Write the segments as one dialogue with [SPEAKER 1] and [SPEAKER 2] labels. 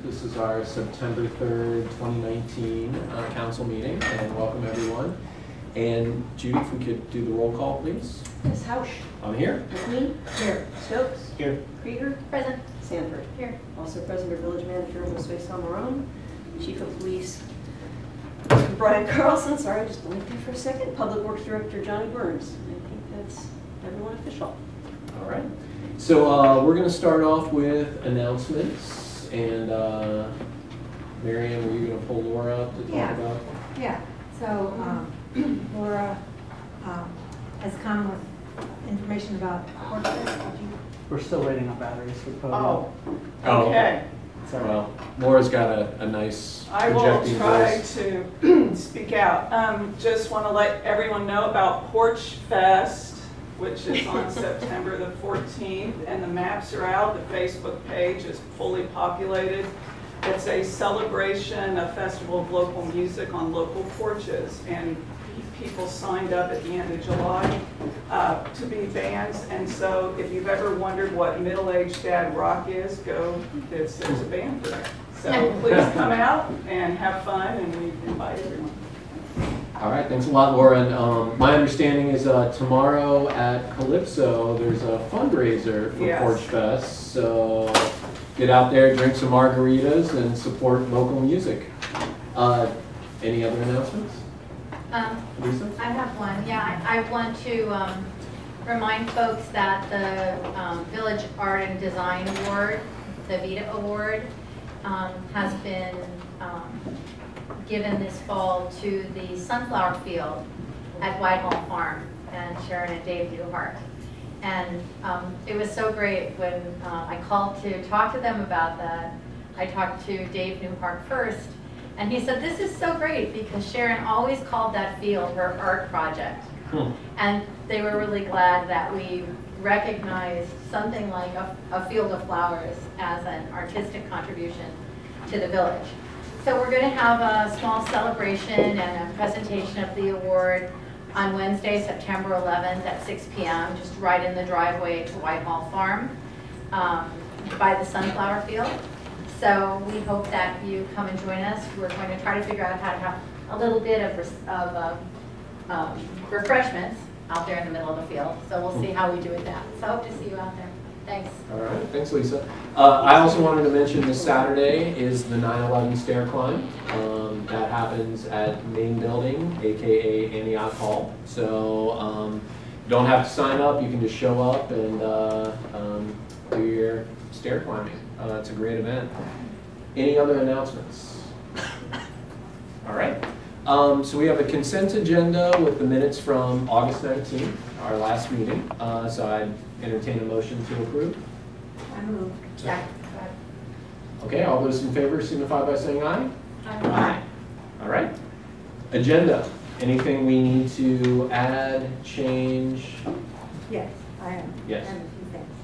[SPEAKER 1] Order. This is our September 3rd, 2019 uh, council meeting, and welcome everyone. And Judy, if we could do the roll call, please.
[SPEAKER 2] Ms. Housh.
[SPEAKER 1] I'm here.
[SPEAKER 2] MacQueen. Here. Stokes.
[SPEAKER 1] Here.
[SPEAKER 2] Kreeger.
[SPEAKER 3] Present.
[SPEAKER 2] Sanford.
[SPEAKER 3] Here.
[SPEAKER 2] Also present are village manager Josue Salmoran, chief of police Brian Carlson, sorry, I just blinked there for a second, public works director Johnny Burns. I think that's everyone official.
[SPEAKER 1] All right. So uh, we're going to start off with announcements, and uh, Marianne, were you going to pull Laura up to talk
[SPEAKER 4] Yeah.
[SPEAKER 1] about?
[SPEAKER 4] Yeah, so um, Laura um, has come with information about Porch Fest.
[SPEAKER 5] We're still waiting on batteries for podium.
[SPEAKER 6] Oh,
[SPEAKER 1] Oh,
[SPEAKER 6] okay.
[SPEAKER 5] Sorry.
[SPEAKER 1] Well, Laura's got a, a nice
[SPEAKER 6] I will try
[SPEAKER 1] voice.
[SPEAKER 6] to speak out. Um, just want to let everyone know about Porch Fest, which is on September the 14th, and the maps are out. The Facebook page is fully populated. It's a celebration, a festival of local music on local porches, and people signed up at the end of July uh, to be bands. And so if you've ever wondered what middle-aged dad rock is, go, there's, there's a band there. So please come out and have fun, and we invite everyone.
[SPEAKER 1] All right, thanks a lot, Lauren. Um, my understanding is uh, tomorrow at Calypso, there's a fundraiser for
[SPEAKER 6] Yes.
[SPEAKER 1] Porch Fest. So get out there, drink some margaritas, and support local music. Uh, any other announcements,
[SPEAKER 3] Um,
[SPEAKER 1] Lisa?
[SPEAKER 3] I have one, yeah, I, I want to, um, remind folks that the, um, Village Art and Design Award, the Vita Award, um, has been, um, given this fall to the Sunflower Field at Whitehall Farm and Sharon and Dave Neuhardt. And um, it was so great when uh, I called to talk to them about that. I talked to Dave Neuhardt first, and he said, this is so great because Sharon always called that field her art project.
[SPEAKER 1] Hmm.
[SPEAKER 3] And they were really glad that we recognized something like a, a field of flowers as an artistic contribution to the village. So we're going to have a small celebration and a presentation of the award on Wednesday, September 11th at 6 PM, just right in the driveway to Whitehall Farm um, by the sunflower field. So we hope that you come and join us. We're going to try to figure out how to have a little bit of, of um, um, refreshments out there in the middle of the field. So we'll see how we do with that. So I hope to see you out there.
[SPEAKER 1] All right, thanks, Lisa. Uh, I also wanted to mention this Saturday is the 9/11 stair climb. Um, that happens at Main Building, AKA Antioch Hall. So um, you don't have to sign up, you can just show up and uh, um, do your stair climbing. Uh, it's a great event. Any other announcements? All right. Um, so we have a consent agenda with the minutes from August 19th, our last meeting. Uh, so I'd entertain a motion to approve.
[SPEAKER 4] I moved.
[SPEAKER 3] Jack.
[SPEAKER 1] Okay, all those in favor signify by saying aye.
[SPEAKER 3] Aye.
[SPEAKER 1] All right. Agenda, anything we need to add, change?
[SPEAKER 4] Yes, I am.
[SPEAKER 1] Yes.
[SPEAKER 4] I have a few things.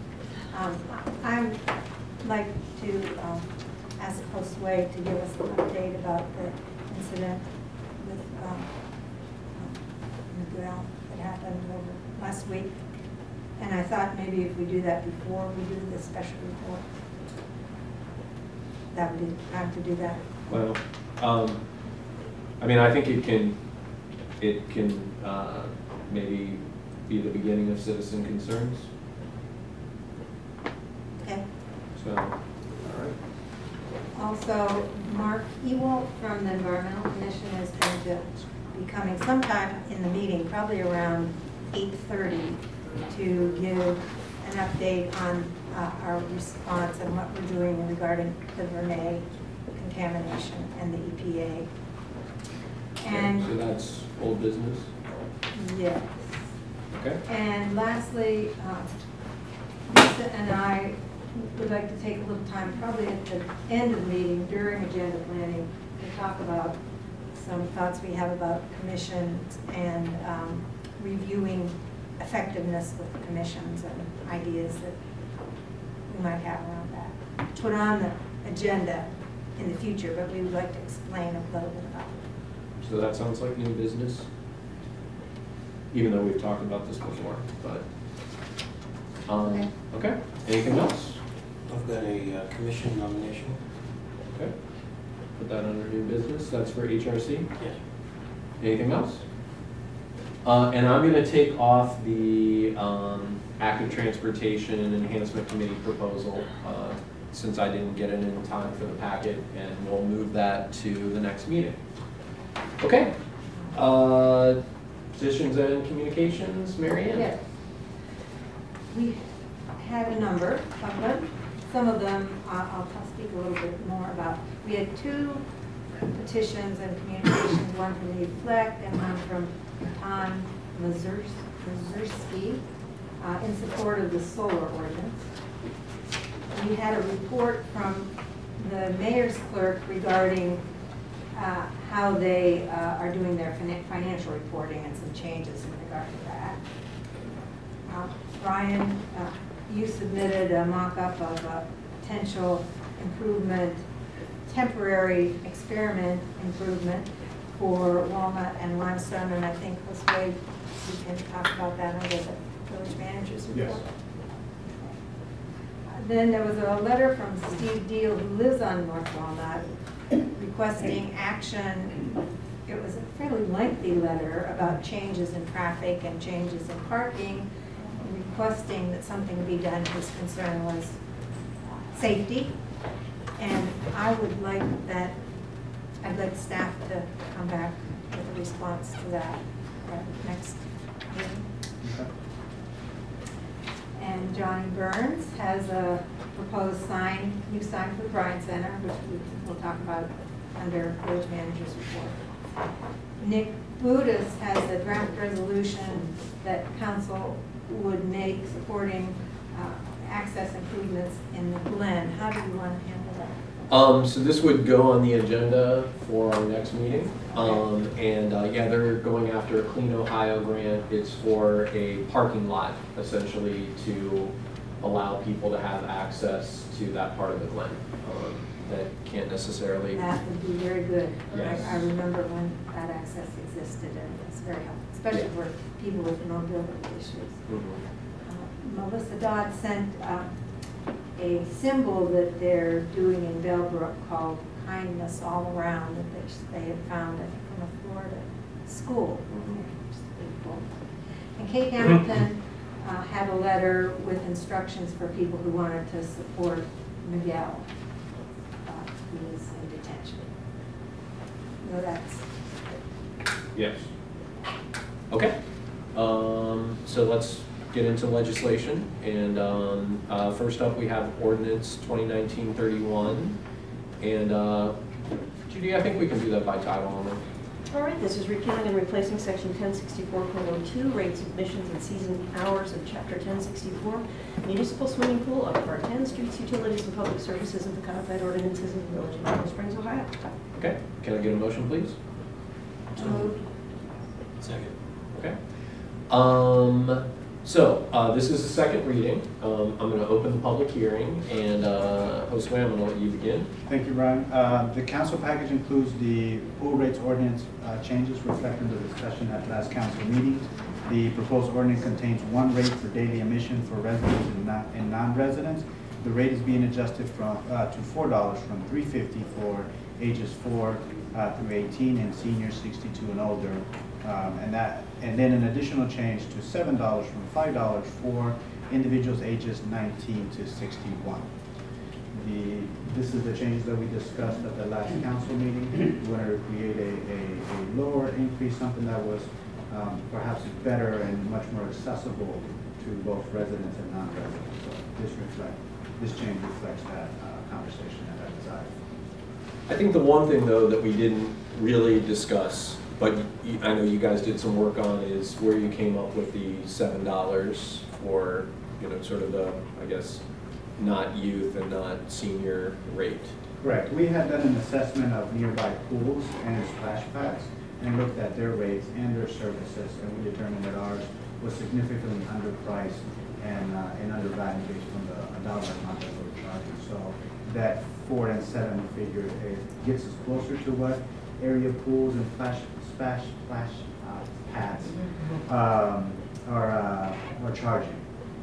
[SPEAKER 4] Um, I'd like to um, ask Josue to give us an update about the incident with um, um, Miguel that happened over last week. And I thought maybe if we do that before we do the special report, that would be time to do that.
[SPEAKER 1] Well, um, I mean, I think it can, it can, uh, maybe be the beginning of citizen concerns,
[SPEAKER 4] Okay?
[SPEAKER 1] so, all right.
[SPEAKER 4] Also, Mark Ewald from the Environmental Commission is going to be coming sometime in the meeting, probably around 8:30, to give an update on uh, our response and what we're doing regarding the Vernay contamination and the EPA. And,
[SPEAKER 1] So that's old business,
[SPEAKER 4] yes.
[SPEAKER 1] okay?
[SPEAKER 4] And lastly, um, Lisa and I would like to take a little time, probably at the end of the meeting, during agenda planning, to talk about some thoughts we have about commissions and um, reviewing effectiveness with the commissions and ideas that we might have around that. Put on the agenda in the future, but we would like to explain a little bit about it.
[SPEAKER 1] So that sounds like new business, even though we've talked about this before, but, um, okay, anything else?
[SPEAKER 7] I've got a uh, commission nomination.
[SPEAKER 1] Okay. Put that under new business, that's for HRC?
[SPEAKER 8] Yes.
[SPEAKER 1] Anything else? Uh, and I'm gonna take off the, um, active transportation and enhancement committee proposal, uh, since I didn't get it in time for the packet, and we'll move that to the next meeting. Okay, uh, positions and communications, Mary Ann?
[SPEAKER 4] Yes. We had a number of them. Some of them, I'll I'll speak a little bit more about. We had two petitions and communications, one from the Fleck and one from Tom Mazurs- Mazursky, uh, in support of the solar ordinance. We had a report from the mayor's clerk regarding uh, how they uh, are doing their finan- financial reporting and some changes in regard to that. Uh, Brian, uh, you submitted a mock-up of a potential improvement, temporary experiment improvement for Walnut and Limestone, and I think Josue, you can talk about that under the village manager's report.
[SPEAKER 9] Yes.
[SPEAKER 4] Uh, then there was a letter from Steve Deal, who lives on North Walnut, requesting action. It was a fairly lengthy letter about changes in traffic and changes in parking, requesting that something be done. His concern was safety. And I would like that, I'd like staff to come back with a response to that at next meeting. And Johnny Burns has a proposed sign, new sign for the Bryan Center, which we will talk about under village manager's report. Nick Boutis has a draft resolution that council would make supporting uh, access improvements in the Glen. How do you want to handle that?
[SPEAKER 1] Um, so this would go on the agenda for our next meeting. Um, and, uh, yeah, they're going after a Clean Ohio grant. It's for a parking lot, essentially, to allow people to have access to that part of the Glen, um, that can't necessarily.
[SPEAKER 4] That would be very good. I-
[SPEAKER 1] Yes.
[SPEAKER 4] I remember when that access existed, and it's very helpful, especially
[SPEAKER 1] Yeah.
[SPEAKER 4] for people with mobility issues.
[SPEAKER 1] Mhm.
[SPEAKER 4] Uh, Melissa Dodd sent uh, a symbol that they're doing in Bellbrook called Kindness All Around, that they, they had found, I think, from a Florida school.
[SPEAKER 1] Mhm.
[SPEAKER 4] Which is pretty cool. And Kate Hamilton uh, had a letter with instructions for people who wanted to support Miguel, uh, who is in detention. No, that's,
[SPEAKER 1] Yes. Okay, um, so let's get into legislation, and, um, uh, first up, we have ordinance 2019-31, and, uh, Judy, I think we can do that by title only.
[SPEAKER 2] All right, this is repealing and replacing section 1064.02, rates, admissions, and season hours of chapter 1064, municipal swimming pool of part 10, streets, utilities, and public services of the codified ordinances of the village of Yellow Springs, Ohio.
[SPEAKER 1] Okay, can I get a motion, please?
[SPEAKER 4] moved.
[SPEAKER 8] Second.
[SPEAKER 1] Okay. Um, so, uh, this is the second reading. Um, I'm gonna open the public hearing, and, uh, Josue, I'm gonna let you begin.
[SPEAKER 9] Thank you, Brian. Uh, The council package includes the pool rates ordinance uh, changes reflecting the discussion at last council meeting. The proposed ordinance contains one rate for daily admission for residents and non-residents. The rate is being adjusted from, uh, to four dollars from three fifty for ages four uh, through eighteen and seniors sixty-two and older. Um, And that, and then an additional change to seven dollars from five dollars for individuals ages nineteen to sixty-one. The, this is the change that we discussed at the last council meeting. We wanted to create a, a, a lower increase, something that was um, perhaps better and much more accessible to both residents and non-residents. So this reflect, this change reflects that uh, conversation and that desire.
[SPEAKER 1] I think the one thing, though, that we didn't really discuss, but I know you guys did some work on, is where you came up with the seven dollars for, you know, sort of the, I guess, not youth and not senior rate.
[SPEAKER 9] Correct. We had done an assessment of nearby pools and splash pads and looked at their rates and their services, and we determined that ours was significantly underpriced and, uh, and undervalued based on the dollar amount that we're charging. So that four and seven figure, it gets us closer to what area pools and splash, splash, splash uh, pads um, are, uh, are charging.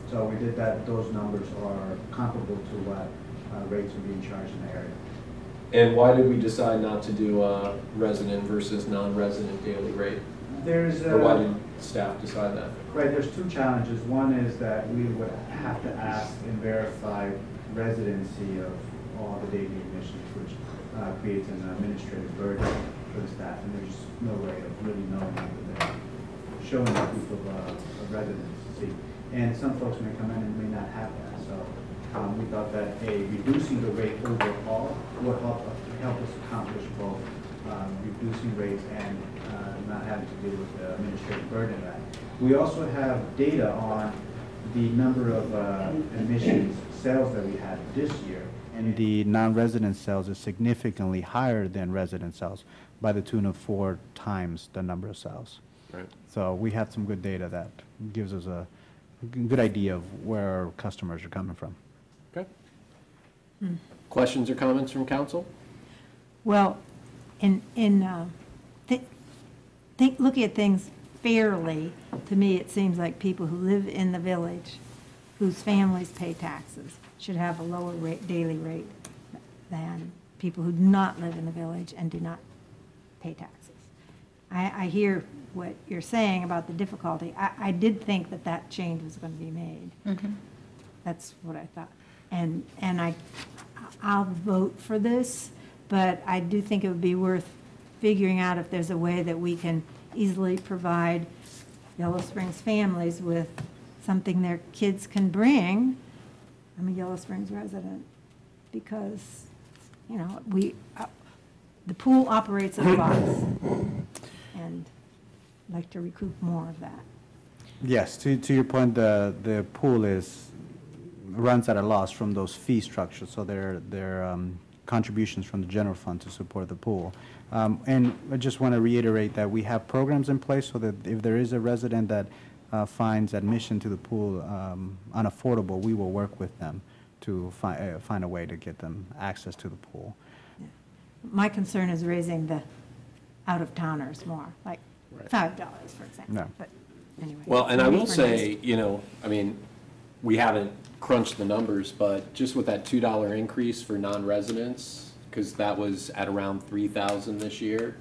[SPEAKER 9] So we did that, those numbers are comparable to what uh, rates are being charged in the area.
[SPEAKER 1] And why did we decide not to do a resident versus non-resident daily rate?
[SPEAKER 9] There's
[SPEAKER 1] Or why did staff decide that?
[SPEAKER 9] right, there's two challenges. One is that we would have to ask and verify residency of all the daily admissions, which uh, creates an administrative burden for the staff, and there's no way of really knowing whether they're showing the proof of uh, of residency. And some folks may come in and may not have that, so um, we thought that, A, reducing the rate overall would help, help us accomplish both um, reducing rates and uh, not having to deal with the administrative burden of that. We also have data on the number of uh, admissions sales that we had this year, and the non-resident cells is significantly higher than resident cells by the tune of four times the number of cells.
[SPEAKER 1] Right.
[SPEAKER 9] So we have some good data that gives us a good idea of where our customers are coming from.
[SPEAKER 1] Okay. Questions or comments from council?
[SPEAKER 4] Well, in, in, uh, thi- think, looking at things fairly, to me, it seems like people who live in the village, whose families pay taxes, should have a lower rate, daily rate than people who do not live in the village and do not pay taxes. I, I hear what you're saying about the difficulty. I, I did think that that change was going to be made. Mm-hmm. That's what I thought. And, and I, I'll vote for this, but I do think it would be worth figuring out if there's a way that we can easily provide Yellow Springs families with something their kids can bring. I'm a Yellow Springs resident, because, you know, we, uh, the pool operates at a loss, and I'd like to recoup more of that.
[SPEAKER 9] Yes, to, to your point, the, the pool is, runs at a loss from those fee structures, so they're, they're um, contributions from the general fund to support the pool. Um, And I just want to reiterate that we have programs in place so that if there is a resident that uh, finds admission to the pool um, unaffordable, we will work with them to fi, uh, find a way to get them access to the pool.
[SPEAKER 4] My concern is raising the out-of-towners more, like
[SPEAKER 1] Right.
[SPEAKER 4] five dollars, for example,
[SPEAKER 9] No.
[SPEAKER 4] but anyway.
[SPEAKER 1] Well, and I will say,
[SPEAKER 4] next-
[SPEAKER 1] you know, I mean, we haven't crunched the numbers, but just with that two dollar increase for non-residents, because that was at around three thousand this year,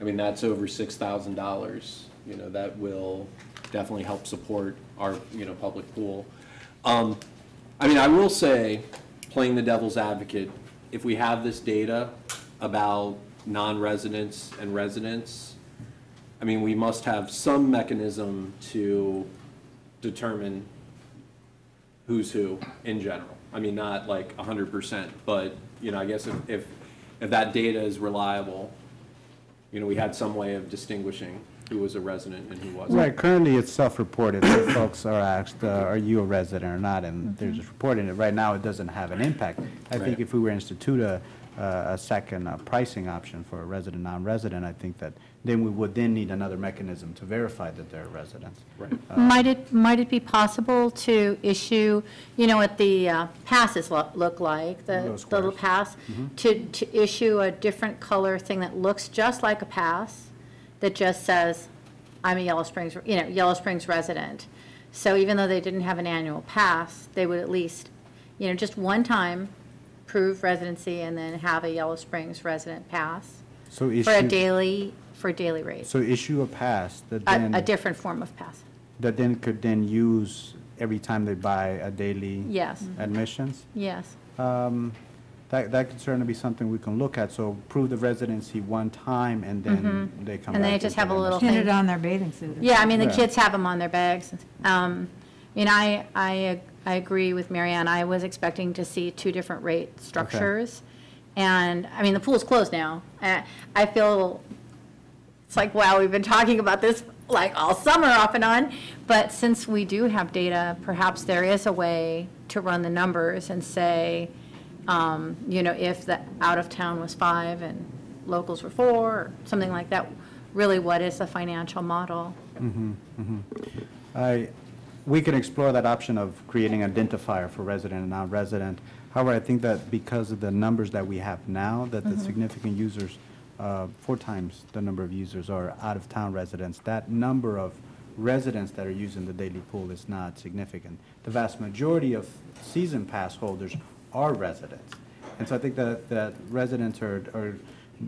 [SPEAKER 1] I mean, that's over six thousand dollars, you know, that will definitely help support our, you know, public pool. Um, I mean, I will say, playing the devil's advocate, if we have this data about non-residents and residents, I mean, we must have some mechanism to determine who's who in general. I mean, not like hundred percent, but, you know, I guess if, if, if that data is reliable, you know, we had some way of distinguishing who was a resident and who wasn't.
[SPEAKER 9] Right, currently it's self-reported, so folks are asked, uh, are you a resident or not, and they're just reporting it. Right now, it doesn't have an impact. I think
[SPEAKER 1] Right.
[SPEAKER 9] if we were to institute a, a a second uh, pricing option for a resident, non-resident, I think that then we would then need another mechanism to verify that they're residents.
[SPEAKER 1] Right.
[SPEAKER 3] Might it, might it be possible to issue, you know what the uh, passes lo- look like, the
[SPEAKER 9] Those
[SPEAKER 3] the little
[SPEAKER 9] squares.
[SPEAKER 3] pass? To, to issue a different color thing that looks just like a pass, that just says, I'm a Yellow Springs, you know, Yellow Springs resident. So even though they didn't have an annual pass, they would at least, you know, just one time prove residency and then have a Yellow Springs resident pass
[SPEAKER 9] So
[SPEAKER 3] for a
[SPEAKER 9] issue,
[SPEAKER 3] daily, for a daily rate.
[SPEAKER 9] so issue a pass that
[SPEAKER 3] A, a
[SPEAKER 9] then,
[SPEAKER 3] different form of pass.
[SPEAKER 9] that then could then use every time they buy a daily
[SPEAKER 3] Yes,
[SPEAKER 9] admissions?
[SPEAKER 3] yes.
[SPEAKER 9] Um, That, that could certainly be something we can look at, so prove the residency one time, and then they come back.
[SPEAKER 3] And then they
[SPEAKER 9] with
[SPEAKER 3] just have a
[SPEAKER 9] their
[SPEAKER 3] little
[SPEAKER 4] Pin
[SPEAKER 3] thing.
[SPEAKER 4] it on their bathing suit. or
[SPEAKER 3] Yeah, I mean, the
[SPEAKER 9] Yeah.
[SPEAKER 3] kids have them on their bags. Um, And I, I, I agree with Marianne. I was expecting to see two different rate structures. And, I mean, the pool's closed now. Uh, I feel, it's like, wow, we've been talking about this like all summer off and on. But since we do have data, perhaps there is a way to run the numbers and say, um, you know, if the out-of-town was five and locals were four, or something like that, really what is the financial model?
[SPEAKER 9] I, we can explore that option of creating an identifier for resident and non-resident. However, I think that because of the numbers that we have now, that the significant users, uh, four times the number of users are out-of-town residents, that number of residents that are using the daily pool is not significant. The vast majority of season pass holders are residents. And so I think that, that residents are, are,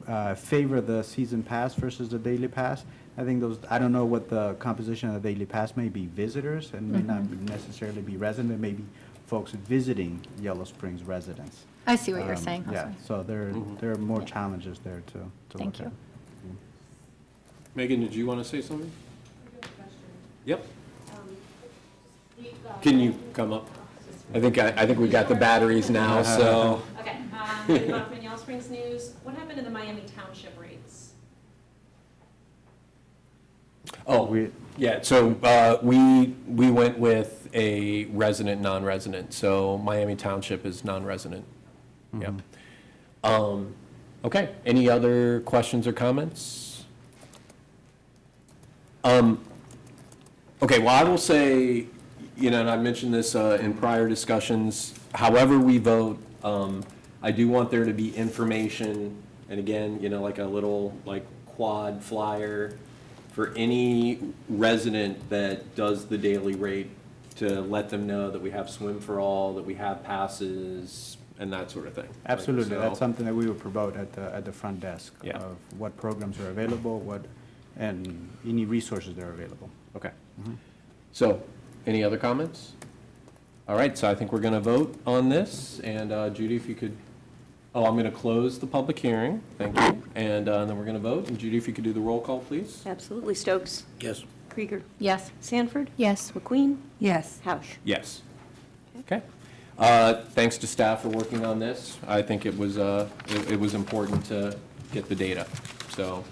[SPEAKER 9] uh, favor the season pass versus the daily pass. I think those, I don't know what the composition of the daily pass may be visitors and may not necessarily be resident, maybe folks visiting Yellow Springs residents.
[SPEAKER 3] I see what you're
[SPEAKER 9] Um,
[SPEAKER 3] saying.
[SPEAKER 9] Yeah, so there,
[SPEAKER 1] Mhm.
[SPEAKER 9] there are more challenges there to, to
[SPEAKER 3] Thank
[SPEAKER 9] look at.
[SPEAKER 3] you.
[SPEAKER 1] Megan, did you want to say something? Yep. Can you come up? I think, I I think we got the batteries now, so.
[SPEAKER 10] Okay, um, Betty Bachman, Yellow Springs News. What happened to the Miami Township rates?
[SPEAKER 1] Oh,
[SPEAKER 9] We-
[SPEAKER 1] yeah, so uh, we, we went with a resident, non-resident, so Miami Township is non-resident. Yep. Um, Okay, any other questions or comments? Um, Okay, well, I will say, you know, and I mentioned this uh, in prior discussions, however we vote, um, I do want there to be information, and again, you know, like a little, like quad flyer for any resident that does the daily rate, to let them know that we have swim for all, that we have passes, and that sort of thing. Like,
[SPEAKER 9] Absolutely,
[SPEAKER 1] so-
[SPEAKER 9] that's something that we would promote at the, at the front desk.
[SPEAKER 1] Yeah.
[SPEAKER 9] Of what programs are available, what, and any resources that are available.
[SPEAKER 1] Okay.
[SPEAKER 9] Mm-hmm.
[SPEAKER 1] So, any other comments? All right, so I think we're going to vote on this, and uh, Judy, if you could, oh, I'm going to close the public hearing, thank you, and uh, then we're going to vote, and Judy, if you could do the roll call, please?
[SPEAKER 2] Absolutely. Stokes?
[SPEAKER 1] Yes.
[SPEAKER 2] Kreeger?
[SPEAKER 3] Yes.
[SPEAKER 2] Sanford?
[SPEAKER 3] Yes.
[SPEAKER 2] MacQueen?
[SPEAKER 4] Yes.
[SPEAKER 2] Housh?
[SPEAKER 1] Yes. Okay. Uh, Thanks to staff for working on this. I think it was, uh, it it was important to get the data, so.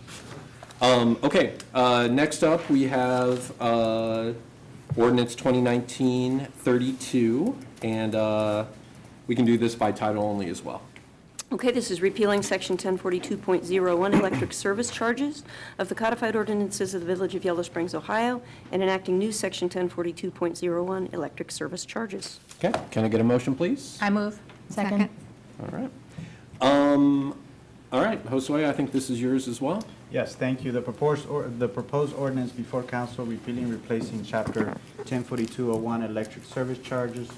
[SPEAKER 1] um, Okay, uh, next up, we have uh, ordinance 2019-32, and uh, we can do this by title only as well.
[SPEAKER 2] Okay, this is repealing Section 1042.01 electric service charges of the codified ordinances of the Village of Yellow Springs, Ohio, and enacting new Section 1042.01 electric service charges.
[SPEAKER 1] Okay, can I get a motion, please?
[SPEAKER 3] I move. Second.
[SPEAKER 1] All right. Um, All right, Josue, I think this is yours as well.
[SPEAKER 9] Yes, thank you. The proposed, or, the proposed ordinance before council repealing, replacing chapter ten forty-two oh one electric service charges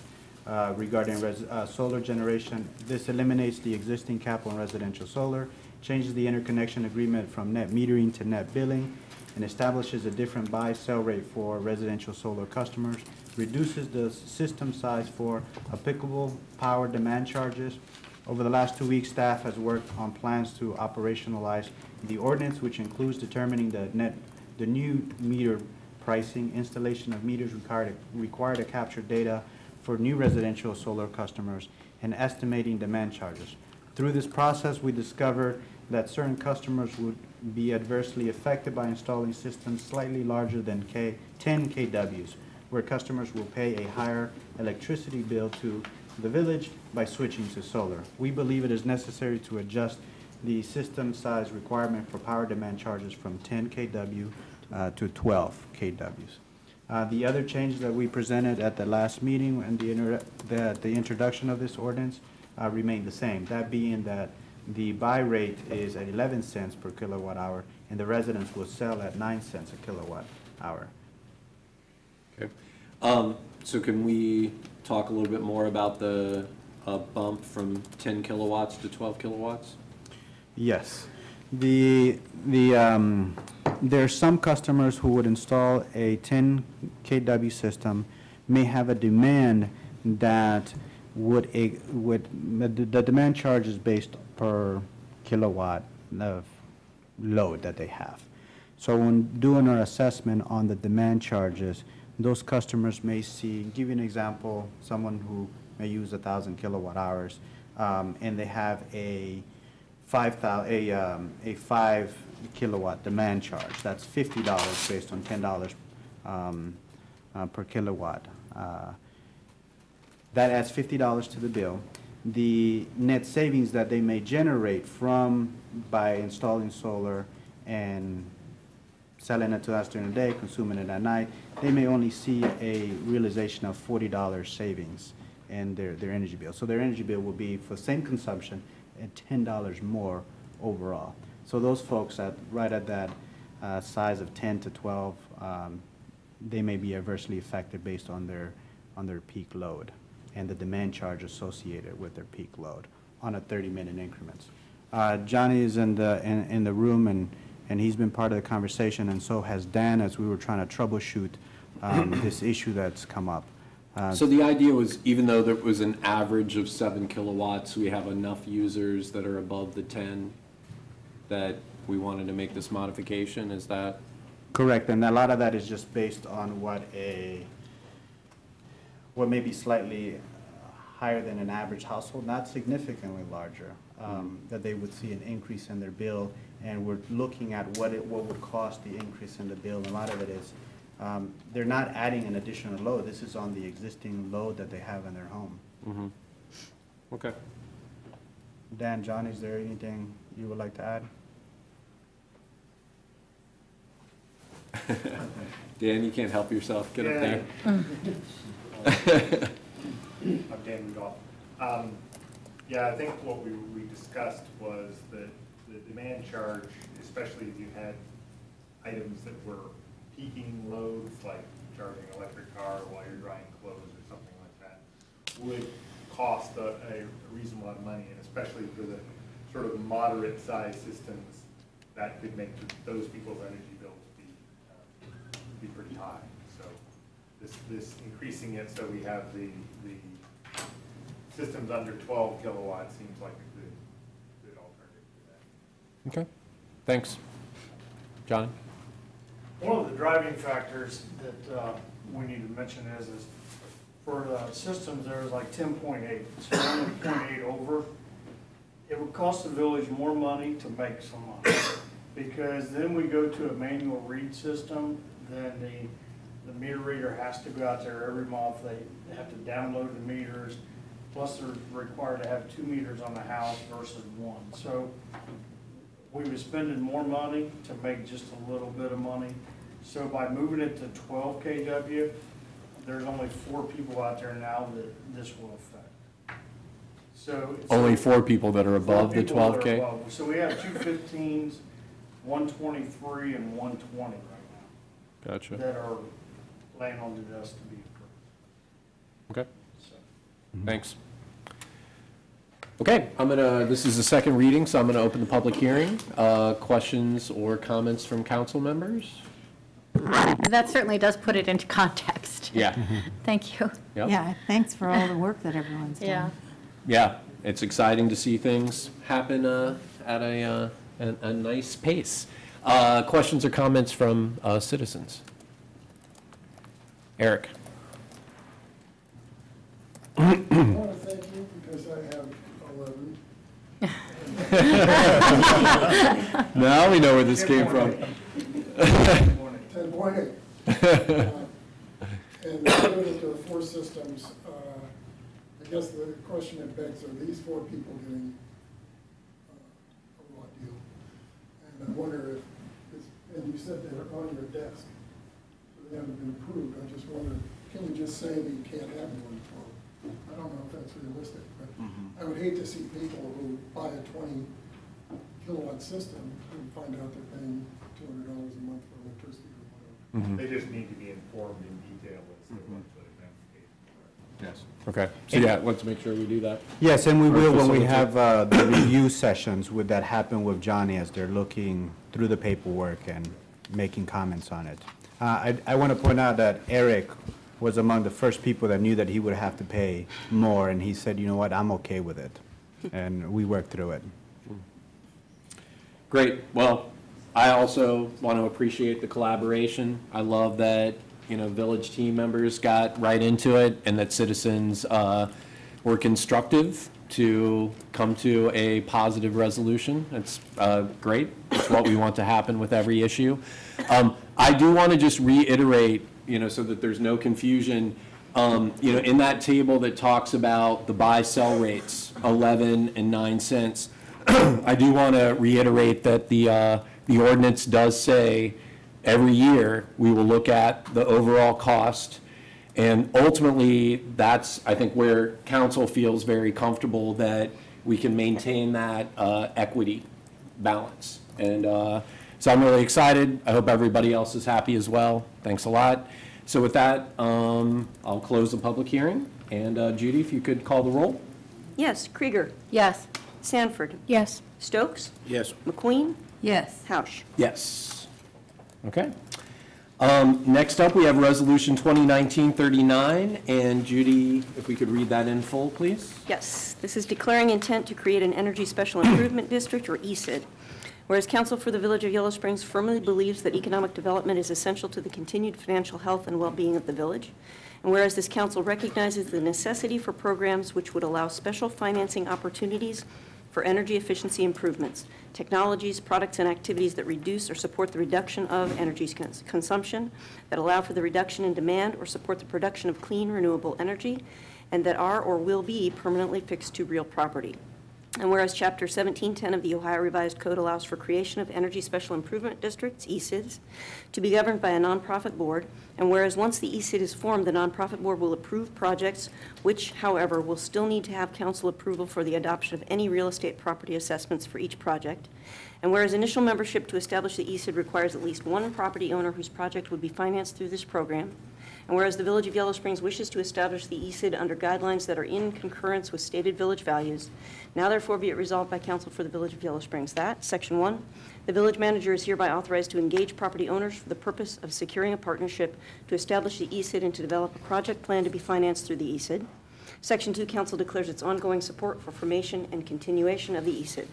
[SPEAKER 9] uh, regarding res, uh, solar generation. This eliminates the existing cap on residential solar, changes the interconnection agreement from net metering to net billing, and establishes a different buy-sell rate for residential solar customers, reduces the system size for applicable power demand charges, over the last two weeks, staff has worked on plans to operationalize the ordinance, which includes determining the net, the new meter pricing, installation of meters required, required to capture data for new residential solar customers, and estimating demand charges. Through this process, we discovered that certain customers would be adversely affected by installing systems slightly larger than K, 10 KWs, where customers will pay a higher electricity bill to the village by switching to solar. We believe it is necessary to adjust the system size requirement for power demand charges from 10 KW uh, to 12 KWs. Uh, The other change that we presented at the last meeting and the, the the introduction of this ordinance uh, the same. That being that the buy rate is at 11 cents per kilowatt hour, and the residents will sell at 9 cents a kilowatt hour.
[SPEAKER 1] Okay. Um, So can we talk a little bit more about the uh, bump from 10 kilowatts to 12 kilowatts?
[SPEAKER 9] Yes. The, the, um, there are some customers who would install a 10 KW system, may have a demand that would, e- would, the demand charge is based per kilowatt of load that they have. So when doing our assessment on the demand charges, those customers may see, give you an example, someone who may use a thousand kilowatt hours, um, and they have a five thou, a, um, a five kilowatt demand charge. That's fifty dollars based on ten dollars, um, uh, per kilowatt. Uh, that adds fifty dollars to the bill. The net savings that they may generate from, by installing solar and selling it to us during the day, consuming it at night, they may only see a realization of forty dollars savings in their, their energy bill. So their energy bill will be, for the same consumption, at ten dollars more overall. So those folks at, right at that uh, size of ten to twelve, um, they may be adversely affected based on their, on their peak load and the demand charge associated with their peak load. on a 30-minute increments. Uh, Johnny is in the, in, in the room, and, and he's been part of the conversation, and so has Dan, as we were trying to troubleshoot um, this issue that's come up. Uh,
[SPEAKER 1] So the idea was, even though there was an average of seven kilowatts, we have enough users that are above the 10 that we wanted to make this modification, is that?
[SPEAKER 9] Correct, and a lot of that is just based on what a, what may be slightly higher than an average household, not significantly larger, um, that they would see an increase in their bill, and we're looking at what it, what would cost the increase in the bill, and a lot of it is, um, they're not adding an additional load, this is on the existing load that they have in their home.
[SPEAKER 1] Okay.
[SPEAKER 9] Dan, John, is there anything you would like to add?
[SPEAKER 1] Dan, you can't help yourself, get up there.
[SPEAKER 11] I'm Dan Rudolph. Um, Yeah, I think what we, we discussed was that the demand charge, especially if you had items that were peaking loads, like charging an electric car while you're drying clothes or something like that, would cost a, a reasonable amount of money, and especially for the sort of moderate sized systems, that could make those people's energy bills be, uh, be pretty high. So this, this increasing it so we have the, the systems under 12 kilowatts seems like a good, good alternative to that.
[SPEAKER 1] Okay, thanks. John?
[SPEAKER 12] One of the driving factors that uh, we need to mention is, is for the systems, there's like ten point eight, so we're only 0.8 over. It would cost the village more money to make some money, because then we go to a manual read system, then the, the meter reader has to go out there every month, they have to download the meters, plus they're required to have two meters on the house versus one. So we were spending more money to make just a little bit of money. So by moving it to twelve KW, there's only four people out there now that this will affect. So. it's-
[SPEAKER 1] Only four people that are above the
[SPEAKER 12] people that are
[SPEAKER 1] 12K?
[SPEAKER 12] above. So we have two fifteens, one twenty-three, and one twenty right now
[SPEAKER 1] Gotcha.
[SPEAKER 12] that are laying on the desk to be approved.
[SPEAKER 1] Okay,
[SPEAKER 12] So.
[SPEAKER 1] thanks. Okay, I'm gonna, this is the second reading, so I'm gonna open the public hearing. Uh, Questions or comments from council members?
[SPEAKER 3] That certainly does put it into context.
[SPEAKER 1] Yeah.
[SPEAKER 3] Thank you.
[SPEAKER 1] Yep.
[SPEAKER 4] Yeah, thanks for all the work that everyone's done.
[SPEAKER 3] Yeah.
[SPEAKER 1] Yeah, it's exciting to see things happen uh, at a, uh, a a nice pace. Uh, Questions or comments from uh, citizens? Eric?
[SPEAKER 13] I want to thank you because I have 11.
[SPEAKER 1] Now we know where this came from.
[SPEAKER 13] 10.8. Uh, And limited to four systems, uh, I guess the question it begs, are these four people getting uh, a raw deal? And I wonder if, it's- and you said they're on your desk, so they haven't been approved. I just wonder, can we just say that you can't have 12? I don't know if that's realistic, but I would hate to see people who buy a 20 kilowatt system and find out they're paying $200 a month for electricity or whatever.
[SPEAKER 11] They just need to be informed in detail as to what the ramifications are.
[SPEAKER 9] Yes.
[SPEAKER 1] Okay, so yeah, let's make sure we do that.
[SPEAKER 9] Yes, and we will when we have uh, the review sessions, would that happen with Johnny as they're looking through the paperwork and making comments on it. Uh, I I want to point out that Eric was among the first people that knew that he would have to pay more, and he said, you know what, I'm okay with it. And we worked through it.
[SPEAKER 1] Great. Well, I also want to appreciate the collaboration. I love that, you know, village team members got right into it and that citizens uh, were constructive to come to a positive resolution. It's uh, great. It's what we want to happen with every issue. Um, I do want to just reiterate, you know, so that there's no confusion, um, you know, in that table that talks about the buy-sell rates, 11 and 9 cents, I do want to reiterate that the, uh, the ordinance does say, every year, we will look at the overall cost. And ultimately, that's, I think, where council feels very comfortable that we can maintain that uh, equity balance. And uh, so I'm really excited. I hope everybody else is happy as well. Thanks a lot. So with that, um, I'll close the public hearing. And uh, Judy, if you could call the roll?
[SPEAKER 2] Yes. Kreeger.
[SPEAKER 3] Yes.
[SPEAKER 2] Sanford.
[SPEAKER 3] Yes.
[SPEAKER 2] Stokes.
[SPEAKER 8] Yes.
[SPEAKER 2] MacQueen.
[SPEAKER 4] Yes.
[SPEAKER 2] Housh.
[SPEAKER 1] Yes. Okay. Um, Next up, we have Resolution 2019-39, and Judy, if we could read that in full, please?
[SPEAKER 2] Yes, this is declaring intent to create an Energy Special Improvement District, or ESID. Whereas Council for the Village of Yellow Springs firmly believes that economic development is essential to the continued financial health and well-being of the village. And whereas this council recognizes the necessity for programs which would allow special financing opportunities for energy efficiency improvements, technologies, products, and activities that reduce or support the reduction of energy cons- consumption, that allow for the reduction in demand or support the production of clean renewable energy, and that are or will be permanently fixed to real property. And whereas Chapter 1710 of the Ohio Revised Code allows for creation of Energy Special Improvement Districts, ESIDs, to be governed by a nonprofit board, and whereas once the ESID is formed, the nonprofit board will approve projects which, however, will still need to have council approval for the adoption of any real estate property assessments for each project, and whereas initial membership to establish the ESID requires at least one property owner whose project would be financed through this program, and whereas the Village of Yellow Springs wishes to establish the ESID under guidelines that are in concurrence with stated village values, now therefore be it resolved by Council for the Village of Yellow Springs that, Section 1, the village manager is hereby authorized to engage property owners for the purpose of securing a partnership to establish the ESID and to develop a project plan to be financed through the ESID. Section 2, council declares its ongoing support for formation and continuation of the ESID.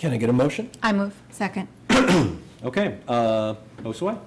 [SPEAKER 1] Can I get a motion?
[SPEAKER 3] I move.
[SPEAKER 4] Second.
[SPEAKER 1] Okay, uh, Josue?
[SPEAKER 9] All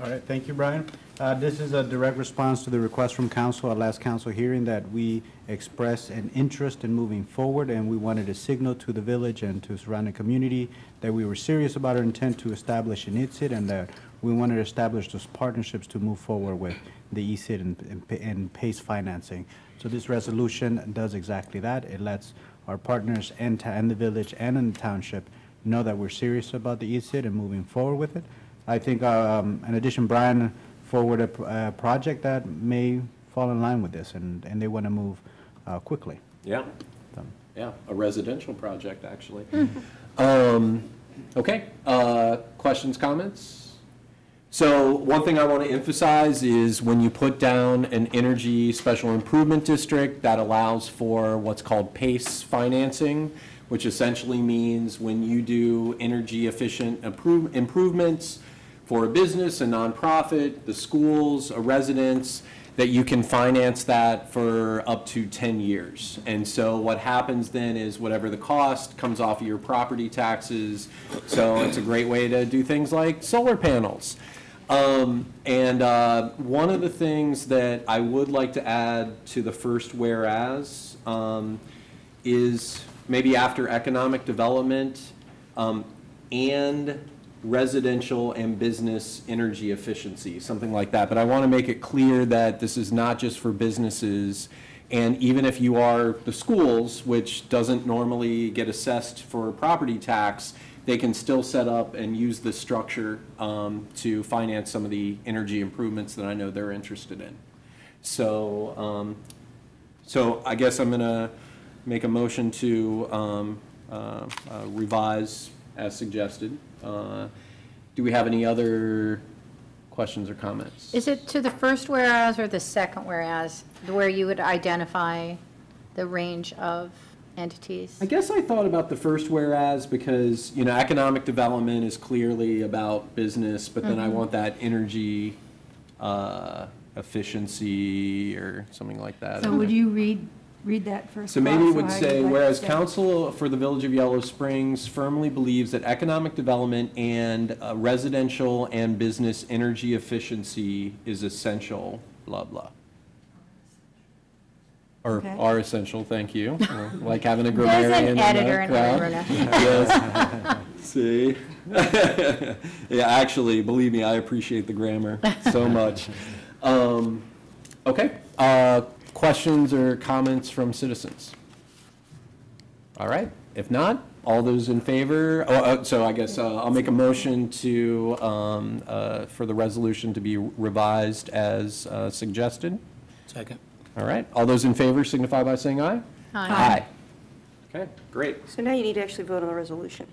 [SPEAKER 9] right, thank you, Brian. Uh, This is a direct response to the request from council at last council hearing that we express an interest in moving forward, and we wanted to signal to the village and to surrounding community that we were serious about our intent to establish an ESID and that we wanted to establish those partnerships to move forward with the E ESID and- and and PACE financing. So this resolution does exactly that. It lets our partners and and the village and in the township know that we're serious about the E ESID and moving forward with it. I think, um, in addition, Brian forwarded a, a project that may fall in line with this, and, and they want to move uh, quickly.
[SPEAKER 1] Yeah,
[SPEAKER 9] So,
[SPEAKER 1] yeah, a residential project, actually. Um, Okay, uh, questions, comments? So one thing I want to emphasize is when you put down an energy special improvement district, that allows for what's called PACE financing, which essentially means when you do energy efficient improve- improvements for a business, a nonprofit, the schools, a residence, that you can finance that for up to 10 years. And so what happens then is whatever the cost comes off of your property taxes. So it's a great way to do things like solar panels. Um, And uh, one of the things that I would like to add to the first whereas um, is maybe after economic development um, and residential and business energy efficiency, something like that. But I want to make it clear that this is not just for businesses. And even if you are the schools, which doesn't normally get assessed for property tax, they can still set up and use this structure um, to finance some of the energy improvements that I know they're interested in. So, um, so I guess I'm going to make a motion to um, uh, uh, revise as suggested. Uh, Do we have any other questions or comments?
[SPEAKER 3] Is it to the first whereas or the second whereas, where you would identify the range of entities?
[SPEAKER 1] I guess I thought about the first whereas because, you know, economic development is clearly about business, but then I want that energy uh, efficiency or something like that.
[SPEAKER 4] So would you read, read that first?
[SPEAKER 1] So maybe it would say, whereas council for the Village of Yellow Springs firmly believes that economic development and uh, residential and business energy efficiency is essential, blah, blah. Or
[SPEAKER 4] Okay.
[SPEAKER 1] are essential, thank you. Like having a grammarian
[SPEAKER 3] an editor in. Verona.
[SPEAKER 1] Yes. See? Yeah, actually, believe me, I appreciate the grammar so much. Um, Okay, uh, questions or comments from citizens? All right, if not, all those in favor, oh, uh, so I guess uh, I'll make a motion to, um, uh, for the resolution to be revised as uh, suggested.
[SPEAKER 8] Second.
[SPEAKER 1] All right, all those in favor signify by saying aye.
[SPEAKER 3] Aye.
[SPEAKER 1] Okay, great.
[SPEAKER 2] So now you need to actually vote on the resolution.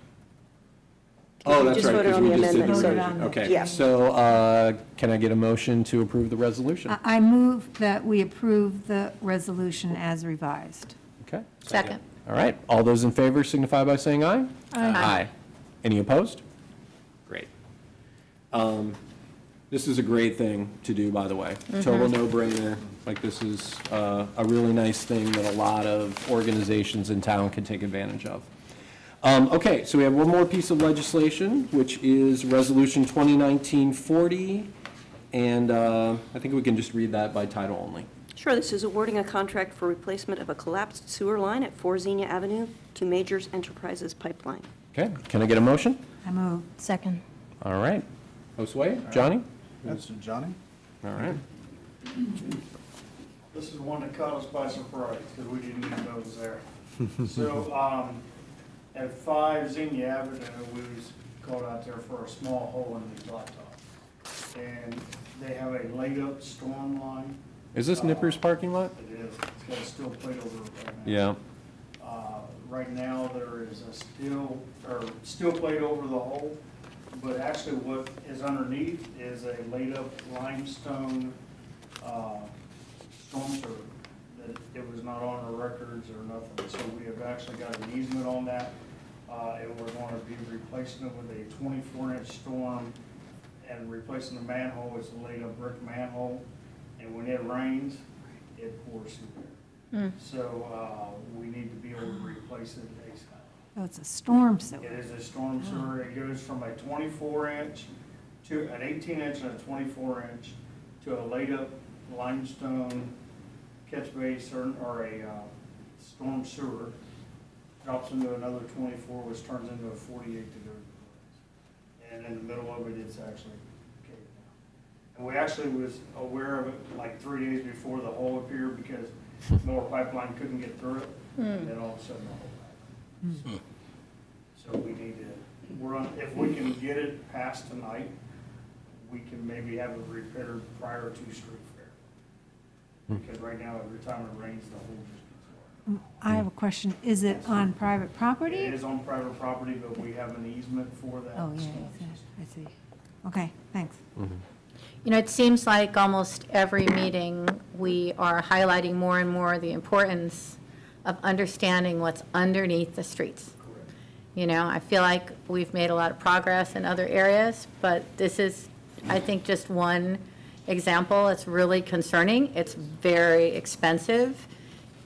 [SPEAKER 1] Oh,
[SPEAKER 2] You
[SPEAKER 1] that's
[SPEAKER 2] just
[SPEAKER 1] right,
[SPEAKER 2] voted
[SPEAKER 1] because
[SPEAKER 2] on
[SPEAKER 1] we
[SPEAKER 2] the
[SPEAKER 1] just did the
[SPEAKER 2] amendment,
[SPEAKER 4] so-
[SPEAKER 1] resolution. Okay, so uh, can I get a motion to approve the resolution?
[SPEAKER 4] I I move that we approve the resolution as revised.
[SPEAKER 1] Okay.
[SPEAKER 3] Second.
[SPEAKER 1] All right, all those in favor signify by saying aye.
[SPEAKER 3] Aye.
[SPEAKER 1] Any opposed? Great. Um, This is a great thing to do, by the way. Total no-brainer. Like, this is uh, a really nice thing that a lot of organizations in town can take advantage of. Um, Okay, so we have one more piece of legislation, which is Resolution 2019-40, and uh, I think we can just read that by title only.
[SPEAKER 2] Sure, this is awarding a contract for replacement of a collapsed sewer line at 4 Xenia Avenue to Majors Enterprises Pipeline.
[SPEAKER 1] Okay, can I get a motion?
[SPEAKER 3] I move. Second.
[SPEAKER 1] All right. Josue, Johnny?
[SPEAKER 9] That's Johnny?
[SPEAKER 1] All right.
[SPEAKER 12] This is one that caught us by surprise, because we didn't even know it was there. So, um, at five Xenia Avenue, we was called out there for a small hole in the blacktop. And they have a laid-up storm line.
[SPEAKER 1] Is this Nippers parking lot?
[SPEAKER 12] It is, it's got a steel plate over it right now.
[SPEAKER 1] Yeah.
[SPEAKER 12] Uh, Right now, there is a steel, or steel plate over the hole, but actually what is underneath is a laid-up limestone uh, storm sewer. That it was not on our records or nothing, so we have actually got an easement on that. Uh, And we're going to be replacing it with a twenty-four inch storm and replacing the manhole, it's a laid-up brick manhole. And when it rains, it pours through there. So, uh, we need to be able to replace it ASAP.
[SPEAKER 4] Oh, it's a storm sewer.
[SPEAKER 12] It is a storm sewer, it goes from a twenty-four inch to an eighteen inch and a twenty-four inch to a laid-up limestone catch basin or a, uh, storm sewer. Drops into another twenty-four, which turns into a forty-eight to go to the place. And in the middle of it, it's actually caved down. And we actually was aware of it like three days before the hole appeared because Moore Pipeline couldn't get through it. And then all of a sudden, the hole happened. So we need to, we're on, if we can get it past tonight, we can maybe have it repaired prior to street fair. Because right now, every time it rains, the hole just gets water.
[SPEAKER 4] I have a question. Is it on private property?
[SPEAKER 12] It is on private property, but we have an easement for that.
[SPEAKER 4] Oh, yeah,
[SPEAKER 12] storm
[SPEAKER 4] yeah,
[SPEAKER 12] system.
[SPEAKER 4] I see. Okay, thanks. Mm-hmm.
[SPEAKER 3] You know, it seems like almost every meeting, we are highlighting more and more the importance of understanding what's underneath the streets.
[SPEAKER 12] Correct.
[SPEAKER 3] You know, I feel like we've made a lot of progress in other areas, but this is, I think, just one example. It's really concerning. It's very expensive.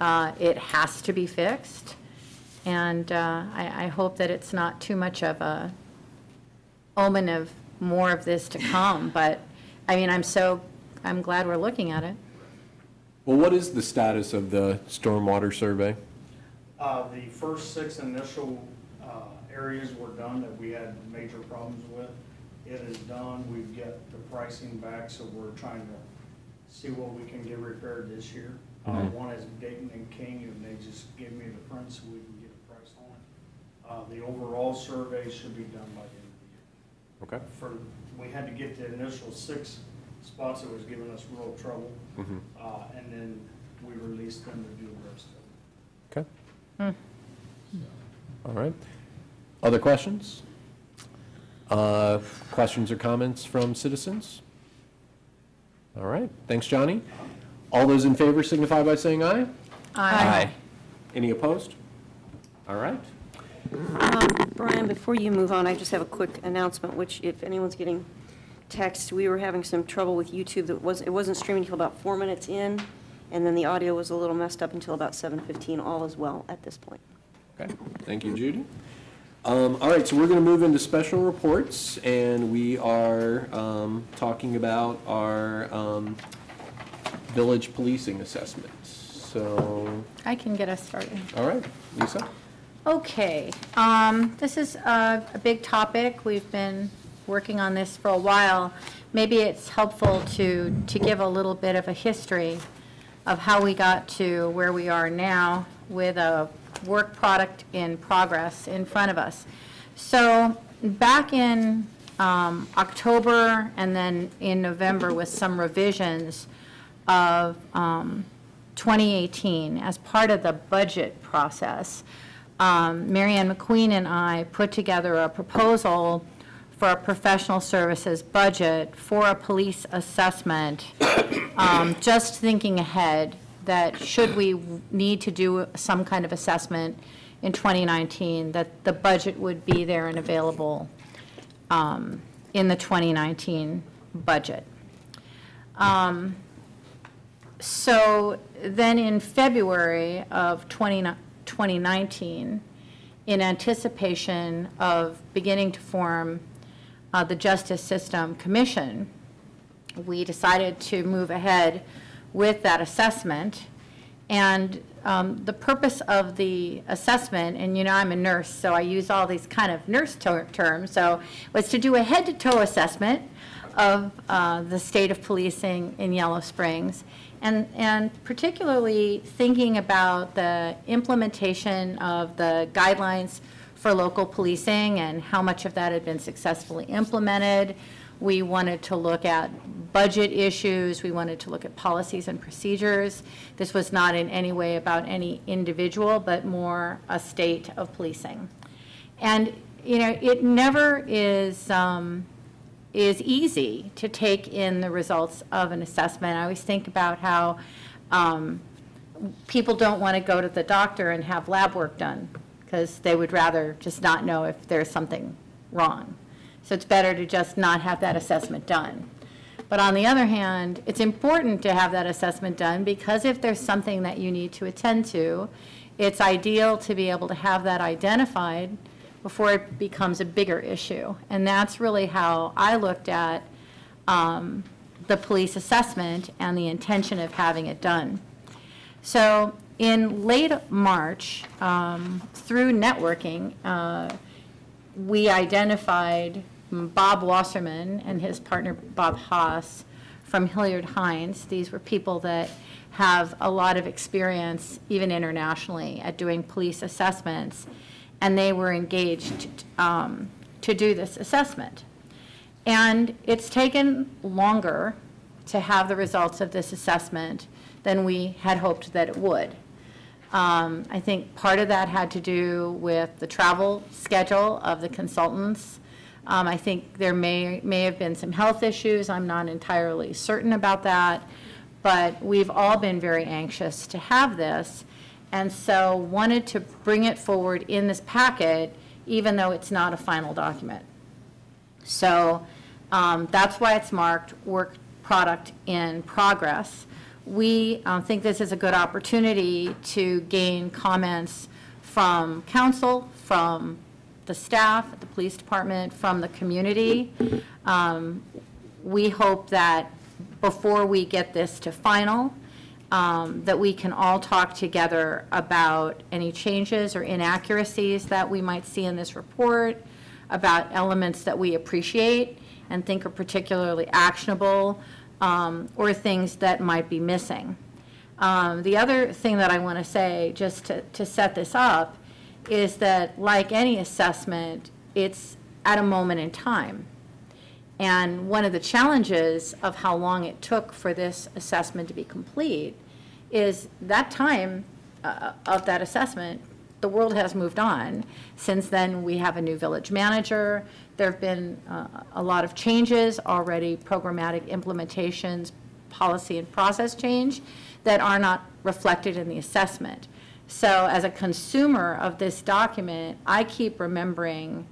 [SPEAKER 3] Uh, It has to be fixed. And uh, I, I hope that it's not too much of a omen of more of this to come. But, I mean, I'm so, I'm glad we're looking at it.
[SPEAKER 1] Well, what is the status of the stormwater survey?
[SPEAKER 12] Uh, the first six initial, uh, areas were done that we had major problems with. It is done, we've got the pricing back, so we're trying to see what we can get repaired this year. Uh,
[SPEAKER 1] Mhm.
[SPEAKER 12] one is Dayton and King, and they just gave me the print so we can get a price on it. Uh, the overall survey should be done by the end of the year.
[SPEAKER 1] Okay.
[SPEAKER 12] For, we had to get the initial six spots that was giving us real trouble,
[SPEAKER 1] Mhm.
[SPEAKER 12] uh, and then we released them to do the rest of it.
[SPEAKER 1] Okay,
[SPEAKER 3] Hmm.
[SPEAKER 1] all right. Other questions? Uh, Questions or comments from citizens? All right, thanks, Johnny. All those in favor signify by saying aye. Aye. Any opposed? All right.
[SPEAKER 2] Um, Brian, before you move on, I just have a quick announcement, which if anyone's getting text, we were having some trouble with YouTube that was, it wasn't streaming until about four minutes in, and then the audio was a little messed up until about 7:15. All is well at this point.
[SPEAKER 1] Okay, thank you, Judy. Um, All right, so we're going to move into special reports, and we are um, talking about our um, village policing assessment. So,
[SPEAKER 3] I can get us started.
[SPEAKER 1] all right, Lisa?
[SPEAKER 3] Okay, um, this is a, a big topic. We've been working on this for a while. Maybe it's helpful to, to give a little bit of a history of how we got to where we are now with a work product in progress in front of us. So back in um, October and then in November with some revisions of um, 2018 as part of the budget process, um, Marianne MacQueen and I put together a proposal for a professional services budget for a police assessment, um, just thinking ahead that should we need to do some kind of assessment in 2019, that the budget would be there and available um, in the 2019 budget. Um, So then in February of 20 2019, in anticipation of beginning to form uh, the Justice System Commission, we decided to move ahead with that assessment. And um, the purpose of the assessment, and you know, I'm a nurse, so I use all these kind of nurse ter- terms, so was to do a head-to-toe assessment of uh, the state of policing in Yellow Springs, and, and particularly thinking about the implementation of the guidelines for local policing and how much of that had been successfully implemented. We wanted to look at budget issues, we wanted to look at policies and procedures. This was not in any way about any individual, but more a state of policing. And, you know, it never is, um, is easy to take in the results of an assessment. I always think about how um, people don't want to go to the doctor and have lab work done because they would rather just not know if there's something wrong. So it's better to just not have that assessment done. But on the other hand, it's important to have that assessment done because if there's something that you need to attend to, it's ideal to be able to have that identified before it becomes a bigger issue. And that's really how I looked at um, the police assessment and the intention of having it done. So in late March, um, through networking, uh, we identified Bob Wasserman and his partner Bob Haas from Hillard Heintze. These were people that have a lot of experience, even internationally, at doing police assessments, and they were engaged um, to do this assessment. And it's taken longer to have the results of this assessment than we had hoped that it would. Um, I think part of that had to do with the travel schedule of the consultants. Um, I think there may, may have been some health issues. I'm not entirely certain about that. But we've all been very anxious to have this. And so wanted to bring it forward in this packet, even though it's not a final document. So um, that's why it's marked work product in progress. We um, think this is a good opportunity to gain comments from council, from the staff, the police department, from the community. Um, We hope that before we get this to final, um, that we can all talk together about any changes or inaccuracies that we might see in this report, about elements that we appreciate and think are particularly actionable, um, or things that might be missing. Um, The other thing that I want to say, just to, to set this up, is that like any assessment, it's at a moment in time. And one of the challenges of how long it took for this assessment to be complete is that time uh, of that assessment, the world has moved on. Since then, we have a new village manager. There have been uh, a lot of changes already, programmatic implementations, policy and process change that are not reflected in the assessment. So as a consumer of this document, I keep remembering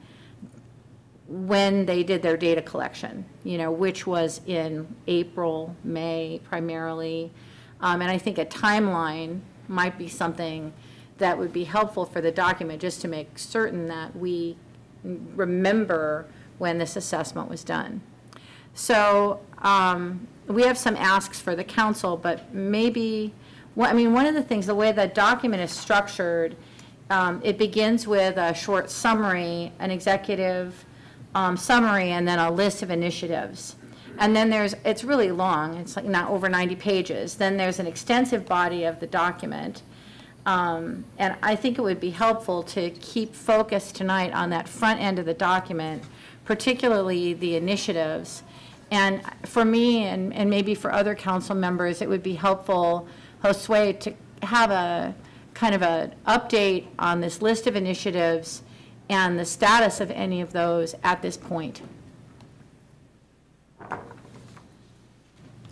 [SPEAKER 3] when they did their data collection, you know, which was in April, May primarily. Um, and I think a timeline might be something that would be helpful for the document, just to make certain that we remember when this assessment was done. So um, we have some asks for the council, but maybe, well, I mean, one of the things, the way the document is structured, um, it begins with a short summary, an executive um, summary, and then a list of initiatives. And then there's, it's really long, it's like not over 90 pages. Then there's an extensive body of the document. Um, And I think it would be helpful to keep focus tonight on that front end of the document, particularly the initiatives. And for me, and, and maybe for other council members, it would be helpful, Josue, to have a, kind of an update on this list of initiatives and the status of any of those at this point.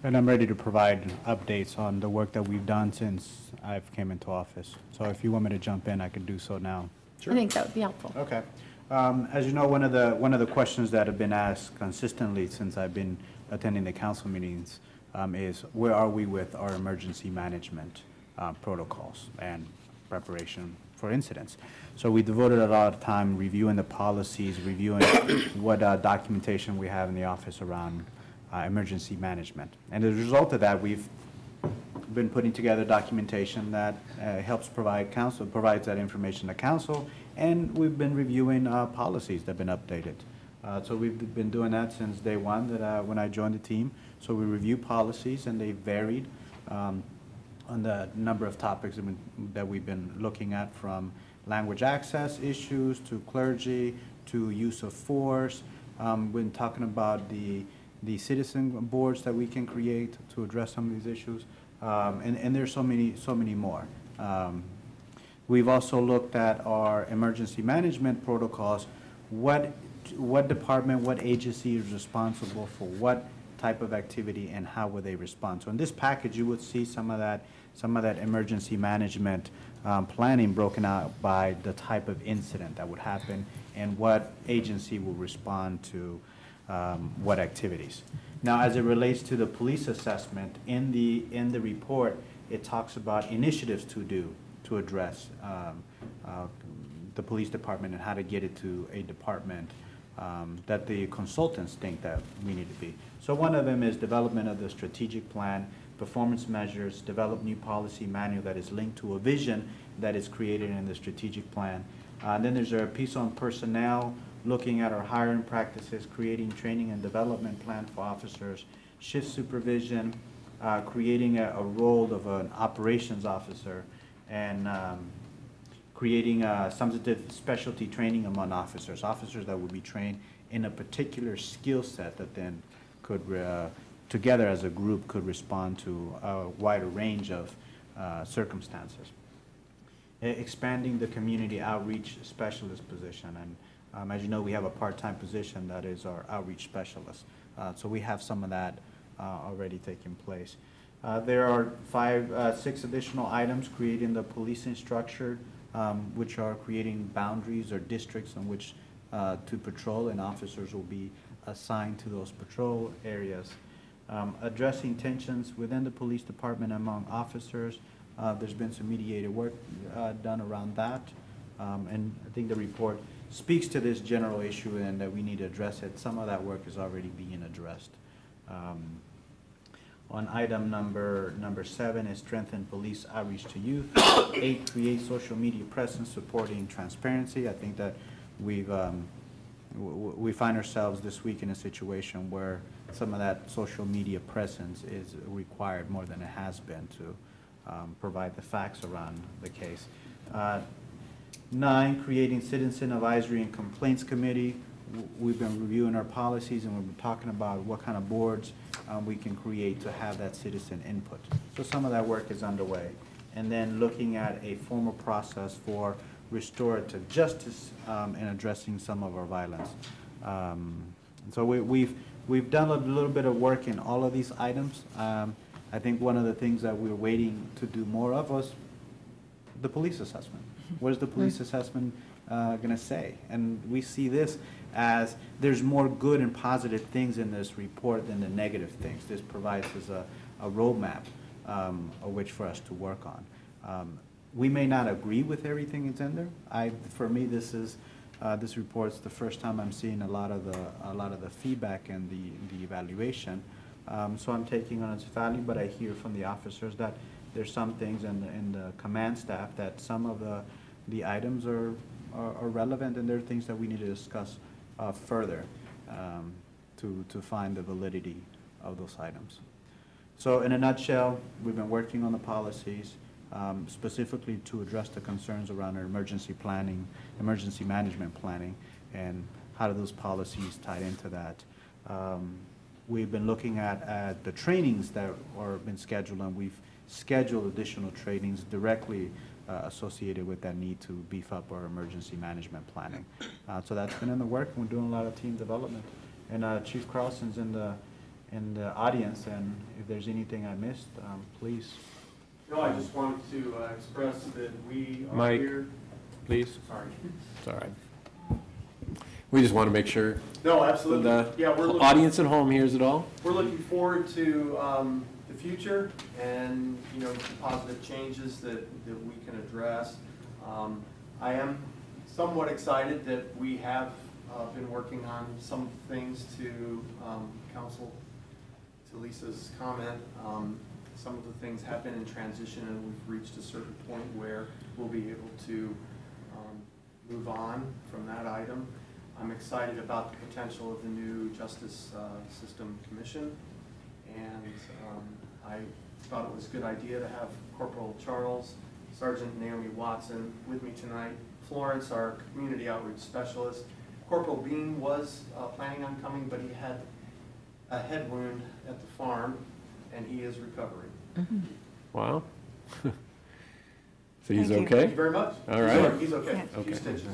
[SPEAKER 9] And I'm ready to provide updates on the work that we've done since I've came into office. So if you want me to jump in, I can do so now. Sure.
[SPEAKER 3] I think that would be helpful.
[SPEAKER 9] Okay. Um, As you know, one of the, one of the questions that have been asked consistently since I've been attending the council meetings um, is, where are we with our emergency management uh, protocols and preparation for incidents? So we devoted a lot of time reviewing the policies, reviewing what uh, documentation we have in the office around uh, emergency management. And as a result of that, we've been putting together documentation that uh, helps provide council, provides that information to council, and we've been reviewing uh, policies that have been updated. Uh, So we've been doing that since day one, that, uh, when I joined the team. So we review policies, and they varied um, on the number of topics that we- that we've been looking at, from language access issues, to clergy, to use of force. Um, Been talking about the, the citizen boards that we can create to address some of these issues. Um, And, and there's so many, so many more. Um, We've also looked at our emergency management protocols. What, what department, what agency is responsible for what type of activity and how will they respond? So in this package, you would see some of that, some of that emergency management um, planning broken out by the type of incident that would happen and what agency will respond to um, what activities. Now, as it relates to the police assessment, in the, in the report, it talks about initiatives to do to address um, uh, the police department and how to get it to a department um, that the consultants think that we need to be. So one of them is development of the strategic plan, performance measures, develop new policy manual that is linked to a vision that is created in the strategic plan. Uh, and then there's a piece on personnel, looking at our hiring practices, creating training and development plan for officers, shift supervision, uh, creating a, a role of an operations officer, and um, creating a substantive specialty training among officers, officers that would be trained in a particular skill set that then could, uh, together as a group, could respond to a wider range of uh, circumstances. Expanding the community outreach specialist position, and um, as you know, we have a part-time position that is our outreach specialist. Uh, So we have some of that uh, already taking place. Uh, There are five, uh, six additional items creating the policing structure, um, which are creating boundaries or districts on which uh, to patrol, and officers will be assigned to those patrol areas. Um, Addressing tensions within the police department among officers. Uh, There's been some mediated work uh, done around that. Um, And I think the report speaks to this general issue and that we need to address it. Some of that work is already being addressed. Um, on item number, number seven is strengthen police outreach to youth. Eight, create social media presence supporting transparency. I think that we've, um, we find ourselves this week in a situation where some of that social media presence is required more than it has been to um, provide the facts around the case. Uh, Nine, creating citizen advisory and complaints committee. We've been reviewing our policies and we've been talking about what kind of boards um, we can create to have that citizen input. So some of that work is underway. And then looking at a formal process for restorative justice um, and addressing some of our violence. Um, So we, we've, we've done a little bit of work in all of these items. Um, I think one of the things that we're waiting to do more of was the police assessment. What is the police assessment uh, going to say? And we see this as there's more good and positive things in this report than the negative things. This provides us a, a roadmap um, of which for us to work on. Um, we may not agree with everything that's in there. I, for me, this is uh, this report's the first time I'm seeing a lot of the a lot of the feedback and the the evaluation. Um, so I'm taking on its value, but I hear from the officers that there's some things in the, in the command staff that some of the, the items are, are are relevant and there are things that we need to discuss uh, further um, to, to find the validity of those items. So in a nutshell, we've been working on the policies um, specifically to address the concerns around our emergency planning, emergency management planning, and how do those policies tie into that. Um, We've been looking at, at the trainings that are been scheduled, and we've scheduled additional trainings directly uh, associated with that need to beef up our emergency management planning. Uh, So that's been in the work, we're doing a lot of team development. And uh, Chief Carlson's in the, in the audience, and if there's anything I missed, um, please.
[SPEAKER 14] No, I just wanted to uh, express that we are
[SPEAKER 1] Mike.
[SPEAKER 14] here.
[SPEAKER 1] Please.
[SPEAKER 14] Sorry.
[SPEAKER 1] It's all right. We just want to make sure
[SPEAKER 14] No,
[SPEAKER 1] the
[SPEAKER 14] absolutely. Yeah, we're looking,
[SPEAKER 1] audience at home hears it all.
[SPEAKER 14] we're looking forward to um, the future and, you know, positive changes that, that we can address. Um, I am somewhat excited that we have uh, been working on some things to um, counsel, to Lisa's comment. Um, Some of the things have been in transition and we've reached a certain point where we'll be able to um, move on from that item. I'm excited about the potential of the new Justice uh, System Commission. And um, I thought it was a good idea to have Corporal Charles, Sergeant Naomi Watson with me tonight, Florence, our community outreach specialist. Corporal Bean was uh, planning on coming, but he had a head wound at the farm, and he is recovering.
[SPEAKER 1] Wow. So he's
[SPEAKER 4] Thank you.
[SPEAKER 1] okay?
[SPEAKER 14] Thank you very much.
[SPEAKER 1] All
[SPEAKER 14] He's
[SPEAKER 1] right.
[SPEAKER 14] o- He's okay. A
[SPEAKER 1] Okay.
[SPEAKER 14] few stitches.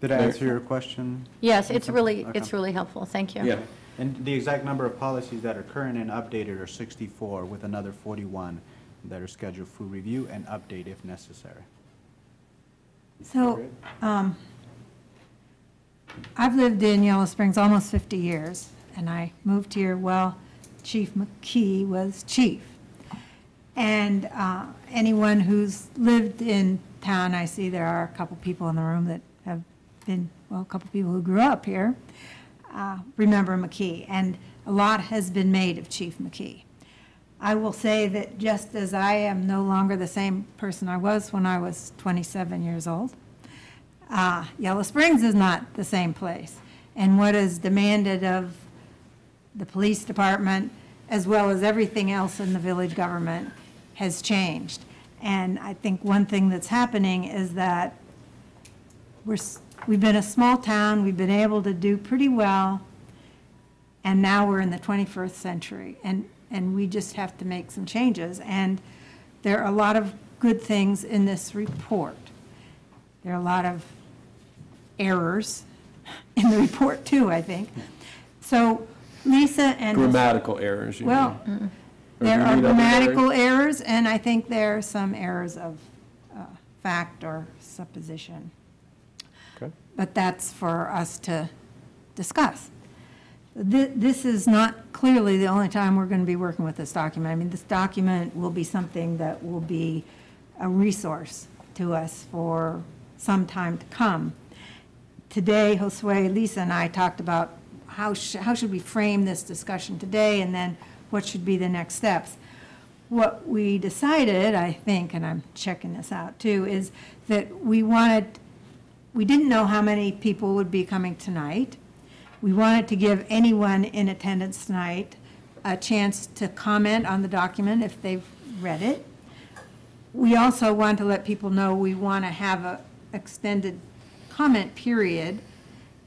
[SPEAKER 9] Did I answer your question?
[SPEAKER 3] Yes, it's really,
[SPEAKER 9] Okay.
[SPEAKER 3] it's really helpful, thank you.
[SPEAKER 1] Yeah.
[SPEAKER 9] And the exact number of policies that are current and updated are 64, with another 41 that are scheduled for review and update if necessary.
[SPEAKER 4] So, um, I've lived in Yellow Springs almost 50 years, and I moved here while Chief McKee was chief. And uh, anyone who's lived in town, I see there are a couple people in the room that have been, well, a couple people who grew up here, uh, remember McKee. And a lot has been made of Chief McKee. I will say that just as I am no longer the same person I was when I was 27 years old, uh, Yellow Springs is not the same place. And what is demanded of the police department, as well as everything else in the village government, has changed. And I think one thing that's happening is that we're, we've been a small town, we've been able to do pretty well, and now we're in the 21st century, and, and we just have to make some changes. And there are a lot of good things in this report. There are a lot of errors in the report, too, I think. So Lisa and.
[SPEAKER 1] Grammatical errors, you
[SPEAKER 4] Well,
[SPEAKER 1] mean?
[SPEAKER 4] There are grammatical
[SPEAKER 1] errors?
[SPEAKER 4] errors, and I think there are some errors of uh, fact or supposition. But that's for us to discuss. Thi- This is not clearly the only time we're going to be working with this document. I mean, this document will be something that will be a resource to us for some time to come. Today, Josue, Lisa, and I talked about how, sh- how should we frame this discussion today, and then what should be the next steps. What we decided, I think, and I'm checking this out too, is that we wanted, we didn't know how many people would be coming tonight. We wanted to give anyone in attendance tonight a chance to comment on the document if they've read it. We also want to let people know we want to have an extended comment period.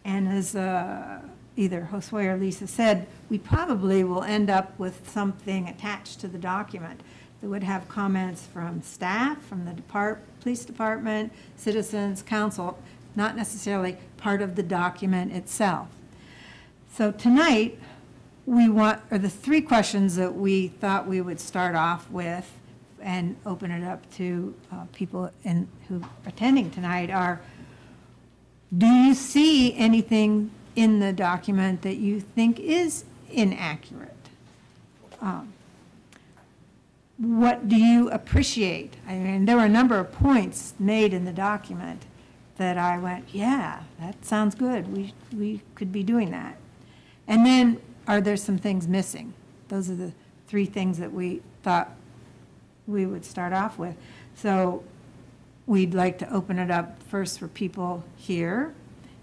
[SPEAKER 4] And as uh, either Josue or Lisa said, we probably will end up with something attached to the document that would have comments from staff, from the depart, police department, citizens, council, not necessarily part of the document itself. So tonight, we want, or the three questions that we thought we would start off with and open it up to uh, people in, who are attending tonight are, do you see anything in the document that you think is inaccurate? Um, What do you appreciate? I mean, there were a number of points made in the document that I went, yeah, that sounds good, we, we could be doing that. And then, are there some things missing? Those are the three things that we thought we would start off with. So we'd like to open it up first for people here,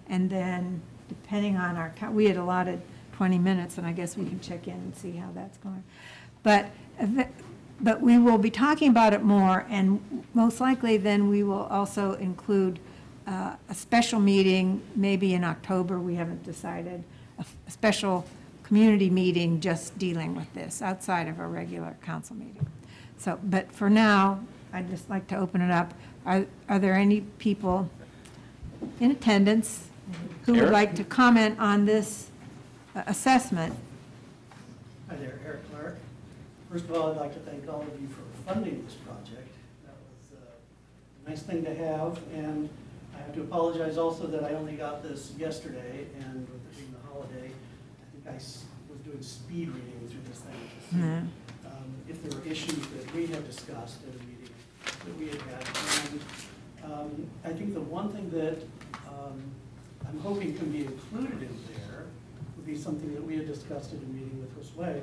[SPEAKER 4] and then depending on our, we had allotted 20 minutes, and I guess we can check in and see how that's going. But, but we will be talking about it more, and most likely then we will also include uh, a special meeting, maybe in October, we haven't decided, A special community meeting just dealing with this, outside of a regular council meeting. So, but for now, I'd just like to open it up. Are, are there any people in attendance who would like to comment on this
[SPEAKER 15] uh, assessment.
[SPEAKER 16] Hi there, Eric Clark. First of all, I'd like to thank all of you for funding this project. That was uh, a nice thing to have, and I have to apologize also that I only got this yesterday, and with it being the holiday, I think I was doing speed reading through this thing to see
[SPEAKER 15] Mhm.
[SPEAKER 16] um, if there were issues that we had discussed at a meeting that we had had. And um, I think the one thing that um, I'm hoping can be included in there would be something that we had discussed at a meeting with Josue,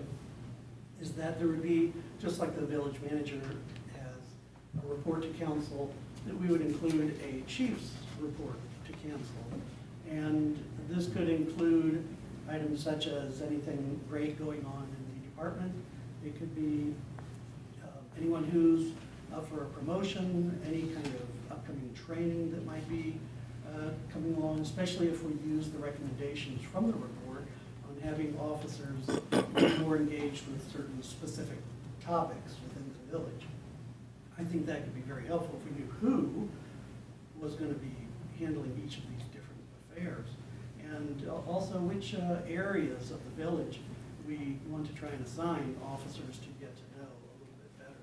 [SPEAKER 16] is that there would be, just like the village manager has a report to council, that we would include a chief's report to council. And this could include items such as anything great going on in the department. It could be uh, anyone who's up for a promotion, any kind of upcoming training that might be uh, coming along, especially if we use the recommendations from the report on having officers more engaged with certain specific topics within the village. I think that could be very helpful if we knew who was going to be handling each of these different affairs. And also which uh, areas of the village we want to try and assign officers to get to know a little bit better.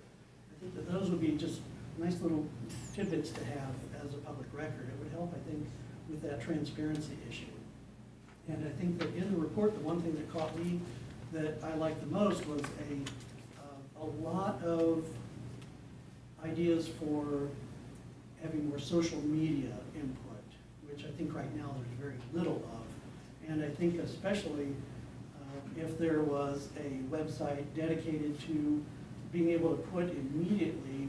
[SPEAKER 16] I think that those would be just nice little tidbits to have as a public record. It would help, I think, with that transparency issue. And I think that in the report, the one thing that caught me that I liked the most was a, uh, a lot of ideas for having more social media input, which I think right now there's very little of. And I think especially uh, if there was a website dedicated to being able to put immediately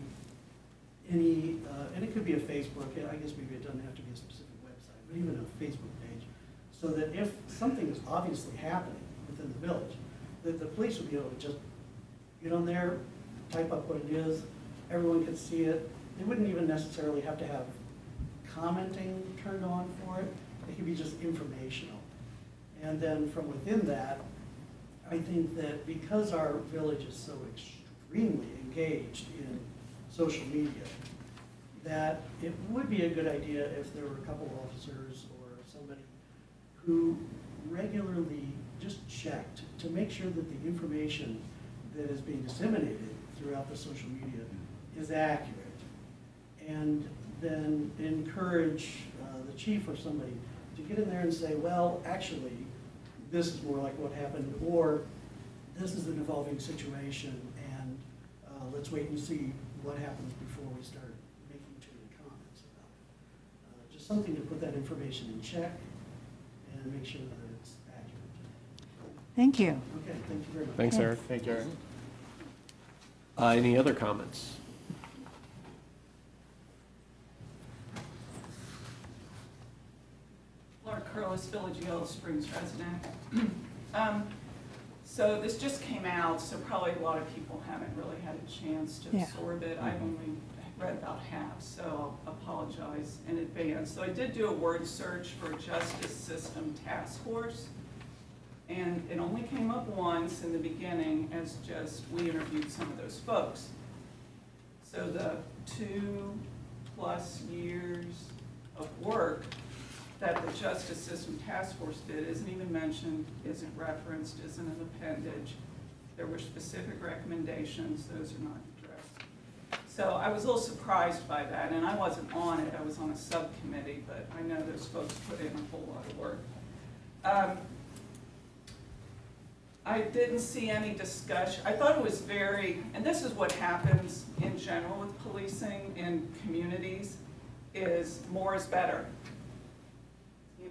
[SPEAKER 16] any, uh, and it could be a Facebook, I guess maybe it doesn't have to be a specific website, but even a Facebook page, so that if something is obviously happening within the village, that the police would be able to just get on there, type up what it is, everyone could see it. They wouldn't even necessarily have to have commenting turned on for it. It could be just informational. And then from within that, I think that because our village is so extremely engaged in social media, that it would be a good idea if there were a couple officers or somebody who regularly just checked to make sure that the information that is being disseminated throughout the social media is accurate. And then encourage uh, the chief or somebody to get in there and say, well, actually, this is more like what happened, or this is an evolving situation, and uh, let's wait and see what happens before we start making too many comments about it. Uh, Just something to put that information in check and make sure that it's accurate.
[SPEAKER 15] Thank you.
[SPEAKER 16] Okay, thank you very much.
[SPEAKER 5] Thanks, Eric.
[SPEAKER 11] Thank you, Eric.
[SPEAKER 5] Uh, Any other comments?
[SPEAKER 6] Laura Curliss, Yellow Springs resident. Um, So this just came out, so probably a lot of people haven't really had a chance to
[SPEAKER 15] Yeah.
[SPEAKER 6] absorb it. I've only read about half, so I'll apologize in advance. So I did do a word search for Justice System Task Force. And it only came up once in the beginning as just, we interviewed some of those folks. So the two-plus years of work that the Justice System Task Force did isn't even mentioned, isn't referenced, isn't an appendage. There were specific recommendations, those are not addressed. So I was a little surprised by that, and I wasn't on it, I was on a subcommittee, but I know those folks put in a whole lot of work. Um, I didn't see any discussion, I thought it was very, and this is what happens in general with policing in communities, is more is better.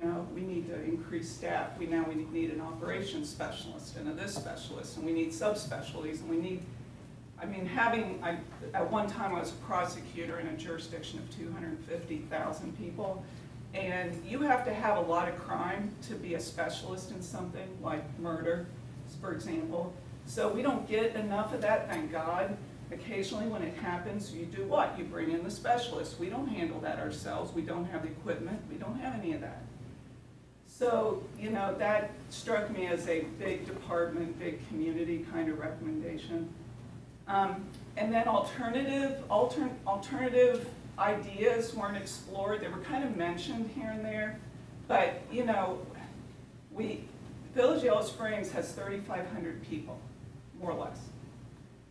[SPEAKER 6] You know, we need to increase staff, we now we need an operations specialist and a this specialist, and we need subspecialties, and we need, I mean, having, I, at one time I was a prosecutor in a jurisdiction of two hundred and fifty thousand people, and you have to have a lot of crime to be a specialist in something like murder, for example. So we don't get enough of that, thank God. Occasionally, when it happens, you do what? You bring in the specialist. We don't handle that ourselves. We don't have the equipment. We don't have any of that. So, you know, that struck me as a big department, big community kind of recommendation. Um, and then alternative, altern, alternative ideas weren't explored. They were kind of mentioned here and there. But, you know, we, Village Yellow Springs has 3,500 people, more or less.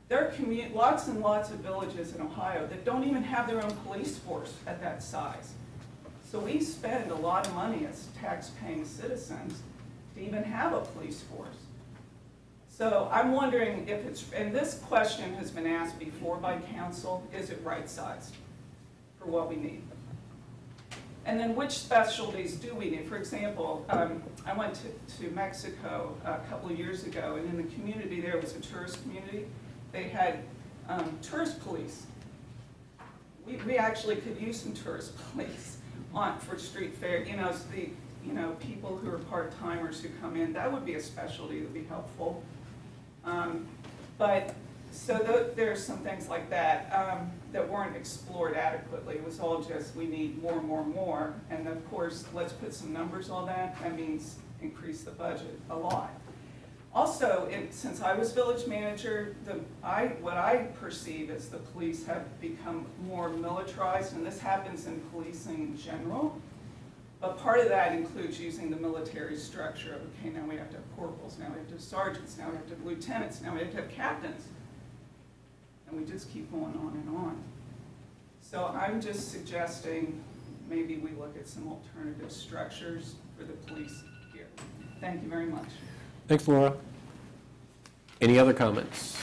[SPEAKER 6] There are lots and lots of villages in Ohio that don't even have their own police force at that size. So we spend a lot of money as tax-paying citizens to even have a police force. So I'm wondering if it's, and this question has been asked before by council, is it right-sized for what we need? And then which specialties do we need? For example, um, I went to, to Mexico a couple of years ago, and in the community there was a tourist community. They had um, tourist police. We, we actually could use some tourist police on, for street fair, you know, the, you know, people who are part-timers who come in, that would be a specialty that would be helpful. Um, But, so there's some things like that um, that weren't explored adequately. It was all just, we need more, more, more. And of course, let's put some numbers on that. That means increase the budget a lot. Also, in- since I was village manager, the, I, what I perceive is the police have become more militarized, and this happens in policing in general. But part of that includes using the military structure of, okay, now we have to have corporals, now we have to have sergeants, now we have to have lieutenants, now we have to have captains. And we just keep going on and on. So I'm just suggesting maybe we look at some alternative structures for the police here. Thank you very much.
[SPEAKER 1] Thanks, Laura. Any other comments?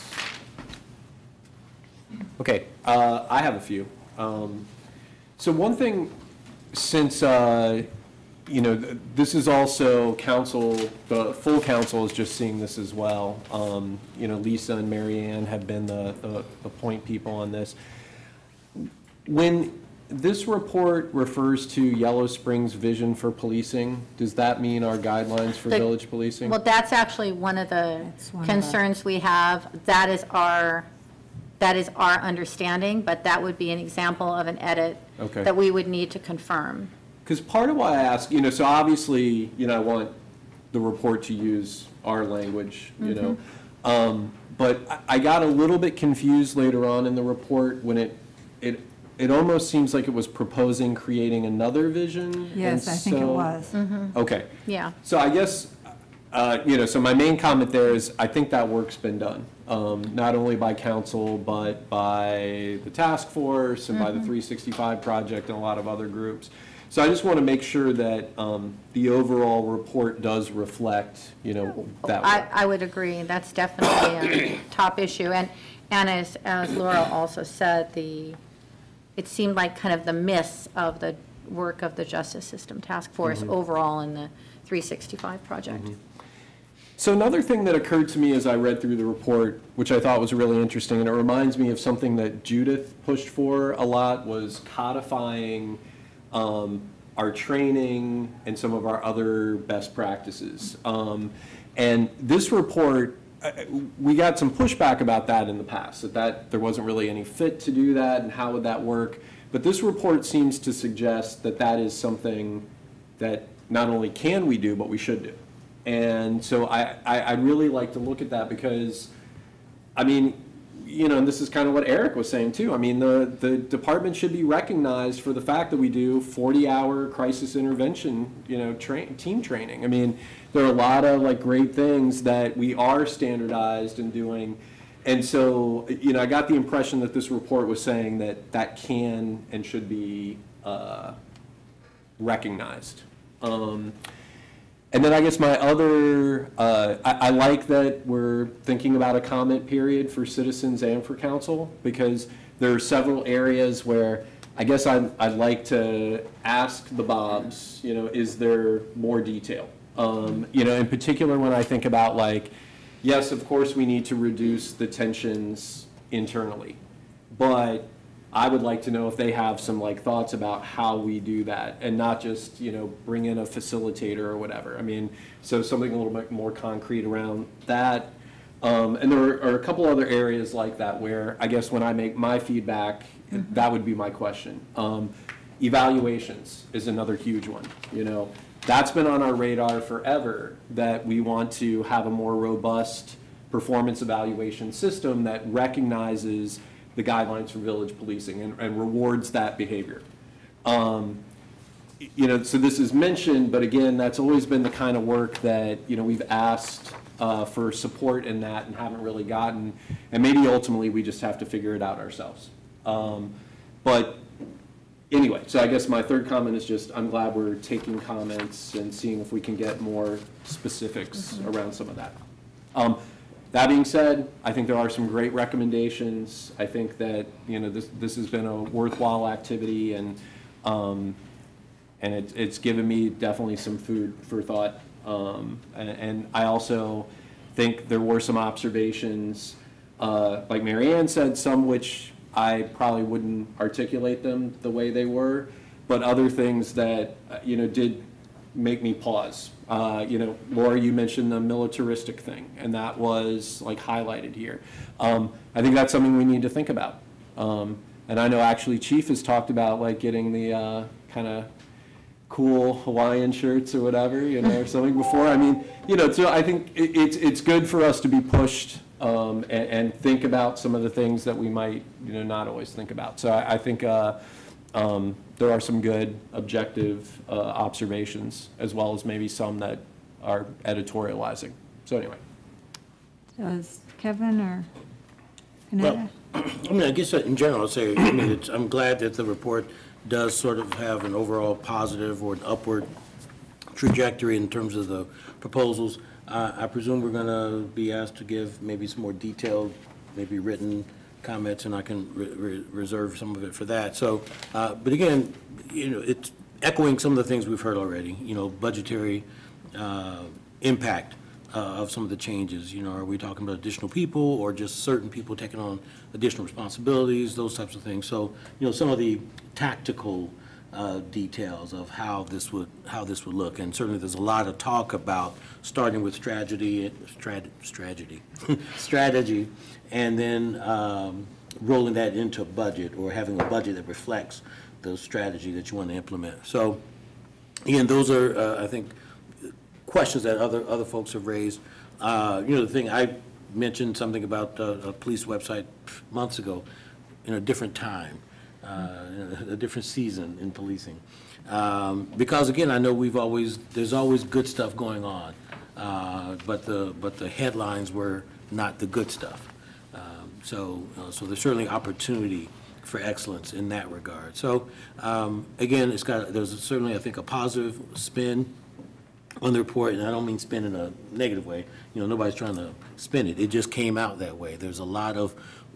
[SPEAKER 1] Okay, uh, I have a few. Um, So one thing, since, uh, you know, th- this is also council, the full council is just seeing this as well. Um, You know, Lisa and Marianne have been the, the the point people on this. When this report refers to Yellow Springs' vision for policing, does that mean our guidelines for
[SPEAKER 3] The-
[SPEAKER 1] village policing?
[SPEAKER 3] Well, that's actually one of the
[SPEAKER 4] That's one of the-
[SPEAKER 3] concerns we have. That is our, that is our understanding, but that would be an example of an edit
[SPEAKER 1] Okay.
[SPEAKER 3] that we would need to confirm.
[SPEAKER 1] Because part of why I ask, you know, so obviously, you know, I want the report to use our language, you know. Um, But I- I got a little bit confused later on in the report when it, it, it almost seems like it was proposing creating another vision.
[SPEAKER 4] Yes,
[SPEAKER 1] and
[SPEAKER 4] I think it
[SPEAKER 1] so-
[SPEAKER 4] was.
[SPEAKER 1] Okay.
[SPEAKER 3] Yeah.
[SPEAKER 1] So I guess, uh, you know, so my main comment there is, I think that work's been done, um, not only by council, but by the task force and by the 365 Project and a lot of other groups. So I just want to make sure that um, the overall report does reflect, you know, that
[SPEAKER 3] I,
[SPEAKER 1] work.
[SPEAKER 3] I would agree, that's definitely a top issue. And, and as, as Laura also said, the, it seemed like kind of the miss of the work of the Justice System Task Force
[SPEAKER 1] Mm-hmm.
[SPEAKER 3] overall in the 365 project.
[SPEAKER 1] So another thing that occurred to me as I read through the report, which I thought was really interesting, and it reminds me of something that Judith pushed for a lot, was codifying um, our training and some of our other best practices. Um, And this report, we got some pushback about that in the past, that that, there wasn't really any fit to do that, and how would that work? But this report seems to suggest that that is something that not only can we do, but we should do. And so I, I, I'd really like to look at that because, I mean, you know, and this is kind of what Eric was saying too. I mean, the, the department should be recognized for the fact that we do forty-hour crisis intervention, you know, train, team training. I mean, there are a lot of like great things that we are standardized in doing. And so, you know, I got the impression that this report was saying that that can and should be, uh, recognized. Um, and then I guess my other, uh, I, I like that we're thinking about a comment period for citizens and for council, because there are several areas where I guess I'd, I'd like to ask the Bobs, you know, is there more detail? Um, you know, in particular, when I think about like, yes, of course, we need to reduce the tensions internally, but I would like to know if they have some like thoughts about how we do that and not just, you know, bring in a facilitator or whatever. I mean, so something a little bit more concrete around that. Um, and there are, are a couple other areas like that where I guess when I make my feedback, that would be my question. Um, evaluations is another huge one, you know. That's been on our radar forever, that we want to have a more robust performance evaluation system that recognizes the guidelines for village policing and, and rewards that behavior. Um, you know, so this is mentioned, but again, that's always been the kind of work that, you know, we've asked uh, for support in that and haven't really gotten. And maybe ultimately, we just have to figure it out ourselves. Um, But anyway, so I guess my third comment is just, I'm glad we're taking comments and seeing if we can get more specifics around some of that. Um, That being said, I think there are some great recommendations. I think that, you know, this, this has been a worthwhile activity and, um, and it's, it's given me definitely some food for thought. Um, and, and I also think there were some observations, uh, like Marianne said, some which I probably wouldn't articulate them the way they were, but other things that, uh, you know, did make me pause. Uh, you know, Laura, you mentioned the militaristic thing, and that was like highlighted here. Um, I think that's something we need to think about. Um, and I know actually Chief has talked about like getting the uh, kind of cool Hawaiian shirts or whatever, you know, or something before. I mean, you know, so I think it, it's, it's good for us to be pushed um, and, and think about some of the things that we might, you know, not always think about. So I, I think uh, um, there are some good objective uh, observations as well as maybe some that are editorializing. So anyway.
[SPEAKER 4] Does Kevin or
[SPEAKER 7] Well, I mean, I guess in general, I'll say, I mean, it's, I'm glad that the report does sort of have an overall positive or an upward trajectory in terms of the proposals. I presume we're gonna be asked to give maybe some more detailed, maybe written comments, and I can re- reserve some of it for that. So, uh, but again, you know, it's echoing some of the things we've heard already, you know, budgetary uh, impact uh, of some of the changes. You know, are we talking about additional people or just certain people taking on additional responsibilities, those types of things? So, you know, some of the tactical uh, details of how this would, how this would look. And certainly, there's a lot of talk about starting with strategy, strat, strategy, strategy, and then um, rolling that into a budget or having a budget that reflects the strategy that you want to implement. So, again, those are, uh, I think, questions that other, other folks have raised. Uh, You know, the thing, I mentioned something about uh, a police website months ago in a different time, uh, a different season in policing. Um, Because again, I know we've always, there's always good stuff going on, uh, but the, but the headlines were not the good stuff. Um, So, uh, so there's certainly opportunity for excellence in that regard. So, um, again, it's got, there's certainly, I think, a positive spin on the report, and I don't mean spin in a negative way, you know, nobody's trying to spin it, it just came out that way. There's a lot of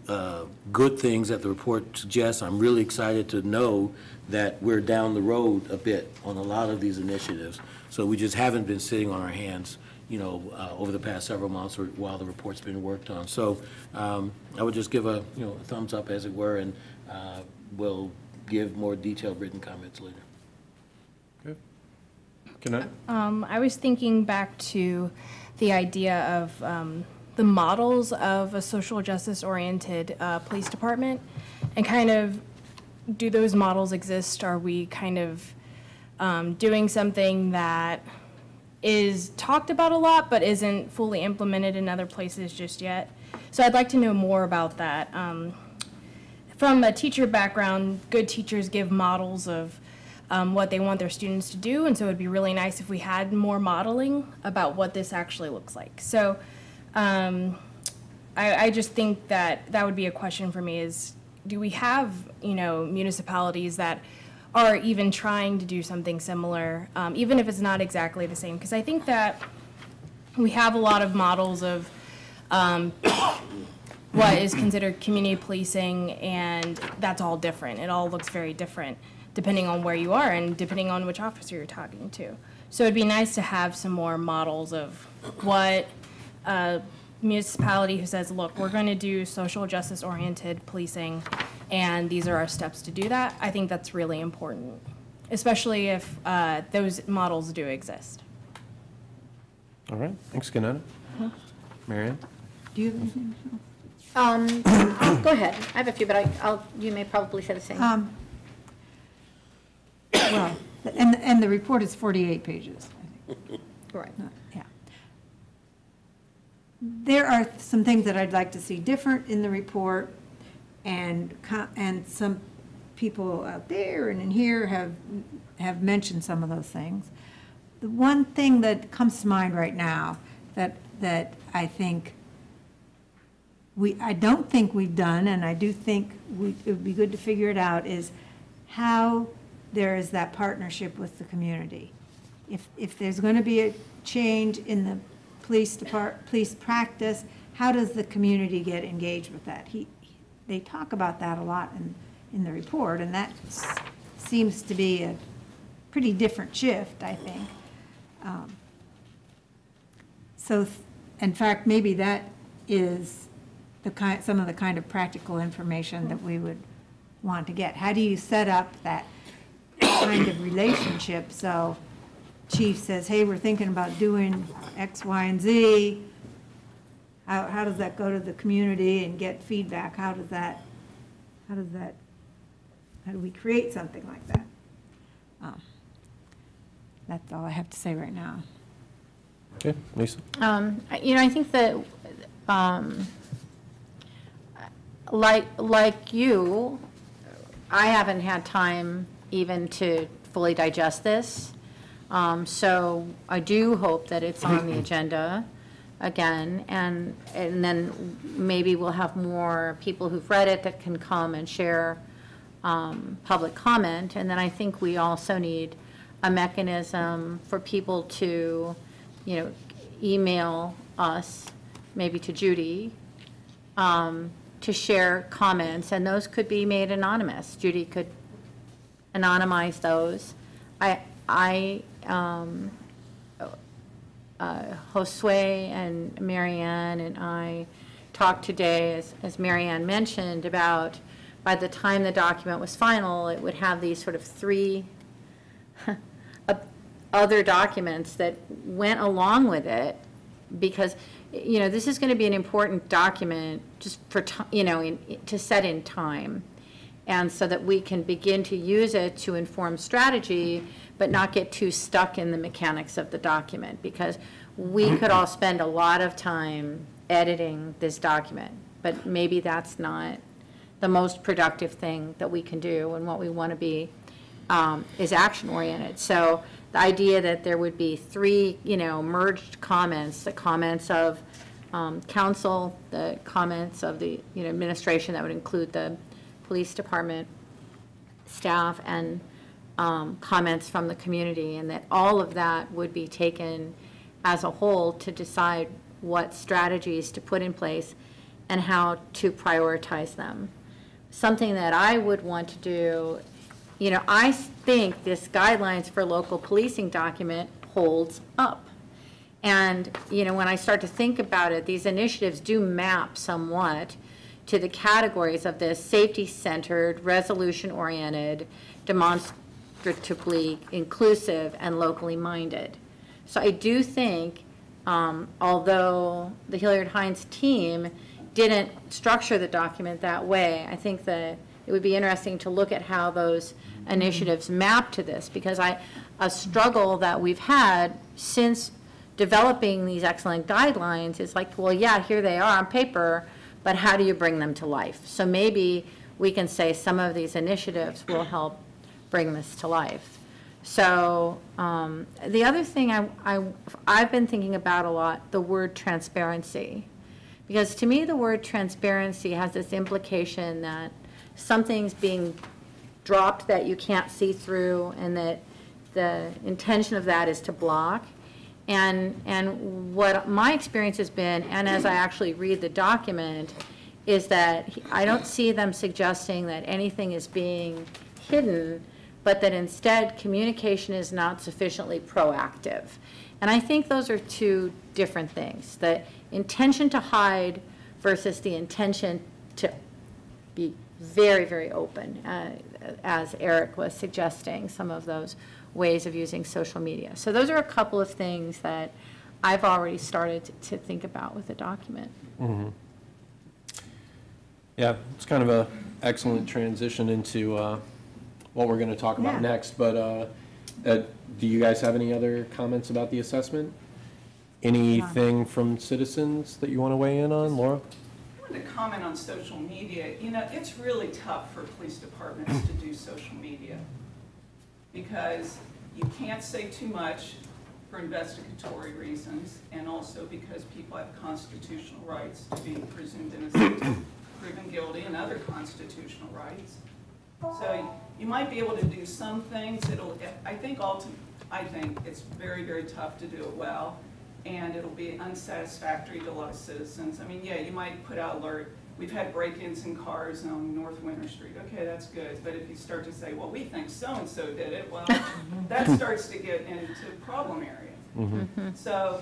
[SPEAKER 7] uh, good things that the report suggests. I'm really excited to know that we're down the road a bit on a lot of these initiatives. So we just haven't been sitting on our hands, you know, uh, over the past several months or while the report's been worked on. So um, I would just give a, you know, a thumbs up, as it were, and uh, we'll give more detailed written comments later. Okay.
[SPEAKER 1] Can I?
[SPEAKER 17] Um, I was thinking back to the idea of um, the models of a social justice oriented uh, police department and kind of do those models exist? Are we kind of um, doing something that is talked about a lot but isn't fully implemented in other places just yet? So I'd like to know more about that. Um, from a teacher background, good teachers give models of um, what they want their students to do, and so it'd be really nice if we had more modeling about what this actually looks like. So um, I, I just think that that would be a question for me is, do we have, you know, municipalities that are even trying to do something similar, um, even if it's not exactly the same? Because I think that we have a lot of models of um, what is considered community policing, and that's all different. It all looks very different depending on where you are and depending on which officer you're talking to. So it'd be nice to have some more models of what a municipality who says, look, we're going to do social justice oriented policing, and these are our steps to do that. I think that's really important, especially if uh, those models do exist.
[SPEAKER 1] All right, thanks, Kineta. Marianne?
[SPEAKER 4] Do you have anything?
[SPEAKER 3] Um, Go ahead. I have a few, but I- I'll, you may probably say the same.
[SPEAKER 4] Um, Well, and, and the report is 48 pages, I think.
[SPEAKER 3] Right.
[SPEAKER 4] Yeah. There are some things that I'd like to see different in the report and, and some people out there and in here have, have mentioned some of those things. The one thing that comes to mind right now that, that I think we, I don't think we've done, and I do think we, it would be good to figure it out, is how there is that partnership with the community. If, if there's going to be a change in the police depart, police practice, how does the community get engaged with that? He, they talk about that a lot in, in the report, and that seems to be a pretty different shift, I think. Um, So, in fact, maybe that is the kind, some of the kind of practical information that we would want to get. How do you set up that kind of relationship? So chief says, hey, we're thinking about doing X, Y, and Z. How, how does that go to the community and get feedback? How does that, how does that, how do we create something like that? Um, That's all I have to say right now.
[SPEAKER 1] Okay, Lisa?
[SPEAKER 3] Um, I- You know, I think that, um, like, like you, I haven't had time even to fully digest this. Um, So I do hope that it's on the agenda again, and, and then maybe we'll have more people who've read it that can come and share um, public comment. And then I think we also need a mechanism for people to, you know, email us, maybe to Judy, um, to share comments, and those could be made anonymous. Judy could anonymize those. I, I, um, uh, Josue and Marianne and I talked today, as, as Marianne mentioned, about by the time the document was final, it would have these sort of three other documents that went along with it, because, you know, this is going to be an important document just for, you know, in- to set in time. And so that we can begin to use it to inform strategy, but not get too stuck in the mechanics of the document. Because we could all spend a lot of time editing this document, but maybe that's not the most productive thing that we can do. And what we want to be um, is action-oriented. So the idea that there would be three, you know, merged comments, the comments of um, council, the comments of the, you know, administration, that would include the police department staff, and um, comments from the community, and that all of that would be taken as a whole to decide what strategies to put in place and how to prioritize them. Something that I would want to do, you know, I think this guidelines for local policing document holds up. And, you know, when I start to think about it, these initiatives do map somewhat to the categories of this safety-centered, resolution-oriented, demonstratively inclusive, and locally minded. So I do think, um, although the Hillard Heintze team didn't structure the document that way, I think that it would be interesting to look at how those initiatives map to this, because I, a struggle that we've had since developing these excellent guidelines is like, well, yeah, here they are on paper, but how do you bring them to life? So maybe we can say some of these initiatives will help bring this to life. So um, the other thing I, I, I've been thinking about a lot, the word transparency. Because to me, the word transparency has this implication that something's being dropped that you can't see through and that the intention of that is to block. And, and what my experience has been, and as I actually read the document, is that I don't see them suggesting that anything is being hidden, but that instead communication is not sufficiently proactive. And I think those are two different things, the intention to hide versus the intention to be very, very open, uh, as Eric was suggesting, some of those ways of using social media. So those are a couple of things that I've already started to- think about with the document.
[SPEAKER 1] Mhm. Yeah, it's kind of an excellent transition into uh, what we're going to talk about
[SPEAKER 4] Yeah.
[SPEAKER 1] next, but uh, uh, do you guys have any other comments about the assessment? Anything from citizens that you want to weigh in on, Laura?
[SPEAKER 6] I wanted to comment on social media. You know, it's really tough for police departments to do social media because you can't say too much for investigatory reasons and also because people have constitutional rights to be presumed innocent, proven guilty, and other constitutional rights. So you might be able to do some things, it'll, I think ultimately, I think it's very, very tough to do it well, and it'll be unsatisfactory to a lot of citizens. I mean, yeah, you might put out alert, we've had break-ins in cars on North Winter Street, okay, that's good, but if you start to say, well, we think so-and-so did it, well, that starts to get into problem area.
[SPEAKER 1] Mhm.
[SPEAKER 6] So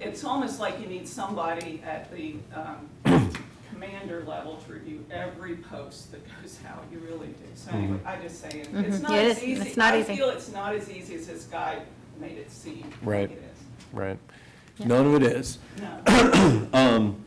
[SPEAKER 6] it's almost like you need somebody at the um, commander level to review every post that goes out, you really do. So anyway, I just say, it- it's
[SPEAKER 3] Mhm.
[SPEAKER 6] not
[SPEAKER 3] Yeah, it
[SPEAKER 6] as
[SPEAKER 3] is.
[SPEAKER 6] easy.
[SPEAKER 3] It's not
[SPEAKER 6] I
[SPEAKER 3] easy.
[SPEAKER 6] feel it's not as easy as this guy made it seem
[SPEAKER 1] Right.
[SPEAKER 6] it is.
[SPEAKER 1] Right. None of it is.
[SPEAKER 6] No.
[SPEAKER 1] Um,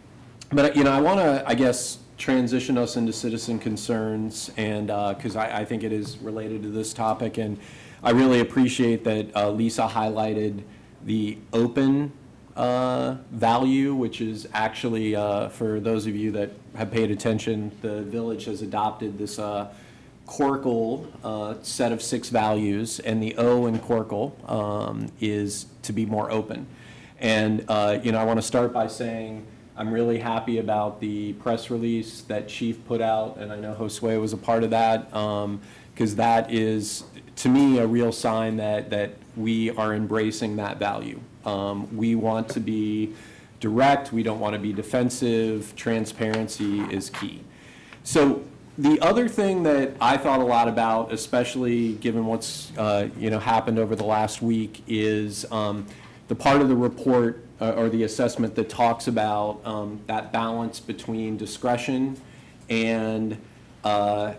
[SPEAKER 1] But, you know, I want to, I guess, transition us into citizen concerns, and, because I, I think it is related to this topic, and I really appreciate that uh, Lisa highlighted the open uh, value, which is actually, uh, for those of you that have paid attention, the village has adopted this uh, Corkle uh, set of six values, and the O in Corkle um, is to be more open. And, uh, you know, I want to start by saying I'm really happy about the press release that Chief put out, and I know Josue was a part of that, because that is, to me, a real sign that, that we are embracing that value. Um, We want to be direct, we don't want to be defensive, transparency is key. So the other thing that I thought a lot about, especially given what's, uh, you know, happened over the last week, is um, the part of the report uh, or the assessment that talks about um, that balance between discretion and, uh,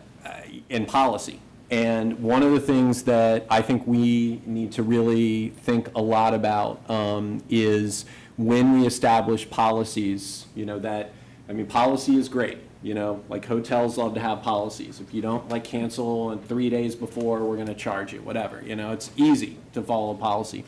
[SPEAKER 1] and policy. And one of the things that I think we need to really think a lot about um, is when we establish policies, you know, that, I mean, policy is great, you know, like hotels love to have policies. If you don't like cancel and three days before, we're gonna charge you, whatever, you know, it's easy to follow policy.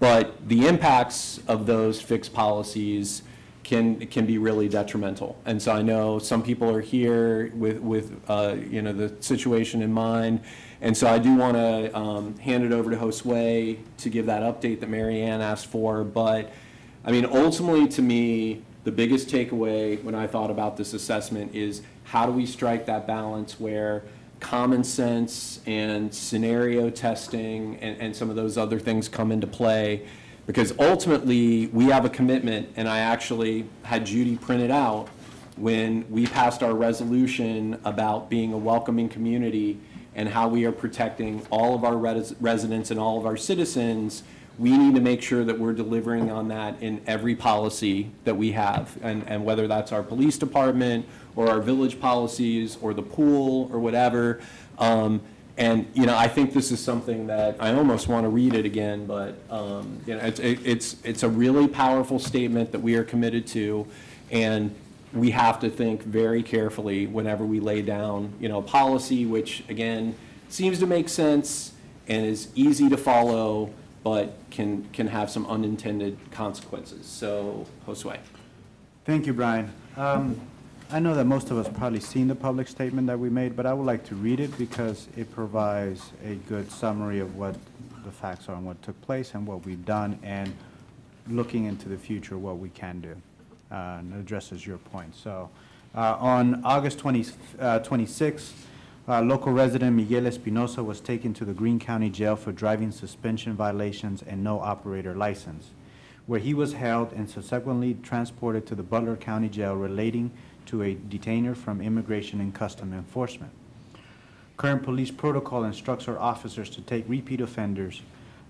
[SPEAKER 1] But the impacts of those fixed policies can, can be really detrimental. And so I know some people are here with, with, uh, you know, the situation in mind. And so I do want to um, hand it over to Josue to give that update that Marianne asked for. But, I mean, ultimately, to me, the biggest takeaway when I thought about this assessment is how do we strike that balance where common sense and scenario testing and, and some of those other things come into play. Because ultimately, we have a commitment, and I actually had Judy print it out when we passed our resolution about being a welcoming community and how we are protecting all of our res- residents and all of our citizens. We need to make sure that we're delivering on that in every policy that we have. And, and whether that's our police department or our village policies or the pool or whatever. Um, and, you know, I think this is something that, I almost want to read it again, but, um, you know, it's, it- it's, it's a really powerful statement that we are committed to. And we have to think very carefully whenever we lay down, you know, a policy, which, again, seems to make sense and is easy to follow, but can, can have some unintended consequences. So, Josue.
[SPEAKER 9] Thank you, Brian. Um, I know that most of us probably seen the public statement that we made, but I would like to read it because it provides a good summary of what the facts are and what took place and what we've done, and looking into the future, what we can do, uh, and addresses your point. So, uh, on August 20 uh, 26th, uh, local resident Miguel Espinosa was taken to the Greene County Jail for driving suspension violations and no operator license, where he was held and subsequently transported to the Butler County Jail relating to a detainer from Immigration and Custom Enforcement. Current police protocol instructs our officers to take repeat offenders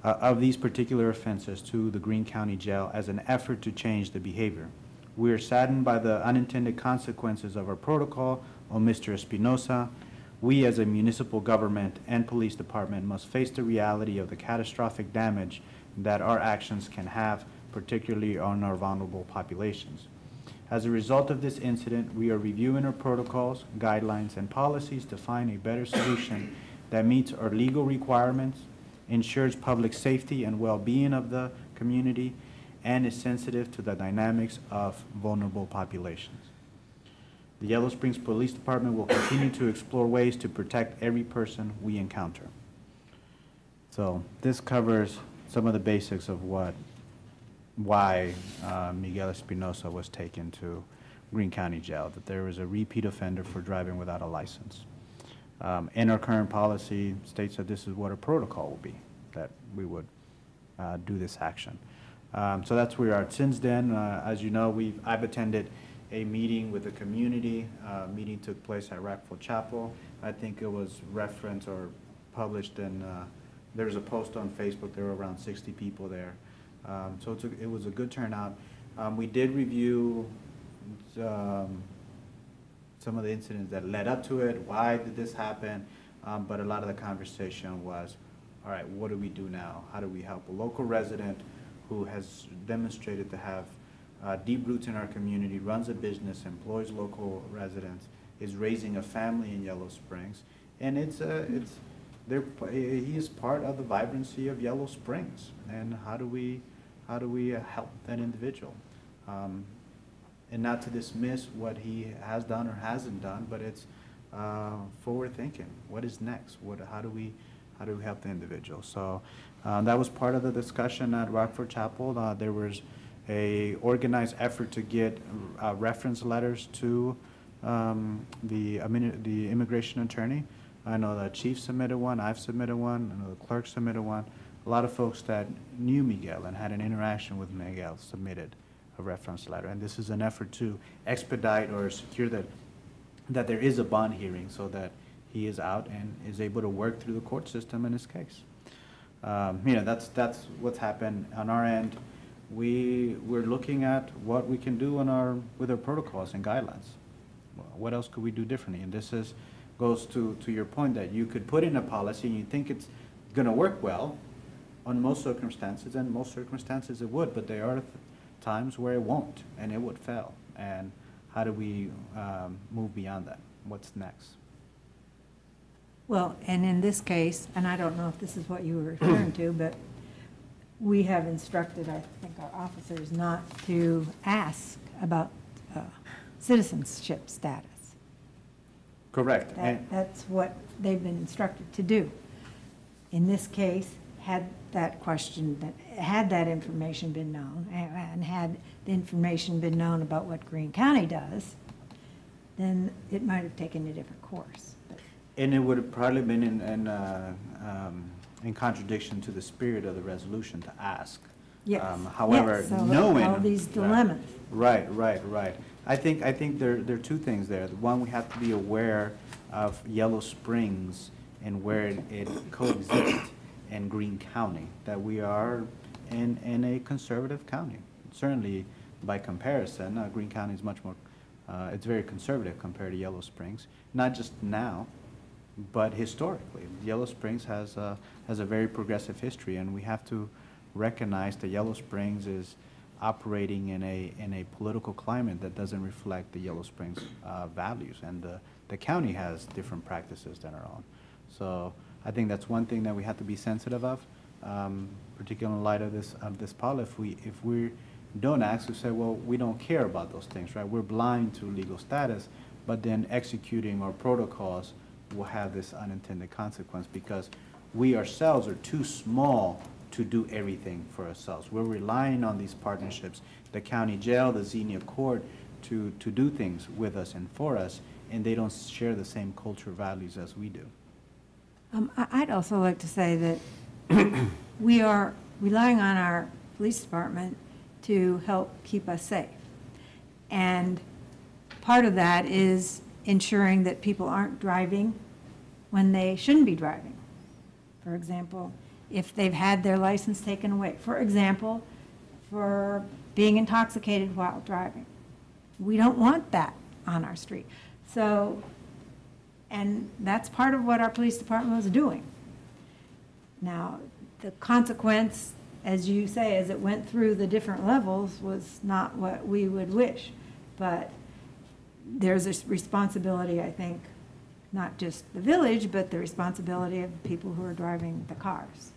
[SPEAKER 9] uh, of these particular offenses to the Greene County Jail as an effort to change the behavior. We are saddened by the unintended consequences of our protocol on Mr. Espinosa. We, as a municipal government and police department, must face the reality of the catastrophic damage that our actions can have, particularly on our vulnerable populations. As a result of this incident, we are reviewing our protocols, guidelines, and policies to find a better solution that meets our legal requirements, ensures public safety and well-being of the community, and is sensitive to the dynamics of vulnerable populations. The Yellow Springs Police Department will continue to explore ways to protect every person we encounter. So this covers some of the basics of what, why uh, Miguel Espinosa was taken to Greene County Jail, that there was a repeat offender for driving without a license. Um, And our current policy states that this is what a protocol will be, that we would uh, do this action. Um, So that's where we are. Since then, uh, as you know, we've, I've attended a meeting with the community. Uh, Meeting took place at Rockford Chapel. I think it was referenced or published in, uh, there was a post on Facebook, there were around 60 people there. Um, So a- it was a good turnout. Um, We did review um, some of the incidents that led up to it, why did this happen? Um, But a lot of the conversation was, all right, what do we do now? How do we help a local resident who has demonstrated to have uh, deep roots in our community, runs a business, employs local residents, is raising a family in Yellow Springs, and it's, uh, it's, they're, he is part of the vibrancy of Yellow Springs. And how do we, how do we uh, help that individual? Um, and not to dismiss what he has done or hasn't done, but it's uh, forward thinking. What is next? What, how do we, how do we help the individual? So uh, that was part of the discussion at Rockford Chapel. Uh, there was a organized effort to get uh, reference letters to um, the, the immigration attorney. I know the chief submitted one, I've submitted one, I know the clerk submitted one. A lot of folks that knew Miguel and had an interaction with Miguel submitted a reference letter. And this is an effort to expedite or secure that, that there is a bond hearing so that he is out and is able to work through the court system in his case. Um, You know, that's, that's what's happened on our end. We, we're looking at what we can do on our, with our protocols and guidelines. What else could we do differently? And this is, goes to, to your point that you could put in a policy and you think it's gonna work well on most circumstances, and most circumstances it would, but there are th- times where it won't, and it would fail. And how do we um, move beyond that? What's next?
[SPEAKER 4] Well, and in this case, and I don't know if this is what you were referring to, but we have instructed, I think, our officers not to ask about uh, citizenship status.
[SPEAKER 9] Correct.
[SPEAKER 4] That,
[SPEAKER 9] And-
[SPEAKER 4] that's what they've been instructed to do. In this case, had that question, that had that information been known, and had the information been known about what Greene County does, then it might have taken a different course.
[SPEAKER 9] And it would have probably been in, in, uh, um, in contradiction to the spirit of the resolution to ask.
[SPEAKER 4] Yes,
[SPEAKER 9] Um, However,
[SPEAKER 4] yes, so
[SPEAKER 9] knowing.
[SPEAKER 4] all these dilemmas.
[SPEAKER 9] Right, right, right. I think, I think there, there are two things there. The One, we have to be aware of Yellow Springs and where it- it coexists in Greene County, that we are in, in a conservative county. Certainly, by comparison, uh, Greene County is much more, uh, it's very conservative compared to Yellow Springs, not just now, but historically. Yellow Springs has, a- has a very progressive history, and we have to recognize that Yellow Springs is operating in a, in a political climate that doesn't reflect the Yellow Springs uh, values, and the, the county has different practices than our own. So I think that's one thing that we have to be sensitive of, um, particularly in light of this, of this policy. If we, if we don't we say, well, we don't care about those things, right? We're blind to legal status, but then executing our protocols will have this unintended consequence because we ourselves are too small to do everything for ourselves. We're relying on these partnerships, the county jail, the Xenia court, to, to do things with us and for us, and they don't share the same culture values as we do.
[SPEAKER 4] Um, I'd also like to say that we are relying on our police department to help keep us safe. And part of that is ensuring that people aren't driving when they shouldn't be driving. For example, if they've had their license taken away, for example, for being intoxicated while driving. We don't want that on our street. So, and that's part of what our police department was doing. Now, the consequence, as you say, as it went through the different levels, was not what we would wish. But there's a responsibility, I think, not just the village, but the responsibility of the people who are driving the cars.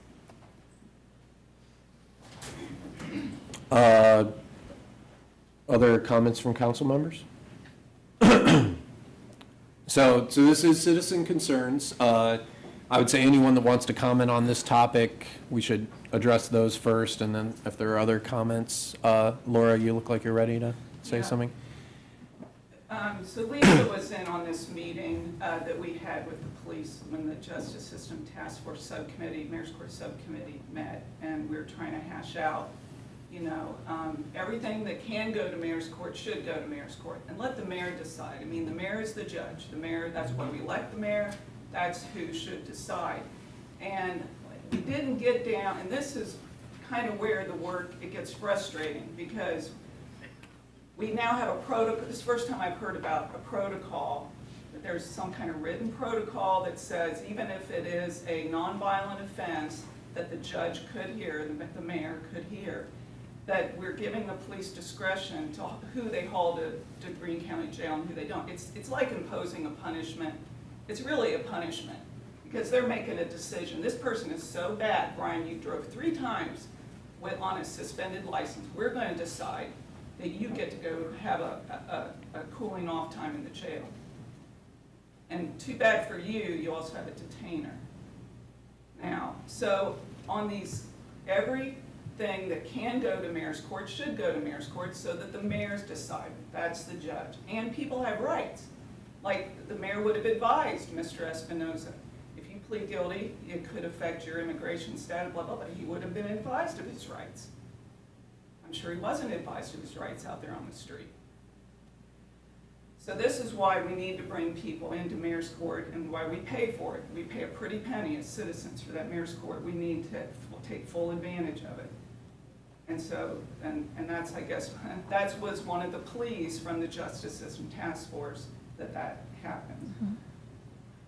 [SPEAKER 1] Uh, Other comments from council members? So, so this is citizen concerns. Uh, I would say anyone that wants to comment on this topic, we should address those first, and then if there are other comments, uh, Laura, you look like you're ready to say
[SPEAKER 6] Yeah.
[SPEAKER 1] something?
[SPEAKER 6] Um, so Lisa was in on this meeting, uh, that we had with the police when the Justice System Task Force Subcommittee, Mayor's Court Subcommittee met, and we were trying to hash out, you know, um, everything that can go to Mayor's Court should go to Mayor's Court, and let the mayor decide. I mean, the mayor is the judge, the mayor, that's why we elect the mayor, that's who should decide. And we didn't get down, and this is kind of where the work, it gets frustrating, because we now have a protocol, this is the first time I've heard about a protocol, that there's some kind of written protocol that says even if it is a nonviolent offense, that the judge could hear, the the mayor could hear, that we're giving the police discretion to who they haul to, to Greene County Jail and who they don't. It's, it's like imposing a punishment. It's really a punishment, because they're making a decision. This person is so bad, Brian, you drove three times with, on a suspended license. We're gonna decide that you get to go have a, a, a cooling off time in the jail. And too bad for you, you also have a detainer. Now, so on these, everything that can go to mayor's court should go to mayor's court so that the mayors decide, that's the judge. And people have rights. Like, the mayor would have advised Mr. Espinosa, if you plead guilty, it could affect your immigration status, blah, blah, blah. He would have been advised of his rights. I'm sure he wasn't advised of his rights out there on the street. So this is why we need to bring people into mayor's court and why we pay for it. We pay a pretty penny as citizens for that mayor's court. We need to take full advantage of it. And so, and, and that's, I guess, that was one of the pleas from the Justice System Task Force, that that happened.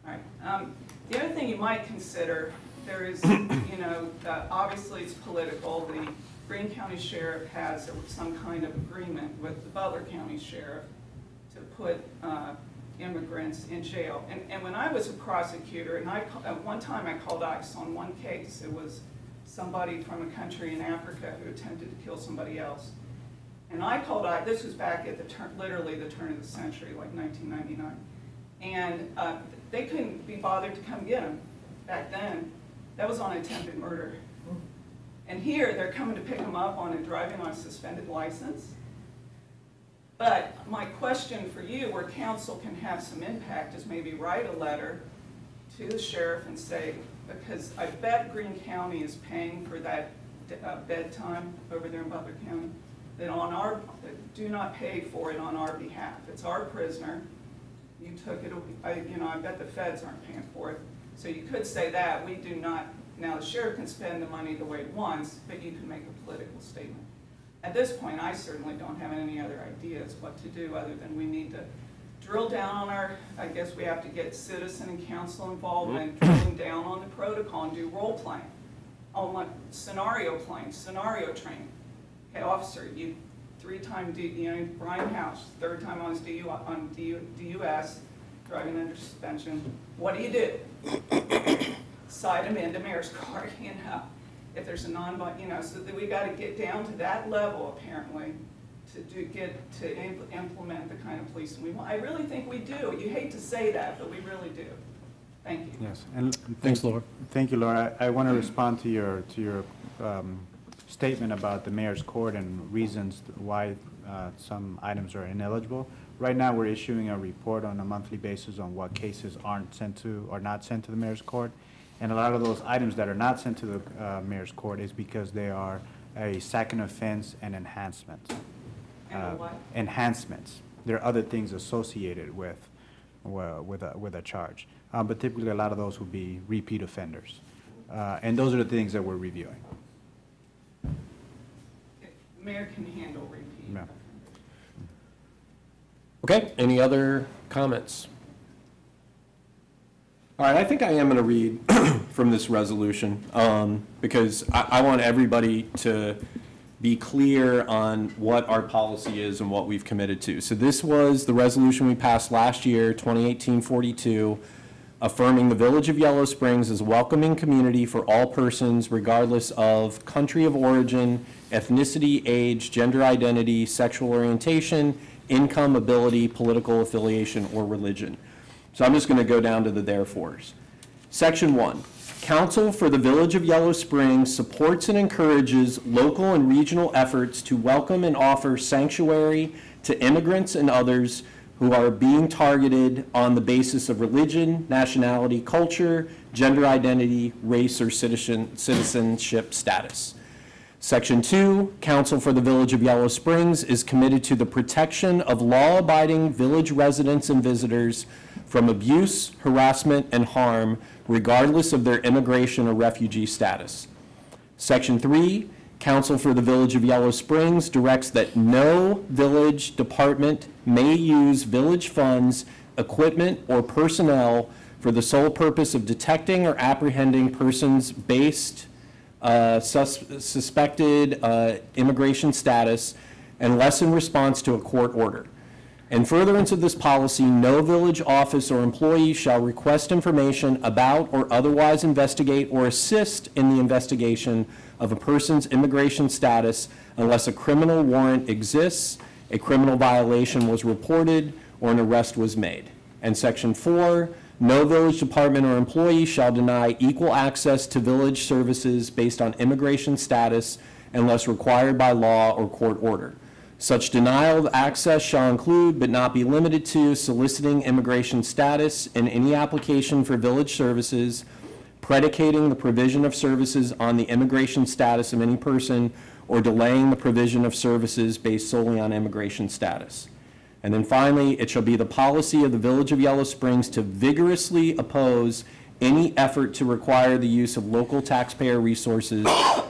[SPEAKER 6] All right, um, the other thing you might consider, there is, you know, uh, obviously it's political. The Greene County Sheriff has some kind of agreement with the Butler County Sheriff to put uh, immigrants in jail. And, and when I was a prosecutor, and I, at one time I called ICE on one case, it was somebody from a country in Africa who attempted to kill somebody else. And I called ICE, this was back at the turn, literally the turn of the century, like 1999. And uh, they couldn't be bothered to come get him back then. That was on attempted murder. And here, they're coming to pick him up on a driving on a suspended license. But my question for you, where council can have some impact, is maybe write a letter to the sheriff and say, because I bet Greene County is paying for that uh, bedtime over there in Butler County, that on our, that do not pay for it on our behalf. It's our prisoner. You took it, I, you know, I bet the feds aren't paying for it. So you could say that, we do not, now the sheriff can spend the money the way he wants, but you can make a political statement. At this point, I certainly don't have any other ideas what to do, other than we need to drill down on our, I guess we have to get citizen and council involvement, mm-hmm. drilling down on the protocol and do role playing. On what, scenario playing, scenario training. Okay, officer, you, three-time, D- you know, Brian Housh, third time on his DU, on DU, DUS, driving under suspension, what do you do? Cite him into mayor's car, you know, if there's a non, you know, so that we gotta get down to that level apparently to do, get, to impl- implement the kind of policing we want. I really think we do. You hate to say that, but we really do. Thank you.
[SPEAKER 9] Yes, and.
[SPEAKER 1] Thanks, Laura.
[SPEAKER 9] Thank you, Laura. I want to respond to your, to your um, statement about the mayor's court and reasons why uh, some items are ineligible. Right now, we're issuing a report on a monthly basis on what cases aren't sent to, or not sent to the mayor's court. And a lot of those items that are not sent to the uh, mayor's court is because they are a second offense and enhancements.
[SPEAKER 6] And a
[SPEAKER 9] Uh. Enhancements. There are other things associated with, well, with a, with a charge. Uh, But typically, a lot of those would be repeat offenders. Uh, And those are the things that we're reviewing.
[SPEAKER 6] Mayor can handle repeat.
[SPEAKER 9] Yeah.
[SPEAKER 1] Okay, any other comments? All right, I think I am going to read from this resolution, um, because I, I want everybody to be clear on what our policy is and what we've committed to. So this was the resolution we passed last year, 2018-42, affirming the Village of Yellow Springs as a welcoming community for all persons regardless of country of origin, ethnicity, age, gender identity, sexual orientation, income, ability, political affiliation, or religion. So I'm just going to go down to the therefores. Section one, council for the Village of Yellow Springs supports and encourages local and regional efforts to welcome and offer sanctuary to immigrants and others who are being targeted on the basis of religion, nationality, culture, gender identity, race, or citizen, citizenship status. Section two, Council for the Village of Yellow Springs is committed to the protection of law-abiding village residents and visitors from abuse, harassment, and harm regardless of their immigration or refugee status. Section three, Council for the Village of Yellow Springs directs that no village department may use village funds, equipment, or personnel for the sole purpose of detecting or apprehending persons based, uh, sus- suspected uh, immigration status unless in response to a court order. In furtherance of this policy, no village office or employee shall request information about or otherwise investigate or assist in the investigation of a person's immigration status unless a criminal warrant exists, a criminal violation was reported, or an arrest was made. And section four, no village department or employee shall deny equal access to village services based on immigration status unless required by law or court order. Such denial of access shall include, but not be limited to, soliciting immigration status in any application for village services, predicating the provision of services on the immigration status of any person, or delaying the provision of services based solely on immigration status. And then finally, it shall be the policy of the Village of Yellow Springs to vigorously oppose any effort to require the use of local taxpayer resources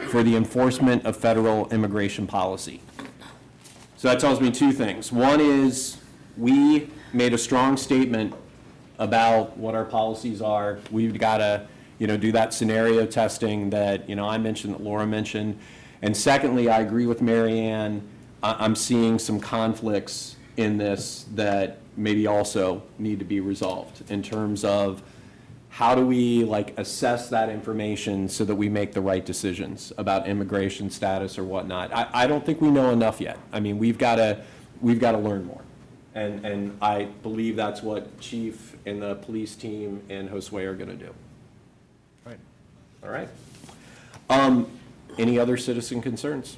[SPEAKER 1] for the enforcement of federal immigration policy. So that tells me two things. One is, we made a strong statement about what our policies are. We've got to, you know, do that scenario testing that, you know, I mentioned, that Laura mentioned. And secondly, I agree with Marianne. I- I'm seeing some conflicts in this that maybe also need to be resolved in terms of how do we like assess that information so that we make the right decisions about immigration status or whatnot? I, I don't think we know enough yet. I mean, we've got to, we've got to learn more. And, and I believe that's what Chief and the police team and Josue are going to do.
[SPEAKER 9] Right.
[SPEAKER 1] All right. Um, any other citizen concerns?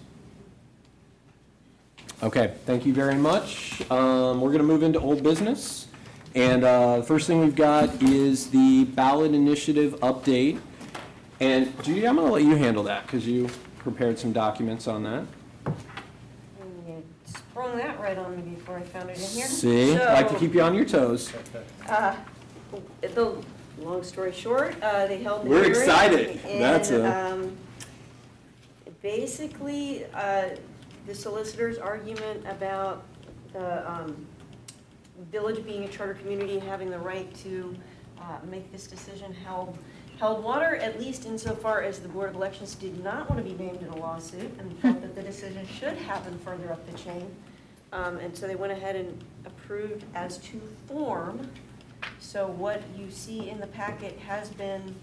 [SPEAKER 1] Okay, thank you very much. Um, we're going to move into old business. And uh, the first thing we've got is the ballot initiative update. And Judy, I'm going to let you handle that because you prepared some documents on that.
[SPEAKER 2] You sprung that right on me before I found it in here.
[SPEAKER 1] See, I like to keep you on your toes.
[SPEAKER 2] uh, The, long story short, uh, they held the
[SPEAKER 1] We're excited. That's a-
[SPEAKER 2] um, Basically, uh, the solicitor's argument about the um, village being a charter community and having the right to uh, make this decision held, held water, at least insofar as the Board of Elections did not want to be named in a lawsuit and felt that the decision should happen further up the chain. Um, And so they went ahead and approved as to form. So what you see in the packet has been,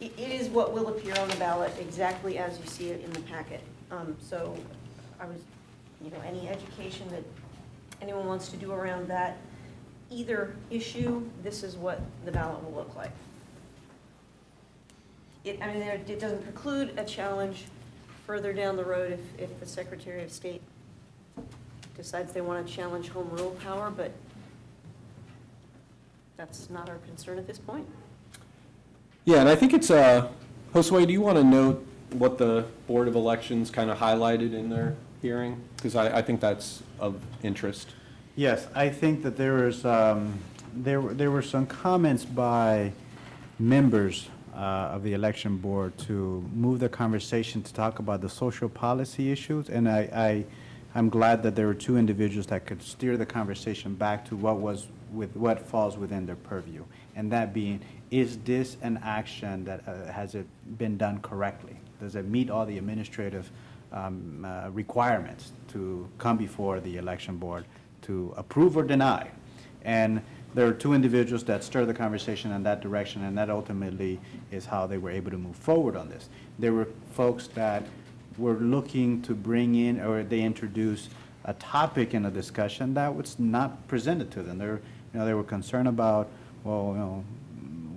[SPEAKER 2] it it is what will appear on the ballot exactly as you see it in the packet. Um, So I was, you know, any education that anyone wants to do around that, either issue, this is what the ballot will look like. It, I mean, there- it doesn't preclude a challenge further down the road if, if the Secretary of State decides they want to challenge home rule power, but that's not our concern at this point.
[SPEAKER 1] Yeah, and I think it's, uh, Josue, do you want to note what the Board of Elections kind of highlighted in their hearing? Because I, I think that's of interest.
[SPEAKER 9] Yes, I think that there was, um, there were, there were some comments by members uh, of the election board to move the conversation to talk about the social policy issues, and I, I, I'm glad that there were two individuals that could steer the conversation back to what was, with, what falls within their purview. And that being, is this an action that, uh, has it been done correctly? Does it meet all the administrative um, uh, requirements to come before the election board to approve or deny? And there are two individuals that stir the conversation in that direction, and that ultimately is how they were able to move forward on this. There were folks that were looking to bring in, or they introduced a topic in a discussion that was not presented to them. There, You know, they were concerned about, well, you know,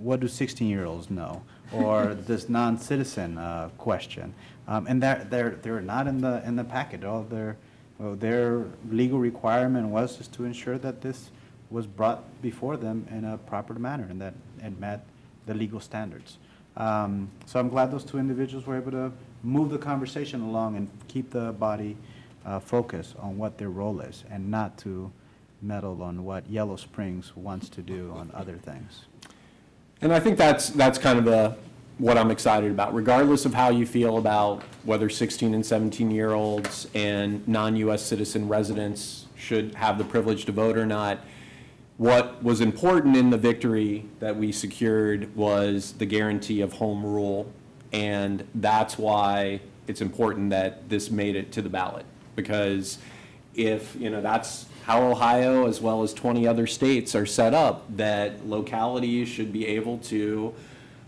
[SPEAKER 9] what do 16-year-olds know? Or this non-citizen uh, question. Um, And they're, they're, they're not in the, in the packet. All their, well, their legal requirement was just to ensure that this was brought before them in a proper manner and that it met the legal standards. Um, So I'm glad those two individuals were able to move the conversation along and keep the body uh, focused on what their role is and not to meddle on what Yellow Springs wants to do on other things.
[SPEAKER 1] And I think that's, that's kind of the, what I'm excited about, regardless of how you feel about whether 16 and 17-year-olds and non-US citizen residents should have the privilege to vote or not. What was important in the victory that we secured was the guarantee of home rule. And that's why it's important that this made it to the ballot. Because if, you know, that's how Ohio, as well as 20 other states, are set up, that localities should be able to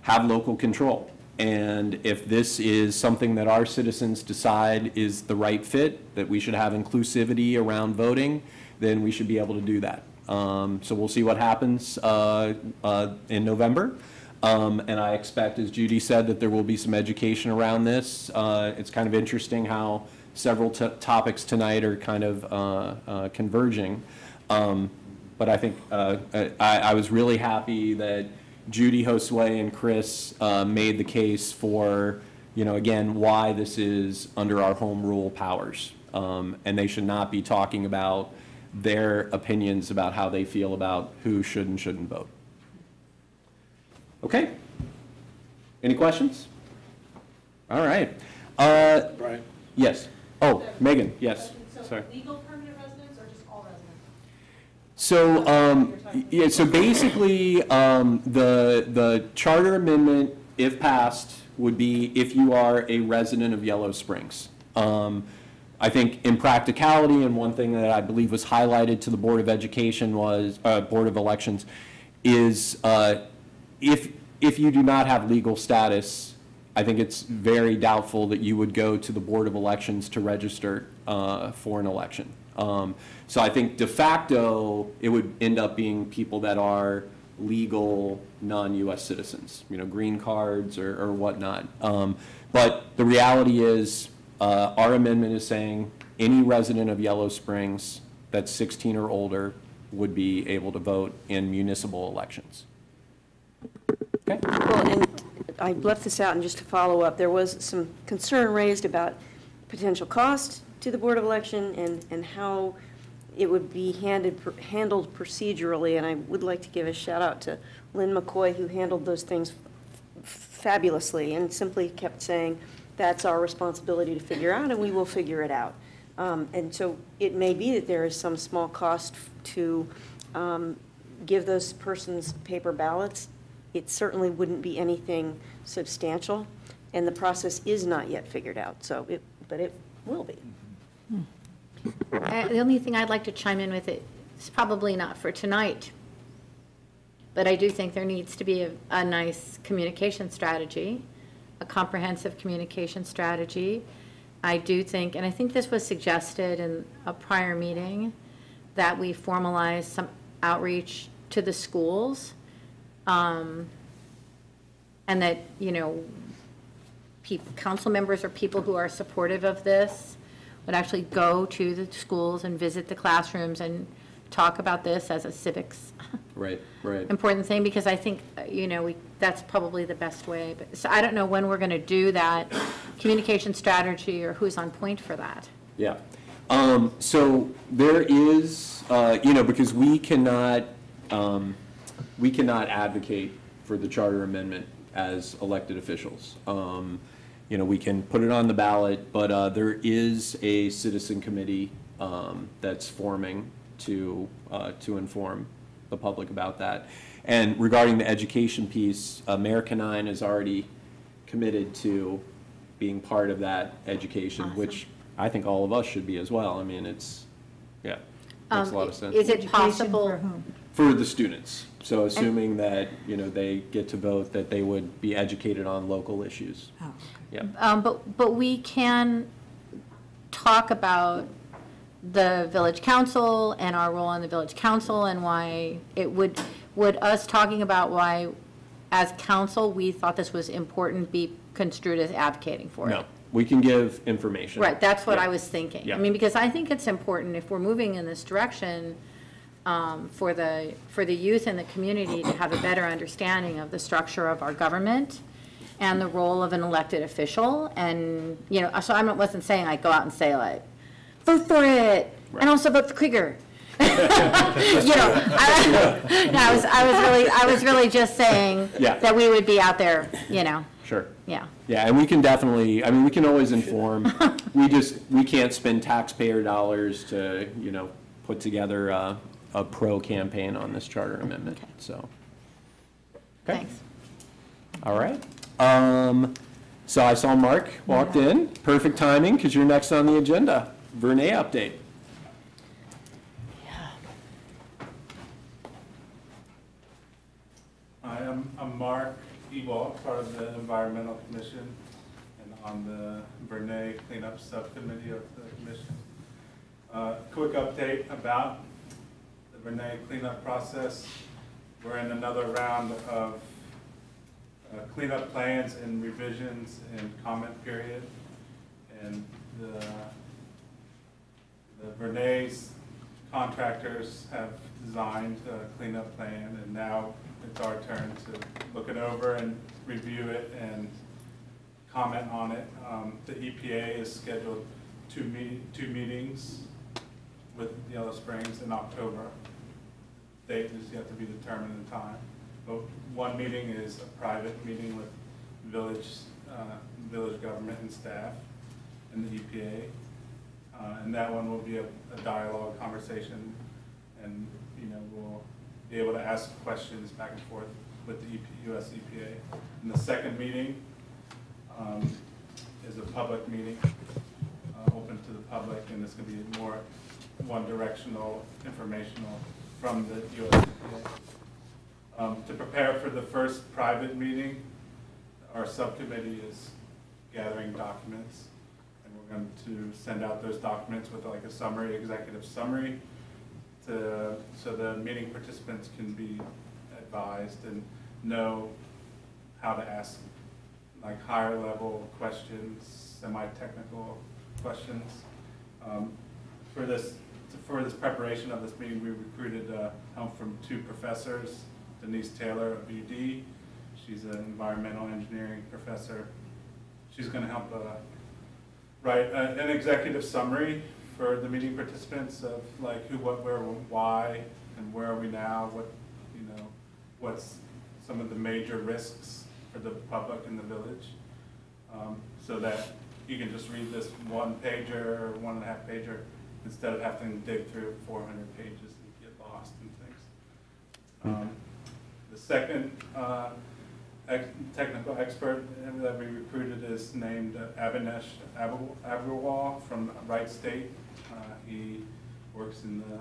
[SPEAKER 1] have local control. And if this is something that our citizens decide is the right fit, that we should have inclusivity around voting, then we should be able to do that. Um, So we'll see what happens uh, uh, in November. Um, And I expect, as Judy said, that there will be some education around this. Uh, It's kind of interesting how several to- topics tonight are kind of uh, uh, converging. Um, But I think, uh, I, I was really happy that Judy Josue and Chris uh, made the case for, you know, again, why this is under our home rule powers. Um, And they should not be talking about their opinions about how they feel about who should and shouldn't vote. Okay? Any questions? All right. Uh,
[SPEAKER 10] Brian?
[SPEAKER 1] Yes. Oh, Megan, yes, sorry.
[SPEAKER 10] legal permanent residents or just all residents?
[SPEAKER 1] So, um, yeah, so basically, um, the, the charter amendment, if passed, would be if you are a resident of Yellow Springs. Um, I think in practicality, and one thing that I believe was highlighted to the Board of Education was, uh, Board of Elections, is, uh, if, if you do not have legal status, I think it's very doubtful that you would go to the Board of Elections to register uh, for an election. Um, So I think de facto, it would end up being people that are legal, non-US citizens, you know, green cards or or whatnot. Um, But the reality is, uh, our amendment is saying any resident of Yellow Springs that's 16 or older would be able to vote in municipal elections. Okay.
[SPEAKER 2] Well, and I left this out, and just to follow up, there was some concern raised about potential cost to the Board of Election and, and how it would be handed, handled procedurally, and I would like to give a shout out to Lynn McCoy, who handled those things fabulously, and simply kept saying, that's our responsibility to figure out, and we will figure it out. Um, And so it may be that there is some small cost to um, give those persons paper ballots. It certainly wouldn't be anything substantial, and the process is not yet figured out, so it, but it will be.
[SPEAKER 3] Uh, The only thing I'd like to chime in with it, it's probably not for tonight, but I do think there needs to be a, a nice communication strategy, a comprehensive communication strategy. I do think, and I think this was suggested in a prior meeting, that we formalize some outreach to the schools. um, And that, you know, peop council members or people who are supportive of this would actually go to the schools and visit the classrooms and talk about this as a civics
[SPEAKER 1] Right, right.
[SPEAKER 3] important thing, because I think, you know, we, that's probably the best way. But, so I don't know when we're going to do that communication strategy or who's on point for that.
[SPEAKER 1] Yeah. Um, so there is, uh, you know, because we cannot, um, we cannot advocate for the charter amendment as elected officials. Um, you know, we can put it on the ballot, but, uh, there is a citizen committee, um, that's forming to, uh, to inform the public about that. And regarding the education piece, uh, Mayor Conine is already committed to being part of that education, which I think all of us should be as well. I mean, it's, yeah, makes a lot of
[SPEAKER 3] Um,
[SPEAKER 1] sense.
[SPEAKER 3] Is it
[SPEAKER 4] Education
[SPEAKER 3] possible?
[SPEAKER 4] For
[SPEAKER 1] the students. So assuming that, you know, they get to vote, that they would be educated on local issues.
[SPEAKER 4] Oh,
[SPEAKER 1] Yeah.
[SPEAKER 3] Um, but, but we can talk about the village council and our role in the village council and why it would, would us talking about why, as council, we thought this was important, be construed as advocating for it?
[SPEAKER 1] No, we can give information.
[SPEAKER 3] Right, that's what
[SPEAKER 1] Yeah.
[SPEAKER 3] I was thinking.
[SPEAKER 1] Yeah.
[SPEAKER 3] I mean, because I think it's important, if we're moving in this direction, um, for the, for the youth and the community to have a better understanding of the structure of our government and the role of an elected official, and, you know, so I wasn't saying like, go out and say like, vote for it, and also vote for Kreeger. You know, I, no, I was, I was really, I was really just saying
[SPEAKER 1] Yeah.
[SPEAKER 3] that we would be out there, you know,
[SPEAKER 1] Sure.
[SPEAKER 3] yeah.
[SPEAKER 1] Yeah, and we can definitely, I mean, we can always inform. We just, we can't spend taxpayer dollars to, you know, put together a, a pro campaign on this charter amendment, so. Okay.
[SPEAKER 3] Thanks.
[SPEAKER 1] All right. Um, so I saw Mark walked in. Perfect timing, because you're next on the agenda. Vernay update.
[SPEAKER 18] Hi, I'm, I'm Mark Ewald, part of the Environmental Commission and on the Vernay Cleanup Subcommittee of the commission. Uh, Quick update about Vernay cleanup process. We're in another round of uh, cleanup plans and revisions and comment period. And the, the contractors have designed a cleanup plan, and now it's our turn to look it over and review it and comment on it. Um, The EPA is scheduled two two meetings with Yellow Springs in October. Date is yet to be determined in time. But one meeting is a private meeting with village, uh, village government and staff and the EPA. Uh, and that one will be a, a dialogue conversation, and, you know, we'll be able to ask questions back and forth with the EP, US EPA. And the second meeting, um, is a public meeting, uh, open to the public, and it's gonna be more one-directional, informational from the US Um, to prepare for the first private meeting, our subcommittee is gathering documents, and we're going to send out those documents with like a summary, executive summary, to, so the meeting participants can be advised and know how to ask like higher level questions, semi-technical questions. Um, For this, for this preparation of this meeting, we recruited uh, help from two professors, Denise Taylor of UD. She's an environmental engineering professor. She's gonna help uh, write a- an executive summary for the meeting participants of like who, what, where, why, and where are we now, what, you know, what's some of the major risks for the public in the village. Um, So that you can just read this one pager one and a half pager instead of having to dig through four hundred pages and get lost and things. Um, The second uh, ex- technical expert that we recruited is named Abinash Abu- Agrawal from Wright State. Uh, He works in the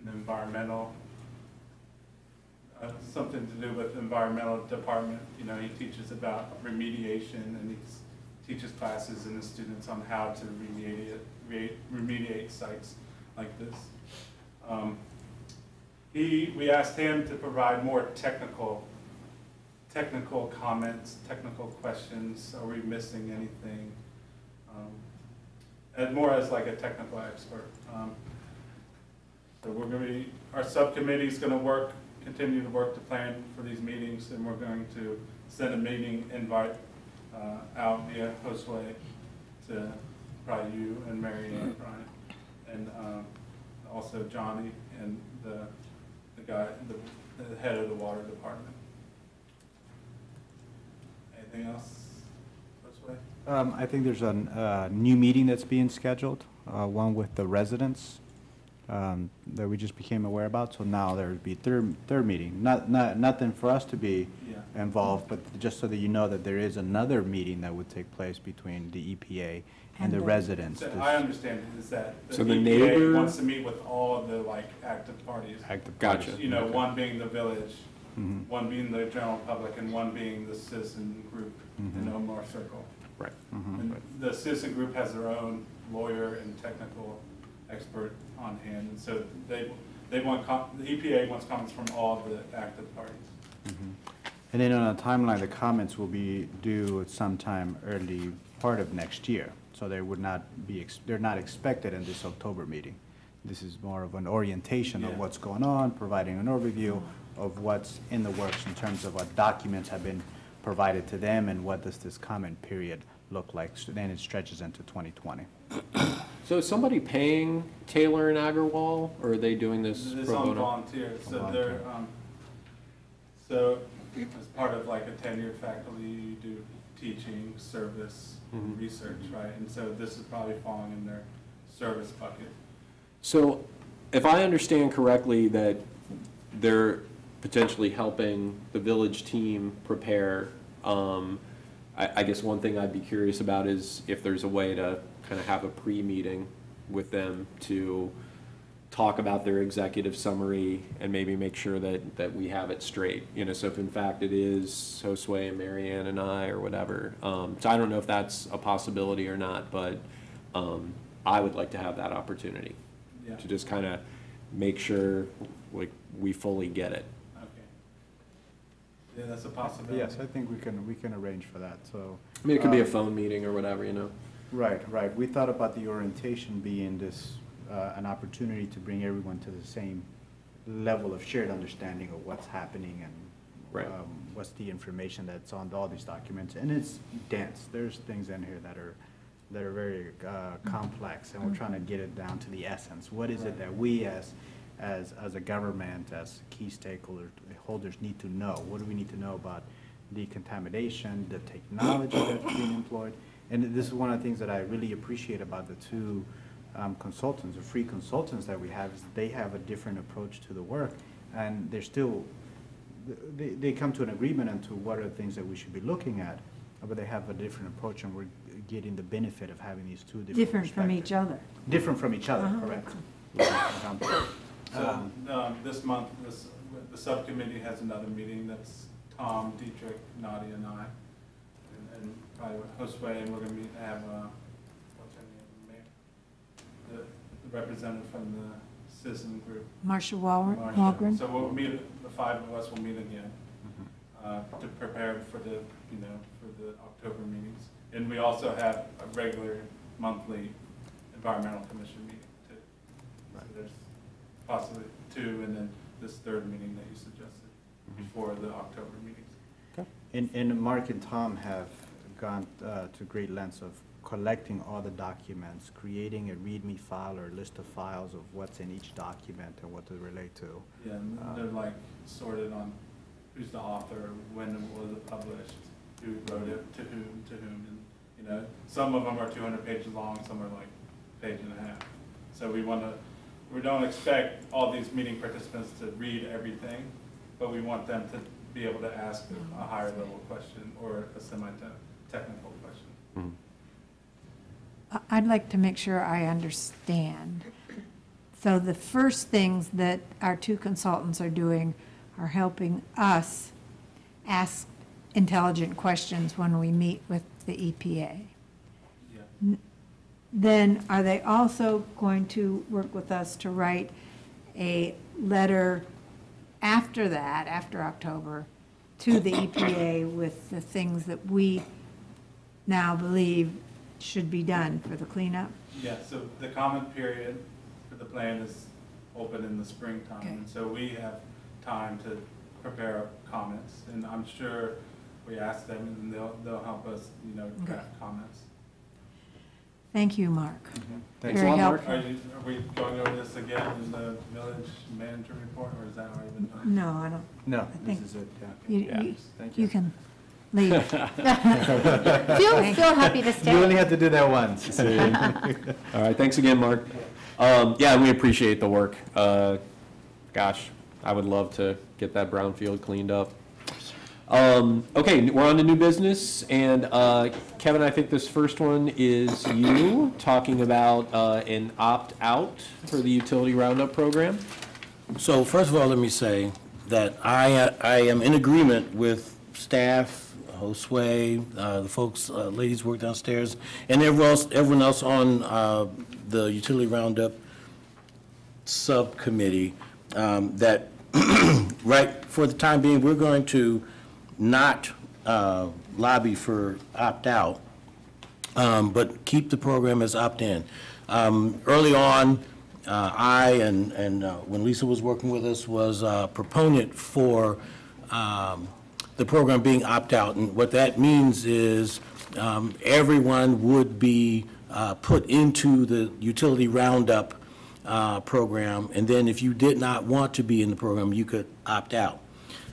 [SPEAKER 18] in the environmental, uh, something to do with environmental department. You know, he teaches about remediation and he teaches classes and his students on how to remediate, re- remediate sites like this. Um, He, we asked him to provide more technical, technical comments, technical questions. Are we missing anything? Um, And more as like a technical expert. Um, So we're gonna be, our subcommittee is gonna work, continue to work to plan for these meetings, and we're going to send a meeting invite uh, out via Hostway to probably you and Marianne, Brian, and um, also Johnny and the, the guy, the, the head of the water department. Anything else?
[SPEAKER 9] Um, I think there's a, uh new meeting that's being scheduled, uh, one with the residents, um, that we just became aware about, so now there'd be third, third meeting. Not, not, nothing for us to be
[SPEAKER 18] Yeah.
[SPEAKER 9] involved, but just so that you know that there is another meeting that would take place between the EPA and
[SPEAKER 4] And
[SPEAKER 9] the
[SPEAKER 4] the-
[SPEAKER 9] residents.
[SPEAKER 18] So I understand is that the
[SPEAKER 1] So the
[SPEAKER 18] EPA
[SPEAKER 1] neighbor-
[SPEAKER 18] wants to meet with all of the like active parties.
[SPEAKER 9] Active
[SPEAKER 1] Gotcha.
[SPEAKER 18] You know,
[SPEAKER 9] Okay.
[SPEAKER 18] one being the village,
[SPEAKER 9] Mhm.
[SPEAKER 18] one being the general public, and one being the citizen group in
[SPEAKER 9] Mhm.
[SPEAKER 18] Omar Circle.
[SPEAKER 1] Right.
[SPEAKER 9] Mhm.
[SPEAKER 18] And the citizen group has their own lawyer and technical expert on hand. And so they, they want, com- the EPA wants comments from all of the active parties.
[SPEAKER 9] And then on a timeline, the comments will be due sometime early part of next year. So they would not be, ex- they're not expected in this October meeting. This is more of an orientation of
[SPEAKER 18] Yeah.
[SPEAKER 9] what's going on, providing an overview of what's in the works in terms of what documents have been provided to them and what does this comment period look like. So then it stretches into 2020.
[SPEAKER 1] So is somebody paying Taylor and Agrawal, or are they doing this
[SPEAKER 18] This is
[SPEAKER 1] pro
[SPEAKER 18] on
[SPEAKER 1] bono?
[SPEAKER 18] volunteers, so
[SPEAKER 9] On
[SPEAKER 18] they're,
[SPEAKER 9] volunteer.
[SPEAKER 18] um, so as part of like a tenured faculty, you do teaching, service,
[SPEAKER 1] Mhm.
[SPEAKER 18] research, right? And so this is probably falling in their service bucket.
[SPEAKER 1] So if I understand correctly, that they're potentially helping the village team prepare, um, I, I guess one thing I'd be curious about is if there's a way to kind of have a pre-meeting with them to talk about their executive summary and maybe make sure that, that we have it straight. You know, so if in fact it is Josue and Marianne and I or whatever. Um, so I don't know if that's a possibility or not, but, um, I would like to have that opportunity
[SPEAKER 18] Yeah.
[SPEAKER 1] to just kind of make sure, like, we fully get it.
[SPEAKER 18] Okay. Yeah, that's a possibility.
[SPEAKER 9] Yes, I think we can, we can arrange for that, so.
[SPEAKER 1] I mean, it could be a
[SPEAKER 9] um,
[SPEAKER 1] phone meeting or whatever, you know?
[SPEAKER 9] Right, right. We thought about the orientation being this, uh, an opportunity to bring everyone to the same level of shared understanding of what's happening and
[SPEAKER 1] Right.
[SPEAKER 9] um, what's the information that's on all these documents. And it's dense. There's things in here that are, that are very uh, complex, and we're trying to get it down to the essence. What is it that we as, as, as a government, as key stakeholders, holders need to know? What do we need to know about decontamination, the technology that's being employed? And this is one of the things that I really appreciate about the two um, consultants, the free consultants that we have, is they have a different approach to the work, and they're still, they, they come to an agreement onto what are the things that we should be looking at, but they have a different approach, and we're getting the benefit of having these two different
[SPEAKER 4] Different from each other.
[SPEAKER 9] Different from each other,
[SPEAKER 4] Uh-huh.
[SPEAKER 9] correct.
[SPEAKER 18] So,
[SPEAKER 9] Um,
[SPEAKER 18] um, this month, this, the subcommittee has another meeting, that's Tom, Dietrich, Nadia, and I, and, and probably Josue, and we're gonna meet, have, uh, what's her name, Mayor? The, the representative from the citizen group.
[SPEAKER 4] Marcia Wal-
[SPEAKER 18] Marsha.
[SPEAKER 4] Walgren?
[SPEAKER 18] So we'll meet, the five of us will meet again, uh, to prepare for the, you know, for the October meetings. And we also have a regular monthly environmental commission meeting too. So there's possibly two, and then this third meeting that you suggested before the October meetings. Okay.
[SPEAKER 9] And, and Mark and Tom have gone uh, to great lengths of collecting all the documents, creating a README file or list of files of what's in each document and what they relate to.
[SPEAKER 18] Yeah, and
[SPEAKER 9] Uh,
[SPEAKER 18] they're like sorted on who's the author, when was it published, who wrote it, to whom, to whom, and, you know, some of them are two hundred pages long, some are like page and a half. So we wanna, we don't expect all these meeting participants to read everything, but we want them to be able to ask a higher level question or a semi-technical question.
[SPEAKER 4] I- I'd like to make sure I understand. So the first things that our two consultants are doing are helping us ask intelligent questions when we meet with the EPA.
[SPEAKER 18] Yeah.
[SPEAKER 4] Then are they also going to work with us to write a letter after that, after October, to the EPA with the things that we now believe should be done for the cleanup?
[SPEAKER 18] Yeah, so the comment period for the plan is open in the springtime, and so we have time to prepare comments, and I'm sure we ask them, and they'll, they'll help us, you know,
[SPEAKER 4] Okay.
[SPEAKER 18] draft comments.
[SPEAKER 4] Thank you, Mark. Mm-hmm.
[SPEAKER 1] Thanks a
[SPEAKER 4] Very
[SPEAKER 1] lot, Mark.
[SPEAKER 4] helpful.
[SPEAKER 18] Are you, are we going over this again in the village manager report, or is that already been done?
[SPEAKER 4] No, I don't.
[SPEAKER 9] No,
[SPEAKER 4] I
[SPEAKER 9] this is it, yeah.
[SPEAKER 4] You,
[SPEAKER 1] Yeah.
[SPEAKER 4] you,
[SPEAKER 9] Thank
[SPEAKER 4] you can leave.
[SPEAKER 3] Feel, feel happy to stay.
[SPEAKER 9] You only have to do that once.
[SPEAKER 1] All right, thanks again, Mark. Um, yeah, we appreciate the work. Uh, gosh, I would love to get that brownfield cleaned up. Um, okay, we're on to new business, and, uh, Kevin, I think this first one is you talking about, uh, an opt-out for the utility roundup program.
[SPEAKER 7] So first of all, let me say that I, I am in agreement with staff, Josue, uh, the folks, uh, ladies work downstairs, and everyone else, everyone else on uh, the utility roundup subcommittee um, that, right, for the time being, we're going to not uh, lobby for opt-out, um, but keep the program as opt-in. Um, Early on, uh, I, and, and uh, when Lisa was working with us, was a proponent for um, the program being opt-out. And what that means is um, everyone would be uh, put into the utility roundup uh, program, and then if you did not want to be in the program, you could opt out.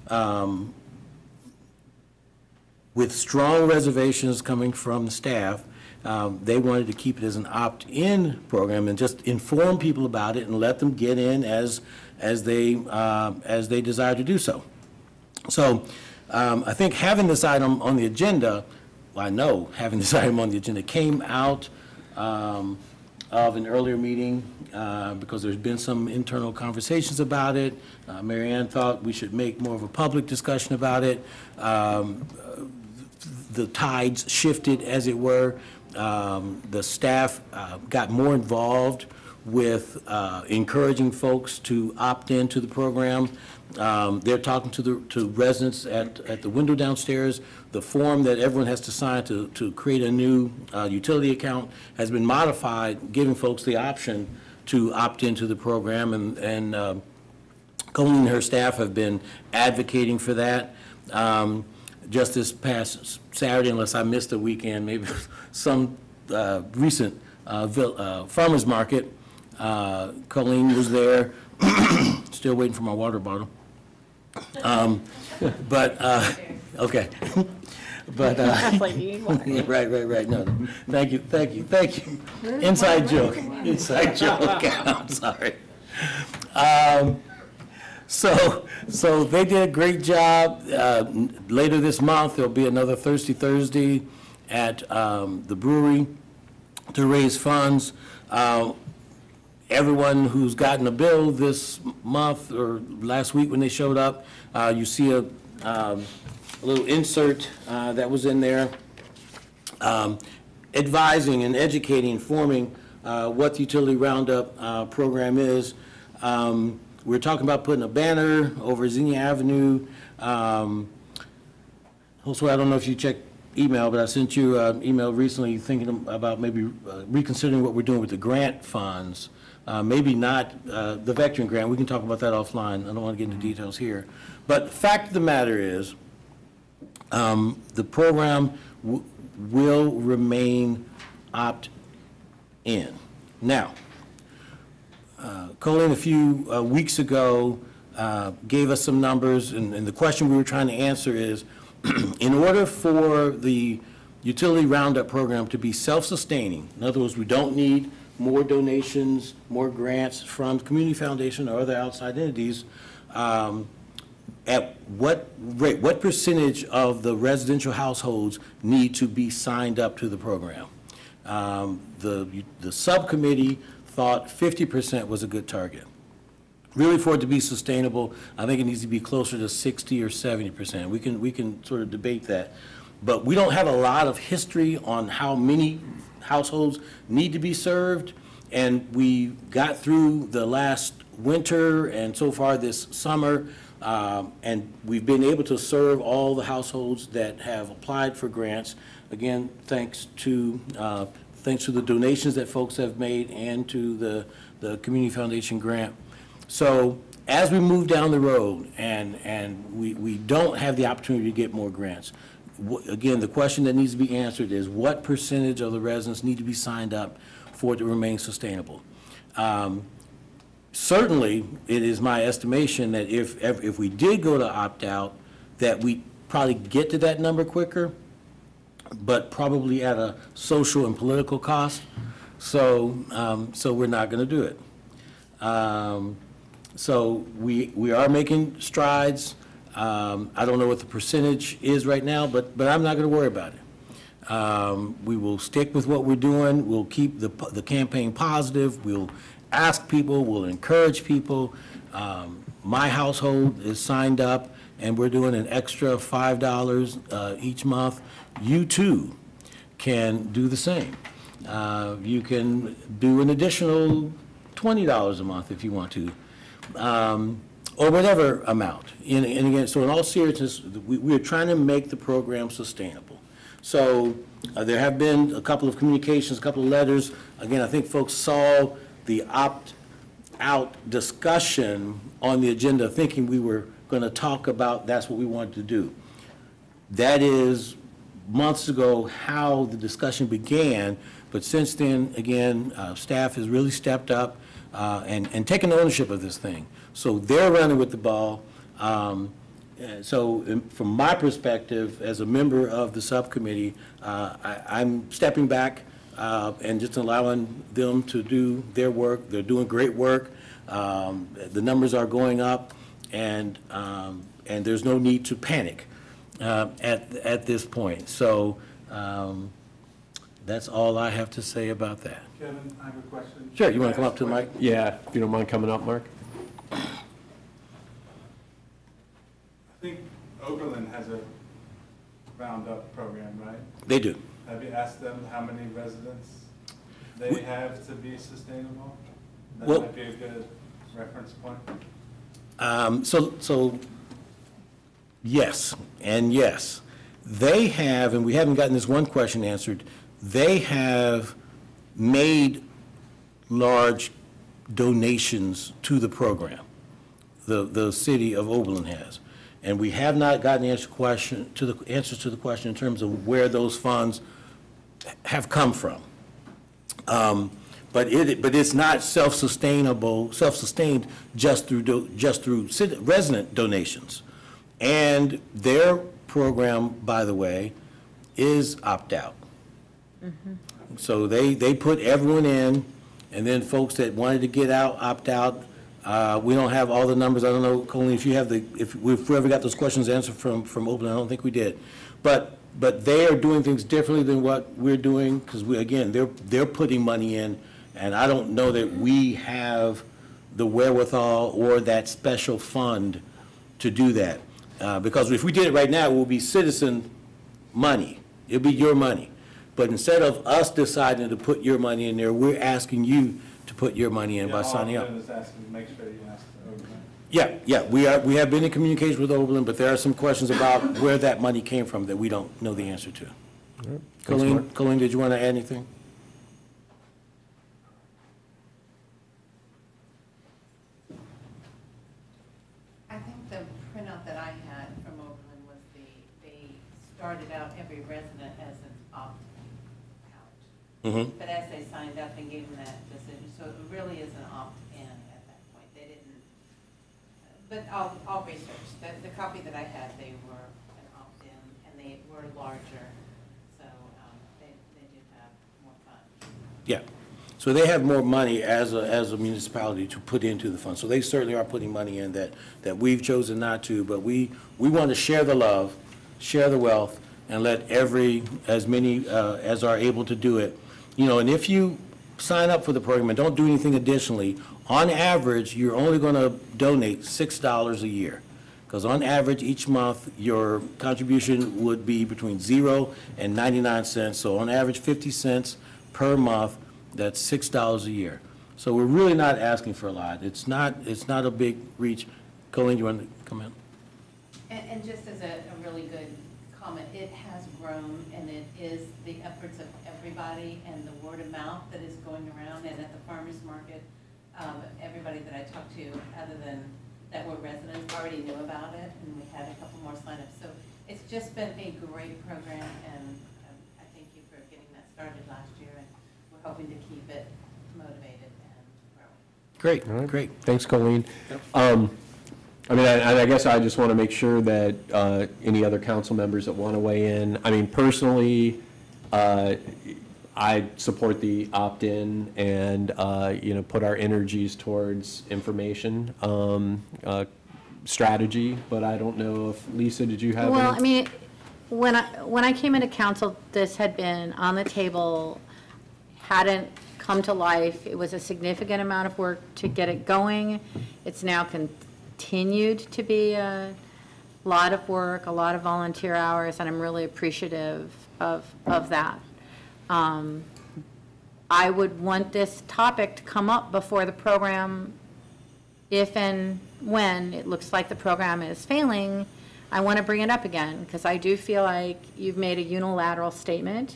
[SPEAKER 7] Um, With strong reservations coming from the staff, um, they wanted to keep it as an opt-in program and just inform people about it and let them get in as, as they, uh, as they desire to do so. So um, I think having this item on the agenda, well, I know having this item on the agenda came out um, of an earlier meeting uh, because there's been some internal conversations about it. Uh, Marianne thought we should make more of a public discussion about it. Um, The tides shifted, as it were. Um, The staff uh, got more involved with uh, encouraging folks to opt into the program. Um, They're talking to the, to residents at, at the window downstairs. The form that everyone has to sign to, to create a new uh, utility account has been modified, giving folks the option to opt into the program, and, and uh, Colleen and her staff have been advocating for that. Um, Just this past Saturday, unless I missed a weekend, maybe some uh, recent uh, uh, farmer's market, uh, Colleen was there, still waiting for my water bottle. Um, But, uh, okay. But, uh,
[SPEAKER 17] That's like you need water.
[SPEAKER 7] yeah, right, right, right, no, no. thank you, thank you, thank you. Inside joke, inside joke, I'm sorry. Um, So, so they did a great job. Uh, Later this month, there'll be another Thirsty Thursday at um, the brewery to raise funds. Uh, Everyone who's gotten a bill this month or last week when they showed up, uh, you see a um, a little insert uh, that was in there um, advising and educating, informing uh, what the utility roundup uh, program is. Um, We're talking about putting a banner over Xenia Avenue. Um, Also, I don't know if you checked email, but I sent you an email recently thinking about maybe uh, reconsidering what we're doing with the grant funds. Uh, Maybe not uh, the veteran grant, we can talk about that offline, I don't want to get into details here. But fact of the matter is, um, the program will remain opt-in. Now, uh, Colleen, a few uh, weeks ago, uh, gave us some numbers, and and the question we were trying to answer is, in order for the utility roundup program to be self-sustaining, in other words, we don't need more donations, more grants from Community Foundation or other outside entities, um, at what rate, what percentage of the residential households need to be signed up to the program? Um, The, the subcommittee thought 50% was a good target. Really, for it to be sustainable, I think it needs to be closer to 60 or 70%. We can, we can sort of debate that. But we don't have a lot of history on how many households need to be served. And we got through the last winter and so far this summer, um, and we've been able to serve all the households that have applied for grants. Again, thanks to, uh, thanks to the donations that folks have made and to the, the Community Foundation grant. So as we move down the road and, and we, we don't have the opportunity to get more grants, again, the question that needs to be answered is what percentage of the residents need to be signed up for it to remain sustainable? Um, Certainly, it is my estimation that if, if if we did go to opt-out, that we probably get to that number quicker, but probably at a social and political cost. So, um, so we're not going to do it. Um, So we, we are making strides. Um, I don't know what the percentage is right now, but, but I'm not going to worry about it. Um, We will stick with what we're doing. We'll keep the, the campaign positive. We'll ask people, we'll encourage people. Um, My household is signed up, and we're doing an extra five dollars uh, each month. You too can do the same. Uh, You can do an additional twenty dollars a month if you want to, um, or whatever amount. And, and again, so in all seriousness, we, we're trying to make the program sustainable. So, uh, there have been a couple of communications, a couple of letters. Again, I think folks saw the opt-out discussion on the agenda, thinking we were gonna talk about, that's what we wanted to do. That is months ago how the discussion began, but since then, again, uh, staff has really stepped up uh, and, and taken ownership of this thing. So they're running with the ball. Um, So um, from my perspective, as a member of the subcommittee, uh, I, I'm stepping back uh, and just allowing them to do their work. They're doing great work. Um, The numbers are going up, and, um, and there's no need to panic uh, at, at this point. So um, that's all I have to say about that.
[SPEAKER 18] Kevin, I have a question.
[SPEAKER 7] Sure, you want to come up to the mic?
[SPEAKER 1] Yeah, if you don't mind coming up, Mark?
[SPEAKER 18] I think Oberlin has a roundup program, right?
[SPEAKER 7] They do.
[SPEAKER 18] Have you asked them how many residents they
[SPEAKER 7] We-
[SPEAKER 18] have to be sustainable? That
[SPEAKER 7] Well-
[SPEAKER 18] might be a good reference point.
[SPEAKER 7] Um, So, so, yes, and yes. They have, and we haven't gotten this one question answered, they have made large donations to the program. The, the city of Oberlin has. And we have not gotten the answer question, to the, answers to the question in terms of where those funds have come from. Um, But it, but it's not self-sustainable, self-sustained just through, do- just through resident donations. And their program, by the way, is opt-out. So they, they put everyone in, and then folks that wanted to get out, opt out. Uh, We don't have all the numbers, I don't know, Colleen, if you have the, if we've ever got those questions answered from, from Oakland, I don't think we did. But, but they are doing things differently than what we're doing, because we, again, they're, they're putting money in, and I don't know that we have the wherewithal or that special fund to do that. Uh, Because if we did it right now, it would be citizen money. It'd be your money. But instead of us deciding to put your money in there, we're asking you to put your money in by signing
[SPEAKER 18] Yeah,
[SPEAKER 7] up.
[SPEAKER 18] all I'm doing is asking, make sure you ask Oberlin.
[SPEAKER 7] Yeah, yeah, we are, we have been in communication with Oberlin, but there are some questions about where that money came from that we don't know the answer to.
[SPEAKER 1] Thanks,
[SPEAKER 7] Colleen, Colleen, did you want to add anything?
[SPEAKER 19] I think the printout that I had from Oberlin was the, they started out every resident as an opt-out.
[SPEAKER 7] Mhm.
[SPEAKER 19] But as they signed up and gave them that decision, so it really is an opt-in at that point. They didn't, but I'll, I'll research. The, the copy that I had, they were an opt-in and they were larger. So, um, they, they do have more funds.
[SPEAKER 7] Yeah. So they have more money as a, as a municipality to put into the fund. So they certainly are putting money in that, that we've chosen not to, but we, we want to share the love, share the wealth, and let every, as many uh, as are able to do it. You know, and if you sign up for the program and don't do anything additionally, on average, you're only going to donate $6 a year. Because on average, each month, your contribution would be between zero and 99 cents. So on average, 50 cents per month, that's $6 a year. So we're really not asking for a lot. It's not, it's not a big reach. Colleen, you want to come in?
[SPEAKER 19] And, and just as a, a really good comment, it has grown and it is the efforts of everybody and the word of mouth that is going around and at the farmer's market, um, everybody that I talked to, other than that were residents, already knew about it and we had a couple more signups. So it's just been a great program and um, I thank you for getting that started last year and we're hoping to keep it motivated and growing.
[SPEAKER 7] Great, great.
[SPEAKER 1] Thanks, Colleen. Um, I mean, and I guess I just want to make sure that uh, any other council members that want to weigh in, I mean, personally, uh, I support the opt-in and, uh, you know, put our energies towards information um, uh, strategy, but I don't know if, Lisa, did you have?
[SPEAKER 3] Well,
[SPEAKER 1] any-
[SPEAKER 3] I mean, when I, when I came into council, this had been on the table, hadn't come to life. It was a significant amount of work to get it going. It's now continued to be a lot of work, a lot of volunteer hours, and I'm really appreciative of, of that. Um, I would want this topic to come up before the program, if and when it looks like the program is failing, I want to bring it up again, because I do feel like you've made a unilateral statement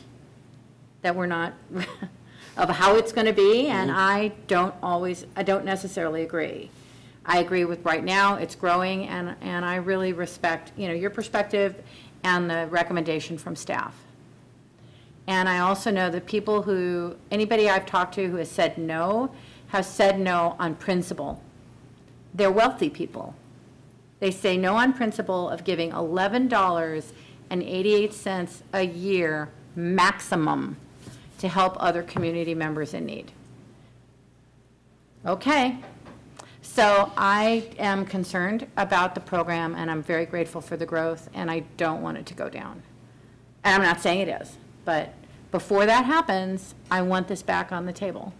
[SPEAKER 3] that we're not, of how it's going to be, and I don't always, I don't necessarily agree. I agree with right now, it's growing, and, and I really respect, you know, your perspective and the recommendation from staff. And I also know that people who, anybody I've talked to who has said no, have said no on principle. They're wealthy people. They say no on principle of giving $11.88 a year maximum to help other community members in need. Okay, so I am concerned about the program, and I'm very grateful for the growth, and I don't want it to go down. And I'm not saying it is, but before that happens, I want this back on the table.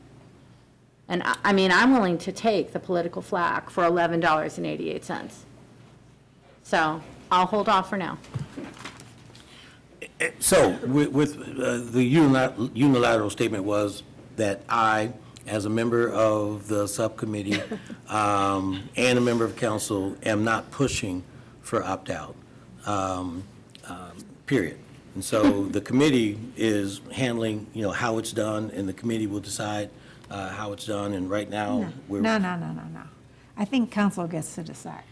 [SPEAKER 3] And I, I mean, I'm willing to take the political flack for $11.88. So I'll hold off for now.
[SPEAKER 7] So with, with uh, the unilateral statement was that I, as a member of the subcommittee um, and a member of council, am not pushing for opt-out, um, um, period. And so the committee is handling, you know, how it's done, and the committee will decide uh, how it's done, and right now, we're.
[SPEAKER 4] No, no, no, no, no. I think council gets to decide,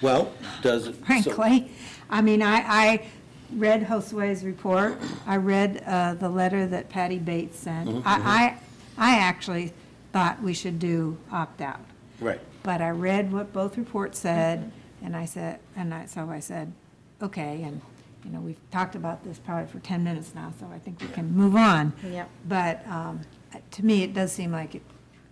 [SPEAKER 7] Well, does it? so-
[SPEAKER 4] frankly. I mean, I, I read Josue's report. I read uh, the letter that Patty Bates sent.
[SPEAKER 7] Mhm,
[SPEAKER 4] I, I, I actually thought we should do opt-out.
[SPEAKER 7] Right.
[SPEAKER 4] But I read what both reports said, and I said, and I, so I said, okay, and, you know, we've talked about this probably for 10 minutes now, so I think we can move on.
[SPEAKER 3] Yep.
[SPEAKER 4] But um, to me, it does seem like it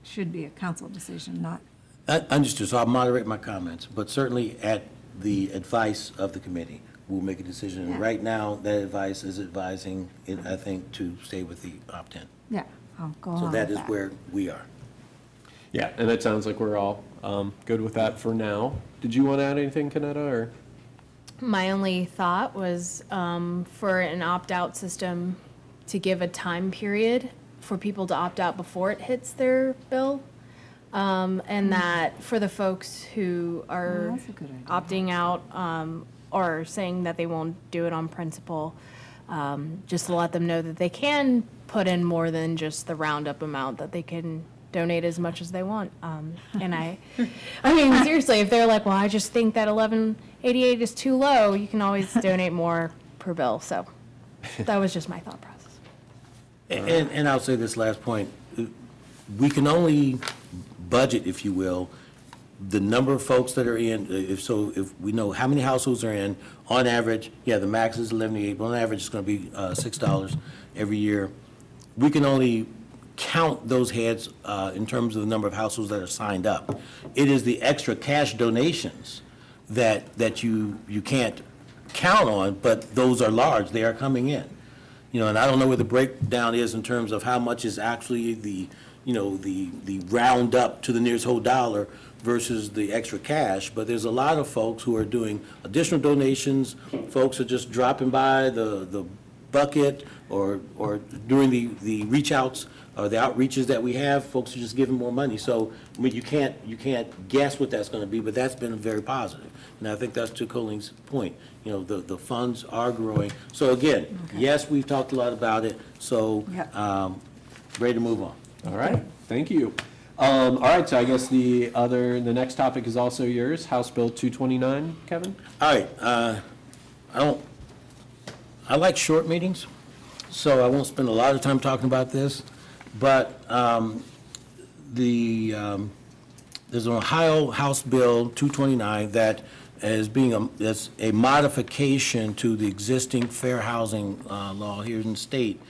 [SPEAKER 4] should be a council decision, not,
[SPEAKER 7] I- Understood, so I'll moderate my comments, but certainly at the advice of the committee, we'll make a decision. And
[SPEAKER 4] Yeah.
[SPEAKER 7] right now, that advice is advising, it, I think, to stay with the opt-in.
[SPEAKER 4] yeah, I'll go on
[SPEAKER 7] So
[SPEAKER 4] with
[SPEAKER 7] that is
[SPEAKER 4] that.
[SPEAKER 7] where we are.
[SPEAKER 1] Yeah, and it sounds like we're all um, good with that for now. Did you want to add anything, Kineta, or?
[SPEAKER 17] My only thought was um, for an opt-out system to give a time period for people to opt out before it hits their bill. Um, And that for the folks who are
[SPEAKER 4] that's a good idea.
[SPEAKER 17] opting out um, or saying that they won't do it on principle, um, just to let them know that they can put in more than just the roundup amount, that they can donate as much as they want. Um, And I, I mean, seriously, if they're like, well, I just think that eleven eighty-eight is too low, you can always donate more per bill. So that was just my thought process.
[SPEAKER 7] And, and I'll say this last point, we can only budget, if you will, the number of folks that are in, if so, if we know how many households are in, on average, yeah, the max is 1188, but on average, it's gonna be, uh, six dollars every year. We can only count those heads, uh, in terms of the number of households that are signed up. It is the extra cash donations that, that you, you can't count on, but those are large, they are coming in. You know, and I don't know where the breakdown is in terms of how much is actually the, you know, the, the round up to the nearest whole dollar versus the extra cash, but there's a lot of folks who are doing additional donations. Folks are just dropping by the, the bucket or, or during the, the reach outs or the outreaches that we have, folks are just giving more money. So, I mean, you can't, you can't guess what that's gonna be, but that's been very positive. And I think that's to Colleen's point, you know, the, the funds are growing. So again, yes, we've talked a lot about it, so,
[SPEAKER 4] Yep.
[SPEAKER 7] um, ready to move on.
[SPEAKER 1] All right, thank you. Um, All right, so I guess the other, the next topic is also yours, House Bill 229, Kevin?
[SPEAKER 7] All right, uh, I don't, I like short meetings, so I won't spend a lot of time talking about this, but um, the, um, there's an Ohio House Bill 229 that is being, a- a modification to the existing fair housing uh, law here in the state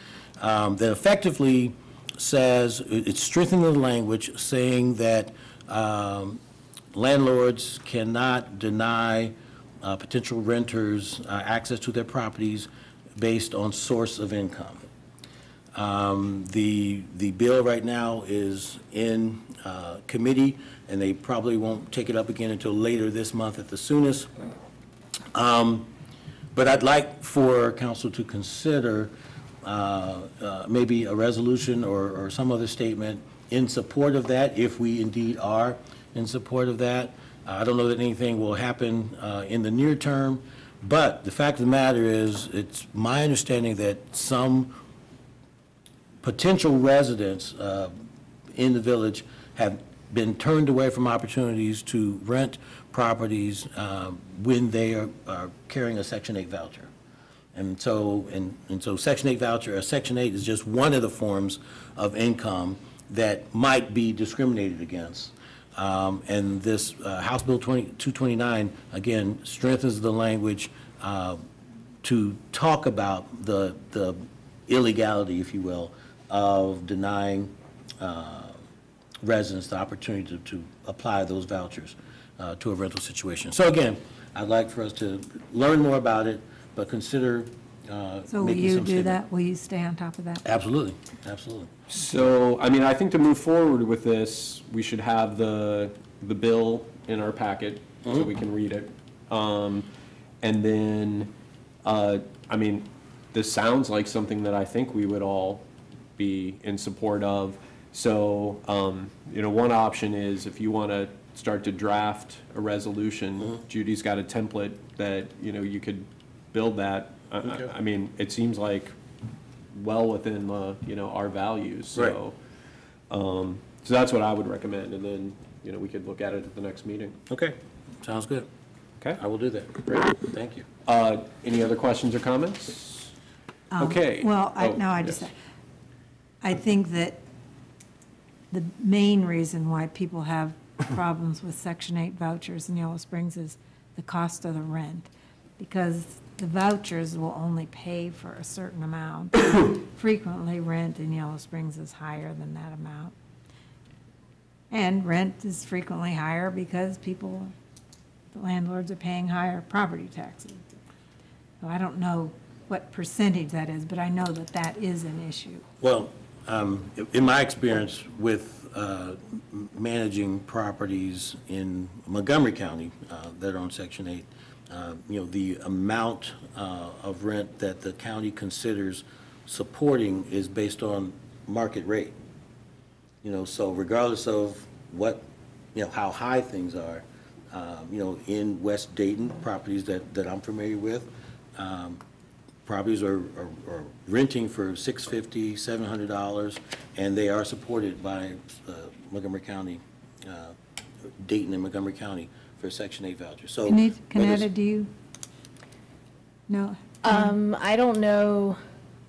[SPEAKER 7] um, that effectively says, it's strengthening the language saying that um, landlords cannot deny uh, potential renters uh, access to their properties based on source of income. Um, The, the bill right now is in uh, committee, and they probably won't take it up again until later this month at the soonest. Um, But I'd like for council to consider uh, uh, maybe a resolution or, or some other statement in support of that, if we indeed are in support of that. I don't know that anything will happen uh, in the near term, but the fact of the matter is, it's my understanding that some potential residents uh, in the village have been turned away from opportunities to rent properties uh, when they are are carrying a Section 8 voucher. And so, and, and so Section 8 voucher, a Section 8 is just one of the forms of income that might be discriminated against. Um, And this uh, House Bill 20 229, again, strengthens the language uh, to talk about the, the illegality, if you will, of denying uh, residents the opportunity to, to apply those vouchers uh, to a rental situation. So again, I'd like for us to learn more about it, but consider uh,
[SPEAKER 4] So will
[SPEAKER 7] making
[SPEAKER 4] you
[SPEAKER 7] some
[SPEAKER 4] do
[SPEAKER 7] statement.
[SPEAKER 4] that? Will you stay on top of that?
[SPEAKER 7] Absolutely, absolutely.
[SPEAKER 1] So, I mean, I think to move forward with this, we should have the, the bill in our packet so
[SPEAKER 7] Mhm.
[SPEAKER 1] we can read it. Um, And then, uh, I mean, this sounds like something that I think we would all be in support of. So, um, you know, one option is if you want to start to draft a resolution, Judy's got a template that, you know, you could build that. I- I-
[SPEAKER 7] Okay.
[SPEAKER 1] I mean, it seems like well within, uh, you know, our values, so. um, So that's what I would recommend, and then, you know, we could look at it at the next meeting.
[SPEAKER 7] Okay, sounds good.
[SPEAKER 1] Okay.
[SPEAKER 7] I will do that.
[SPEAKER 1] Great.
[SPEAKER 7] Thank you.
[SPEAKER 1] Uh, Any other questions or comments?
[SPEAKER 4] Um,
[SPEAKER 1] Okay.
[SPEAKER 4] Well, I,
[SPEAKER 1] Oh,
[SPEAKER 4] no, I just,
[SPEAKER 1] yes.
[SPEAKER 4] I think that the main reason why people have problems with Section 8 vouchers in Yellow Springs is the cost of the rent, because the vouchers will only pay for a certain amount. Frequently, rent in Yellow Springs is higher than that amount. And rent is frequently higher because people, the landlords are paying higher property taxes. So I don't know what percentage that is, but I know that that is an issue.
[SPEAKER 7] Well, um, in my experience with uh, managing properties in Montgomery County uh, that are on Section 8, uh, you know, the amount uh, of rent that the county considers supporting is based on market rate. You know, so regardless of what, you know, how high things are, um, you know, in West Dayton, properties that, that I'm familiar with, um, properties are, are are renting for six fifty, seven hundred dollars, and they are supported by uh, Montgomery County, uh, Dayton and Montgomery County for Section 8 vouchers, so.
[SPEAKER 4] Kineta,
[SPEAKER 7] whether it's-
[SPEAKER 4] do you? No?
[SPEAKER 17] Um, I don't know,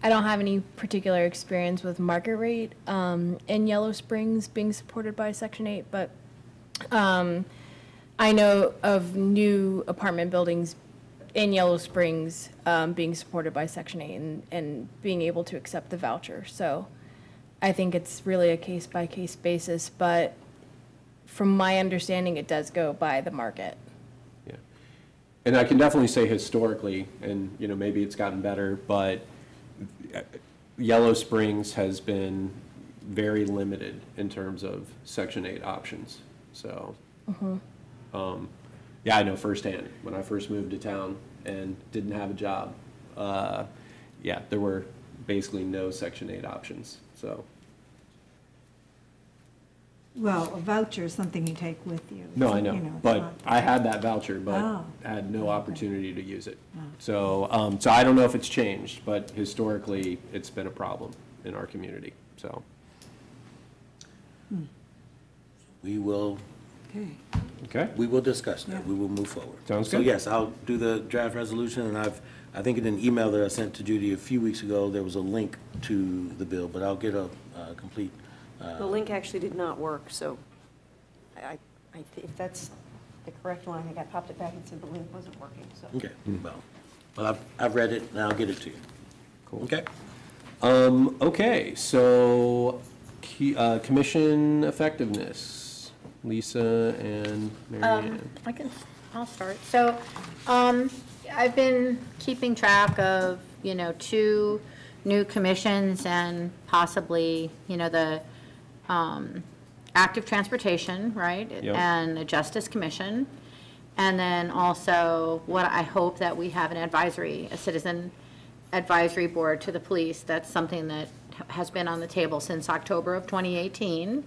[SPEAKER 17] I don't have any particular experience with market rate, um, in Yellow Springs being supported by Section Eight, but, um, I know of new apartment buildings in Yellow Springs, um, being supported by Section Eight and, and being able to accept the voucher, so I think it's really a case-by-case basis, but from my understanding, it does go by the market. Yeah.
[SPEAKER 1] And I can definitely say historically, and, you know, maybe it's gotten better, but uh, Yellow Springs has been very limited in terms of Section 8 options, so.
[SPEAKER 17] Mhm.
[SPEAKER 1] um, Yeah, I know firsthand, when I first moved to town and didn't have a job, uh, yeah, there were basically no Section 8 options, so.
[SPEAKER 4] Well, a voucher is something you take with you.
[SPEAKER 1] No, I
[SPEAKER 4] You
[SPEAKER 1] know, but I had that voucher, but
[SPEAKER 4] Oh.
[SPEAKER 1] had no opportunity to use it.
[SPEAKER 4] Oh.
[SPEAKER 1] So, um, so I don't know if it's changed, but historically, it's been a problem in our community, so.
[SPEAKER 7] We will,
[SPEAKER 4] Okay.
[SPEAKER 1] Okay.
[SPEAKER 7] we will discuss that, we will move forward.
[SPEAKER 1] Sounds
[SPEAKER 7] So
[SPEAKER 1] good.
[SPEAKER 7] yes, I'll do the draft resolution, and I've, I think in an email that I sent to Judy a few weeks ago, there was a link to the bill, but I'll get a uh, complete. uh,
[SPEAKER 2] The link actually did not work, so I, I, I if that's the correct one, I think I popped it back and said the link wasn't working, so.
[SPEAKER 7] Okay, well, well, I've, I've read it, and I'll get it to you.
[SPEAKER 1] Cool.
[SPEAKER 7] Okay?
[SPEAKER 1] Um, okay, so, key, uh, commission effectiveness, Lisa and Mary
[SPEAKER 3] Um,
[SPEAKER 1] Ann.
[SPEAKER 3] I can, I'll start. So, um, I've been keeping track of, you know, two new commissions and possibly, you know, the, um, active transportation, right?
[SPEAKER 8] Yep.
[SPEAKER 3] And the Justice Commission. And then also what I hope that we have an advisory, a citizen advisory board to the police. That's something that has been on the table since October of 2018.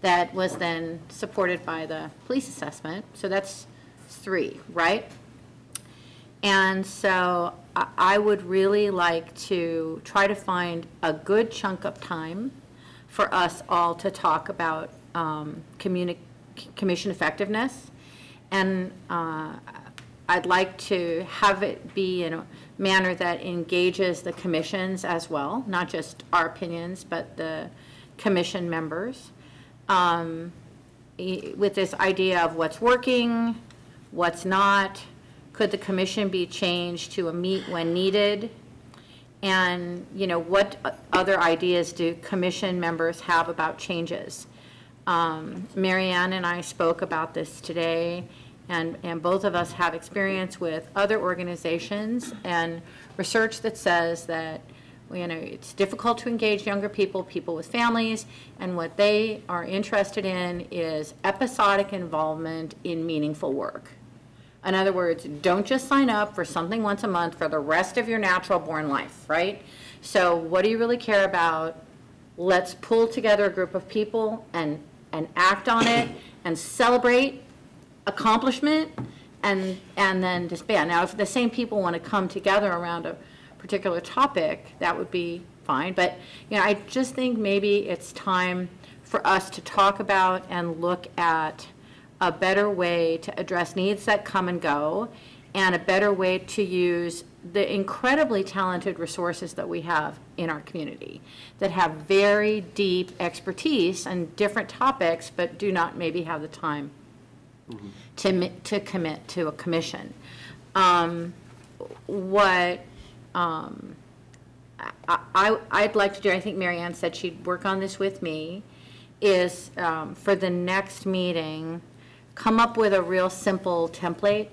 [SPEAKER 3] That was then supported by the police assessment. So that's three, right? And so I- would really like to try to find a good chunk of time for us all to talk about um, commission effectiveness. And uh, I'd like to have it be in a manner that engages the commissions as well, not just our opinions, but the commission members. Um, With this idea of what's working, what's not, could the commission be changed to a meet when needed? And, you know, what other ideas do commission members have about changes? Um, Marianne and I spoke about this today, and, and both of us have experience with other organizations and research that says that, you know, it's difficult to engage younger people, people with families, and what they are interested in is episodic involvement in meaningful work. In other words, don't just sign up for something once a month for the rest of your natural-born life, right? So what do you really care about? Let's pull together a group of people and, and act on it and celebrate accomplishment and, and then disband. Now, if the same people want to come together around a particular topic, that would be fine. But, you know, I just think maybe it's time for us to talk about and look at a better way to address needs that come and go and a better way to use the incredibly talented resources that we have in our community that have very deep expertise on different topics but do not maybe have the time to, to commit to a commission. Um, What um, I, I- I'd like to do, I think Marianne said she'd work on this with me, is um, for the next meeting, come up with a real simple template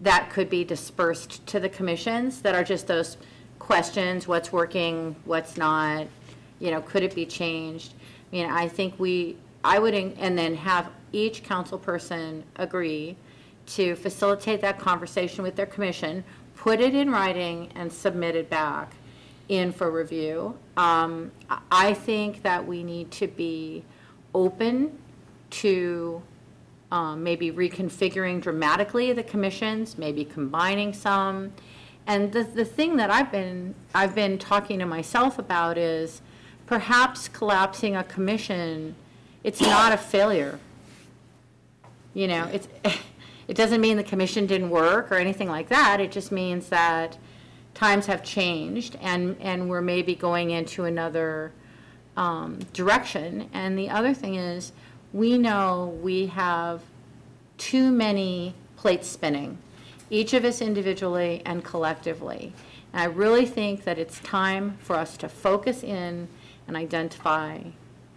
[SPEAKER 3] that could be dispersed to the commissions that are just those questions, what's working, what's not, you know, could it be changed? I mean, I think we, I would, and then have each council person agree to facilitate that conversation with their commission, put it in writing and submit it back in for review. Um, I- think that we need to be open to um, maybe reconfiguring dramatically the commissions, maybe combining some. And the, the thing that I've been, I've been talking to myself about is perhaps collapsing a commission, it's not a failure. You know, it's, it doesn't mean the commission didn't work or anything like that. It just means that times have changed and, and we're maybe going into another um, direction. And the other thing is, we know we have too many plates spinning, each of us individually and collectively. And I really think that it's time for us to focus in and identify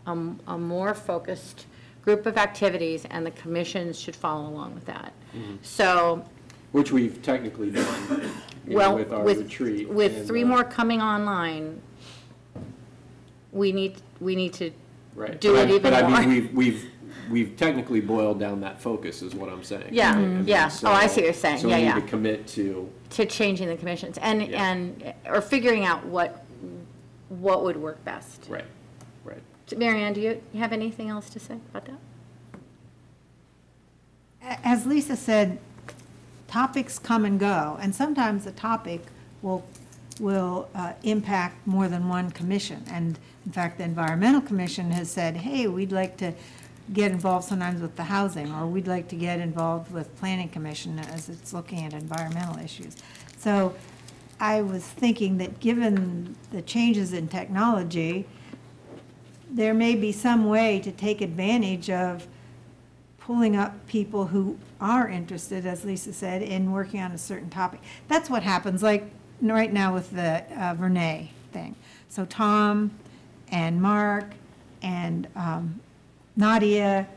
[SPEAKER 3] a, a more focused group of activities, and the commissions should follow along with that. So,
[SPEAKER 1] Which we've technically done, you know,
[SPEAKER 3] well,
[SPEAKER 1] with our
[SPEAKER 3] with,
[SPEAKER 1] retreat.
[SPEAKER 3] with
[SPEAKER 1] and,
[SPEAKER 3] three
[SPEAKER 1] uh,
[SPEAKER 3] more coming online, we need, we need to
[SPEAKER 1] Right.
[SPEAKER 3] do
[SPEAKER 1] But
[SPEAKER 3] it
[SPEAKER 1] I-
[SPEAKER 3] even
[SPEAKER 1] But I
[SPEAKER 3] more.
[SPEAKER 1] mean, we've, we've, we've technically boiled down that focus, is what I'm saying.
[SPEAKER 3] Yeah,
[SPEAKER 1] I mean,
[SPEAKER 3] yeah.
[SPEAKER 1] so-
[SPEAKER 3] Oh, I see what you're saying.
[SPEAKER 1] So
[SPEAKER 3] Yeah,
[SPEAKER 1] we
[SPEAKER 3] yeah.
[SPEAKER 1] need to commit to,
[SPEAKER 3] to changing the commissions and,
[SPEAKER 1] Yeah.
[SPEAKER 3] and, or figuring out what, what would work best.
[SPEAKER 1] right,
[SPEAKER 3] Ann, do you you have anything else to say about that?
[SPEAKER 4] As Lisa said, topics come and go, and sometimes a topic will, will uh, impact more than one commission. And in fact, the Environmental Commission has said, hey, we'd like to get involved sometimes with the housing, or we'd like to get involved with Planning Commission as it's looking at environmental issues. So I was thinking that given the changes in technology, there may be some way to take advantage of pulling up people who are interested, as Lisa said, in working on a certain topic. That's what happens, like right now with the uh, Vernay thing. So Tom and Mark and um, Nadia,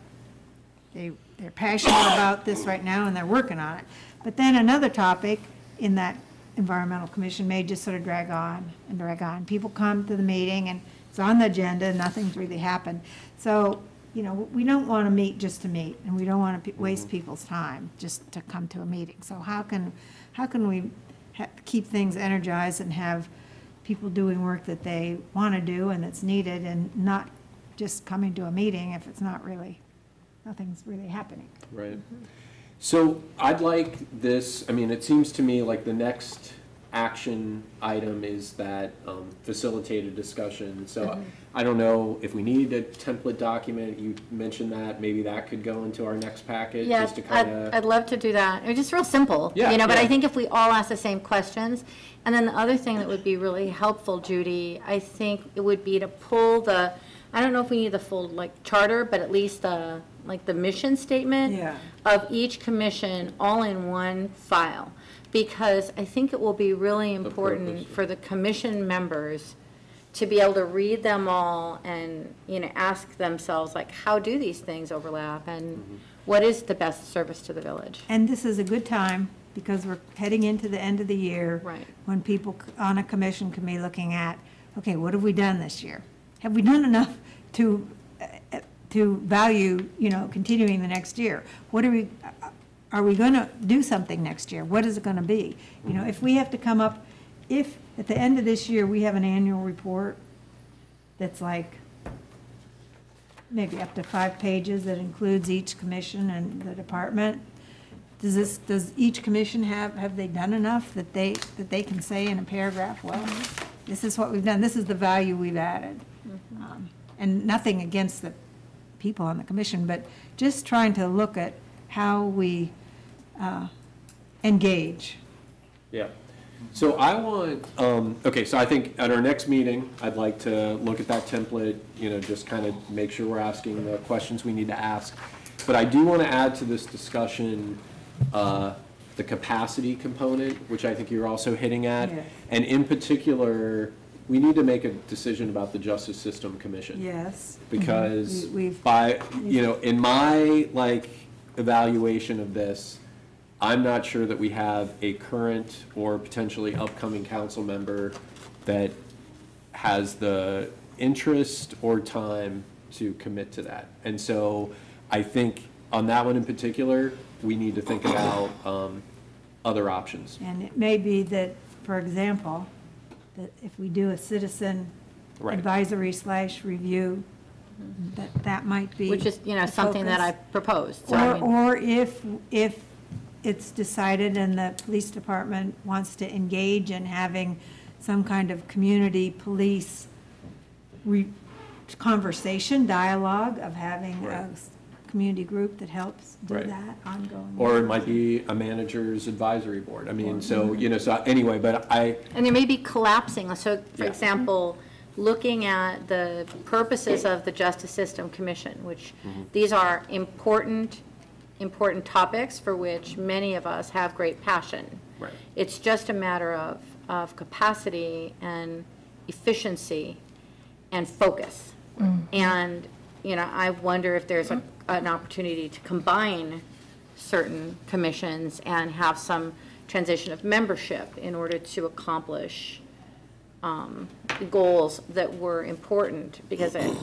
[SPEAKER 4] they, they're passionate about this right now and they're working on it. But then another topic in that environmental commission may just sort of drag on and drag on. People come to the meeting and it's on the agenda, nothing's really happened. So, you know, we don't want to meet just to meet and we don't want to waste mm-hmm. people's time just to come to a meeting. So how can, how can we ha- keep things energized and have people doing work that they want to do and that's needed and not just coming to a meeting if it's not really, nothing's really happening.
[SPEAKER 1] Right. So I'd like this, I mean, it seems to me like the next action item is that um, facilitated discussion. So
[SPEAKER 3] Mhm.
[SPEAKER 1] I don't know if we need a template document, you mentioned that, maybe that could go into our next packet,
[SPEAKER 3] Yeah,
[SPEAKER 1] just to
[SPEAKER 3] I'd,
[SPEAKER 1] kind of.
[SPEAKER 3] I'd love to do that. It's just real simple,
[SPEAKER 1] Yeah,
[SPEAKER 3] you know, but I
[SPEAKER 1] yeah.
[SPEAKER 3] think if we all ask the same questions, and then the other thing that would be really helpful, Judy, I think it would be to pull the, I don't know if we need the full, like, charter, but at least the, like, the mission statement
[SPEAKER 4] Yeah.
[SPEAKER 3] of each commission all in one file. Because I think it will be really important
[SPEAKER 1] purpose.
[SPEAKER 3] for the commission members to be able to read them all and, you know, ask themselves, like, how do these things overlap? And what is the best service to the village?
[SPEAKER 4] And this is a good time, because we're heading into the end of the year.
[SPEAKER 3] Right.
[SPEAKER 4] When people c- on a commission can be looking at, okay, what have we done this year? Have we done enough to, uh, uh, to value, you know, continuing the next year? What are we, are we going to do something next year? What is it going to be? You know, if we have to come up, if at the end of this year, we have an annual report that's like maybe up to five pages that includes each commission and the department, does this, does each commission have, have they done enough that they, that they can say in a paragraph, well, this is what we've done, this is the value we've added? Um, And nothing against the people on the commission, but just trying to look at how we uh, engage.
[SPEAKER 1] Yeah. So I want, um, okay, so I think at our next meeting, I'd like to look at that template, you know, just kind of make sure we're asking the questions we need to ask. But I do want to add to this discussion, uh, the capacity component, which I think you're also hitting at.
[SPEAKER 4] Yeah.
[SPEAKER 1] And in particular, we need to make a decision about the Justice System Commission
[SPEAKER 4] Yes.
[SPEAKER 1] because
[SPEAKER 4] We- we've-
[SPEAKER 1] by, you know, in my, like, evaluation of this, I'm not sure that we have a current or potentially upcoming council member that has the interest or time to commit to that. And so I think on that one in particular, we need to think about um, other options.
[SPEAKER 4] And it may be that, for example, that if we do a citizen
[SPEAKER 1] Right.
[SPEAKER 4] advisory slash review, that, that might be.
[SPEAKER 3] Which is, you know,
[SPEAKER 4] the
[SPEAKER 3] something that I
[SPEAKER 4] focus.
[SPEAKER 3] proposed. So, I
[SPEAKER 4] Or,
[SPEAKER 3] mean-
[SPEAKER 4] or if, if it's decided and the police department wants to engage in having some kind of community police re, conversation, dialogue of having a
[SPEAKER 1] Right.
[SPEAKER 4] s- community group that helps do
[SPEAKER 1] Right.
[SPEAKER 4] that ongoing.
[SPEAKER 1] Or it might be a manager's advisory board. I mean, so, you know, so anyway, but I,
[SPEAKER 3] And there may be collapsing, so, for
[SPEAKER 1] Yeah.
[SPEAKER 3] example, looking at the purposes of the Justice System Commission, which,
[SPEAKER 1] Mhm.
[SPEAKER 3] these are important, important topics for which many of us have great passion.
[SPEAKER 1] Right.
[SPEAKER 3] It's just a matter of, of capacity and efficiency and focus. And, you know, I wonder if there's a, an opportunity to combine certain commissions and have some transition of membership in order to accomplish um, goals that were important, because I,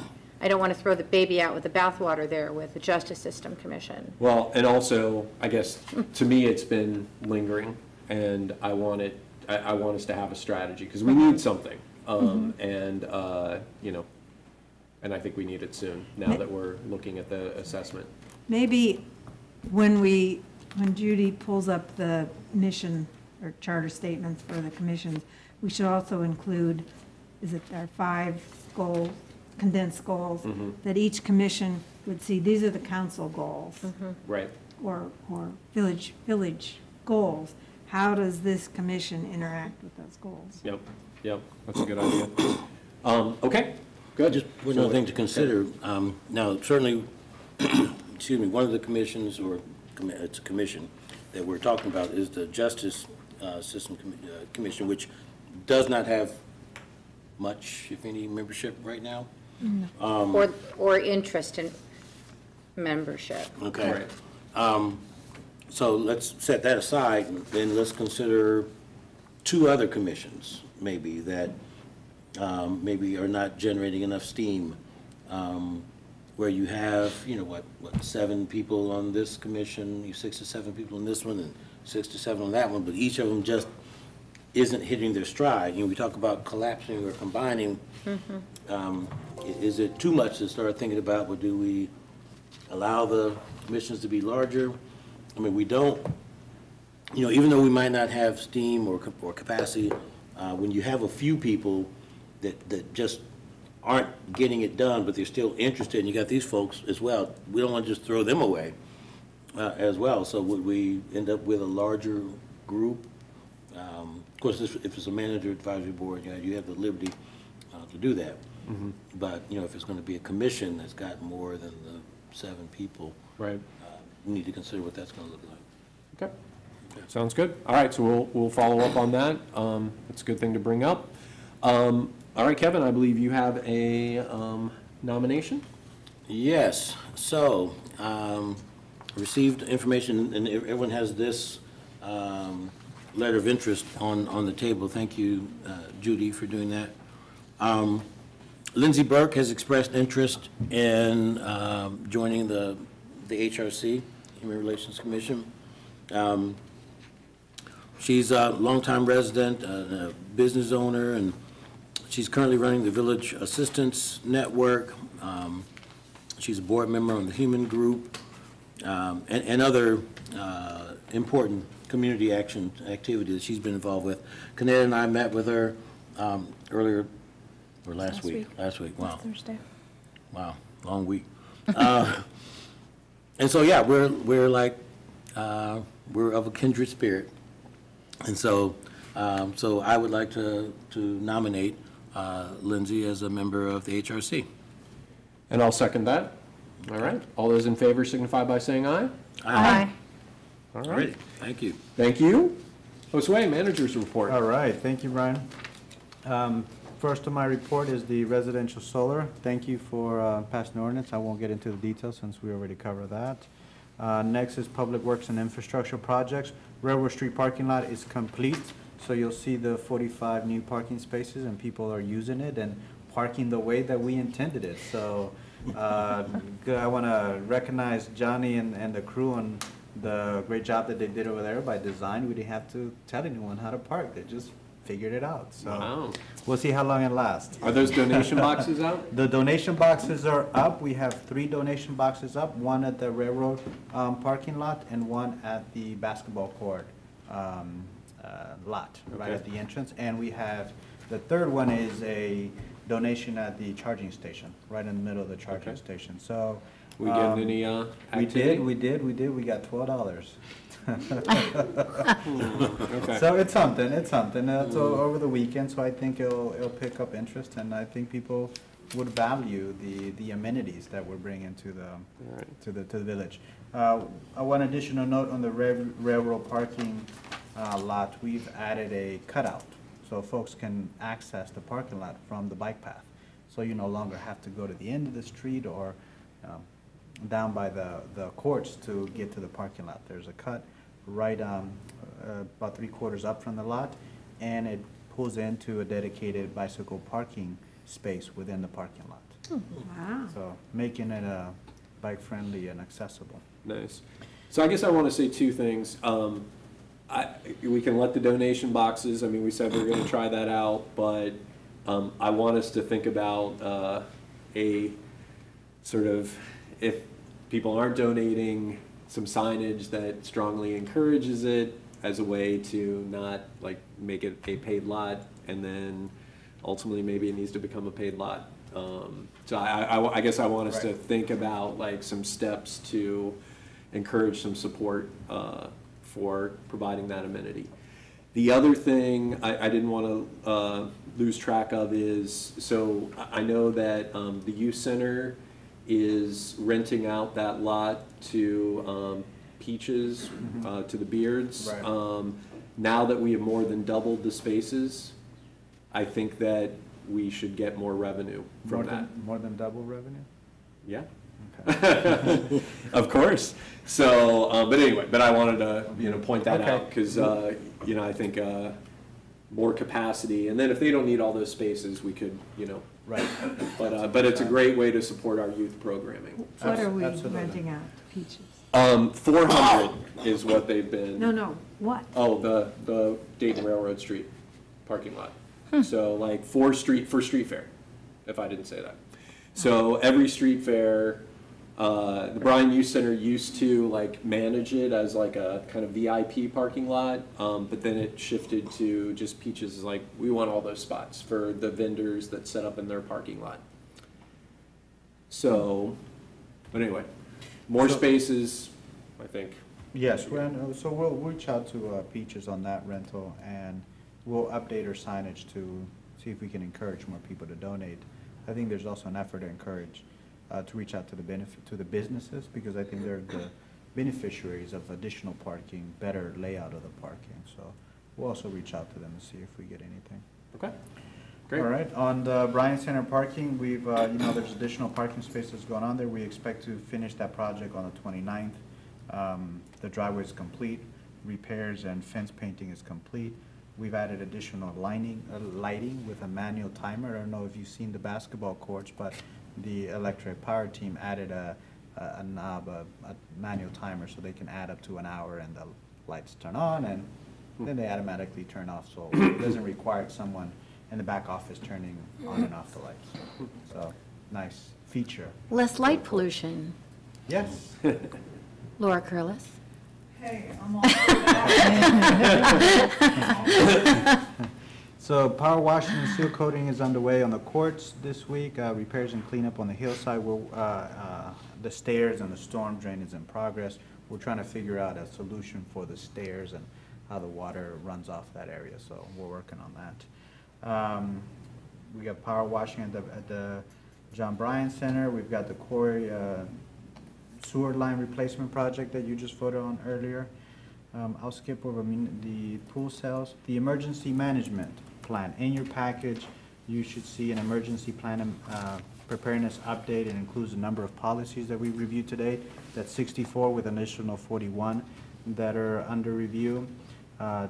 [SPEAKER 3] I don't want to throw the baby out with the bathwater there with the Justice System Commission.
[SPEAKER 1] Well, and also, I guess, to me, it's been lingering, and I want it, I, I want us to have a strategy, because we need something. Um, and, uh, you know, and I think we need it soon, now that we're looking at the assessment.
[SPEAKER 4] Maybe when we, when Judy pulls up the mission or charter statements for the commissions, we should also include, is it our five goals, condensed goals?
[SPEAKER 1] Mhm.
[SPEAKER 4] That each commission would see, these are the council goals.
[SPEAKER 1] Right.
[SPEAKER 4] Or, or village, village goals. How does this commission interact with those goals?
[SPEAKER 1] Yep, yep, that's a good idea. Um, okay, good.
[SPEAKER 7] Just one other thing to consider, um, now certainly, excuse me, one of the commissions, or commi- it's a commission, that we're talking about is the Justice uh, System Commi- uh, Commission, which does not have much, if any, membership right now. Um,
[SPEAKER 3] Or, or interest in membership.
[SPEAKER 7] Okay. Um, So let's set that aside, and then let's consider two other commissions, maybe, that um, maybe are not generating enough steam, um, where you have, you know, what, what, seven people on this commission, you six to seven people on this one, and six to seven on that one, but each of them just isn't hitting their stride. You know, we talk about collapsing or combining. Um, Is it too much to start thinking about, well, do we allow the commissions to be larger? I mean, we don't, you know, even though we might not have steam or, or capacity, uh, when you have a few people that, that just aren't getting it done, but they're still interested, and you got these folks as well, we don't want to just throw them away uh, as well. So would we end up with a larger group? Um, course, this- if it's a manager advisory board, you know, you have the liberty uh, to do that.
[SPEAKER 1] Mhm.
[SPEAKER 7] But, you know, if it's going to be a commission that's got more than the seven people.
[SPEAKER 1] Right.
[SPEAKER 7] uh, We need to consider what that's going to look like.
[SPEAKER 1] Okay. Sounds good. All right, so we'll, we'll follow up on that. Um, It's a good thing to bring up. Um, All right, Kevin, I believe you have a um, nomination?
[SPEAKER 7] Yes, so, um, received information, and everyone has this, um, letter of interest on, on the table. Thank you, uh, Judy, for doing that. Um, Lindsay Burke has expressed interest in, um, joining the, the HRC, Human Relations Commission. Um, She's a longtime resident, a a business owner, and she's currently running the Village Assistance Network. Um, She's a board member on the Human Group, um, and, and other uh, important community action activities that she's been involved with. Kineta and I met with her um, earlier, or last
[SPEAKER 17] Last
[SPEAKER 7] week?
[SPEAKER 17] week.
[SPEAKER 7] Last week, wow.
[SPEAKER 17] Thursday.
[SPEAKER 7] Wow, long week. Uh, And so, yeah, we're, we're like, uh, we're of a kindred spirit. And so, um, so I would like to, to nominate uh, Lindsay as a member of the HRC.
[SPEAKER 1] And I'll second that. All right, all those in favor signify by saying aye.
[SPEAKER 7] Aye.
[SPEAKER 1] All
[SPEAKER 7] Great, thank you.
[SPEAKER 1] thank you. Josue, managers report.
[SPEAKER 9] All right, thank you, Brian. Um, First of my report is the residential solar. Thank you for uh, passing the ordinance. I won't get into the details since we already covered that. Uh, Next is Public Works and Infrastructure Projects. Railroad Street parking lot is complete, so you'll see the 45 new parking spaces, and people are using it and parking the way that we intended it. So uh, I want to recognize Johnny and and the crew on the great job that they did over there by design. We didn't have to tell anyone how to park. They just figured it out, so.
[SPEAKER 1] Wow.
[SPEAKER 9] We'll see how long it lasts.
[SPEAKER 1] Are those donation boxes out?
[SPEAKER 9] The donation boxes are up. We have three donation boxes up, one at the railroad um, parking lot and one at the basketball court um, uh, lot, right at the entrance. And we have, the third one is a donation at the charging station, right in the middle of the charging
[SPEAKER 1] Okay.
[SPEAKER 9] station. So.
[SPEAKER 1] We getting
[SPEAKER 9] um,
[SPEAKER 1] any, uh,
[SPEAKER 9] We
[SPEAKER 1] activity?
[SPEAKER 9] did, we did, we did. We got twelve dollars.
[SPEAKER 1] Okay.
[SPEAKER 9] So it's something, it's something. That's o- over the weekend, so I think it'll, it'll pick up interest, and I think people would value the, the amenities that we're bringing to the, to the, to the village. Uh, uh, One additional note on the rail- railroad parking uh, lot, we've added a cutout, so folks can access the parking lot from the bike path. So you no longer have to go to the end of the street or um, down by the, the courts to get to the parking lot. There's a cut right, um, uh, about three quarters up from the lot, and it pulls into a dedicated bicycle parking space within the parking lot.
[SPEAKER 4] Wow.
[SPEAKER 9] So making it, uh, bike-friendly and accessible.
[SPEAKER 1] Nice. So I guess I want to say two things. Um, I, we can let the donation boxes, I mean, we said we are gonna try that out, but, um, I want us to think about, uh, a sort of, if people aren't donating, some signage that strongly encourages it as a way to not, like, make it a paid lot, and then ultimately, maybe it needs to become a paid lot. Um, so I, I, I guess I want us to think about like some steps to encourage some support uh, for providing that amenity. The other thing I, I didn't want to uh, lose track of is, so I I know that um, the youth center is renting out that lot to um, Peaches, uh, to the Beards.
[SPEAKER 9] Right.
[SPEAKER 1] Um, Now that we have more than doubled the spaces, I think that we should get more revenue
[SPEAKER 9] More
[SPEAKER 1] from that.
[SPEAKER 9] than, more than double revenue?
[SPEAKER 1] Yeah. Of course. So, uh, but anyway, but I wanted to, you know, point that
[SPEAKER 9] Okay.
[SPEAKER 1] out, because, you know, I think uh, more capacity, and then if they don't need all those spaces, we could, you know.
[SPEAKER 9] Right.
[SPEAKER 1] But, uh, but it's a great way to support our youth programming.
[SPEAKER 4] What are we
[SPEAKER 9] Absolutely.
[SPEAKER 4] renting out, Peaches?
[SPEAKER 1] Um, four hundred is what they've been.
[SPEAKER 4] No, no, what?
[SPEAKER 1] Oh, the, the Dayton Railroad Street. parking lot. So like for street, for street fair, if I didn't say that. So every street fair, uh, the Bryan Youth Center used to like manage it as like a kind of VIP parking lot, um, but then it shifted to just Peaches is like, we want all those spots for the vendors that set up in their parking lot. So, but anyway, more
[SPEAKER 9] So-
[SPEAKER 1] spaces, I think.
[SPEAKER 9] Yes, uh, so we'll reach out to uh, Peaches on that rental, and we'll update our signage to see if we can encourage more people to donate. I think there's also an effort to encourage, uh, to reach out to the benefit, to the businesses, because I think they're the beneficiaries of additional parking, better layout of the parking, so we'll also reach out to them and see if we get anything.
[SPEAKER 1] Okay, great.
[SPEAKER 9] All right, on the Bryan Center parking, we've, uh, you know, there's additional parking spaces going on there. We expect to finish that project on the 29th. Um, The driveway is complete, repairs and fence painting is complete. We've added additional lining, uh, lighting with a manual timer. I don't know if you've seen the basketball courts, but the electric power team added a, a a knob, a, a manual timer, so they can add up to an hour and the lights turn on and hmm. then they automatically turn off, so it doesn't require someone in the back office turning on and off the hmm. lights. So, nice feature.
[SPEAKER 3] Less light pollution.
[SPEAKER 9] Yes.
[SPEAKER 3] Laura Curliss.
[SPEAKER 15] Hey, I'm all
[SPEAKER 9] So power washing and seal coating is underway on the courts this week. Uh, Repairs and cleanup on the hillside, we're, uh, uh, the stairs and the storm drain is in progress. We're trying to figure out a solution for the stairs and how the water runs off that area, so we're working on that. Um, We got power washing at the, at the John Bryan Center. We've got the quarry uh, sewer line replacement project that you just voted on earlier. Um, I'll skip over the pool cells. The emergency management plan, in your package, you should see an emergency plan, um, uh, preparedness update. It includes a number of policies that we reviewed today. That's sixty-four with an additional forty-one that are under review. Uh,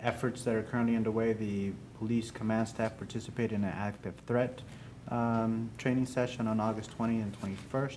[SPEAKER 9] Efforts that are currently underway, the police command staff participated in an active threat um, training session on August 20 and 21st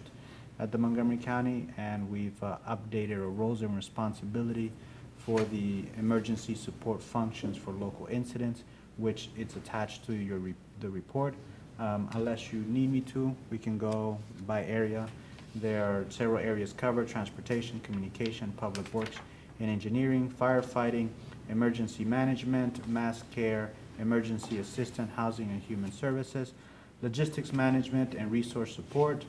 [SPEAKER 9] at the Montgomery County, and we've uh, updated our roles and responsibility for the emergency support functions for local incidents, which it's attached to your, re- the report. Um, Unless you need me to, we can go by area. There are several areas covered, transportation, communication, public works, and engineering, firefighting, emergency management, mass care, emergency assistant, housing and human services, logistics management and resource support,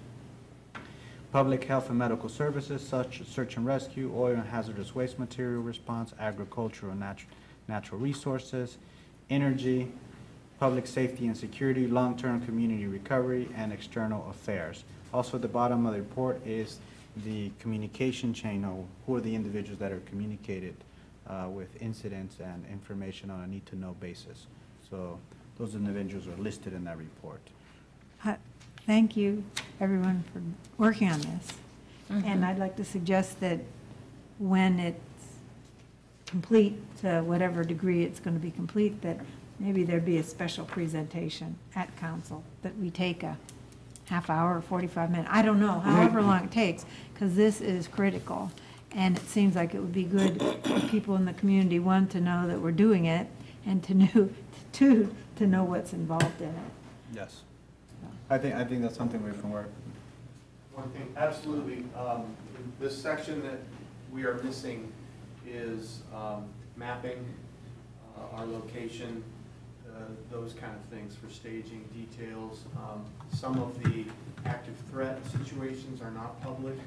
[SPEAKER 9] public health and medical services such as search and rescue, oil and hazardous waste material response, agricultural and natu- natural resources, energy, public safety and security, long-term community recovery, and external affairs. Also, at the bottom of the report is the communication chain, or who are the individuals that are communicated uh, with incidents and information on a need-to-know basis. So those individuals are listed in that report.
[SPEAKER 4] Uh, Thank you, everyone, for working on this. And
[SPEAKER 3] Mhm.
[SPEAKER 4] I'd like to suggest that when it's complete, to whatever degree it's going to be complete, that maybe there'd be a special presentation at council, that we take a half hour or 45 minutes, I don't know, however long it takes, because this is critical. And it seems like it would be good for people in the community, one, to know that we're doing it, and to know, two, to know what's involved in it.
[SPEAKER 9] Yes. I think, I think that's something we can work.
[SPEAKER 14] One thing, absolutely, um, this section that we are missing is, um, mapping, uh, our location, uh, those kind of things for staging details. Um, some of the active threat situations are not public,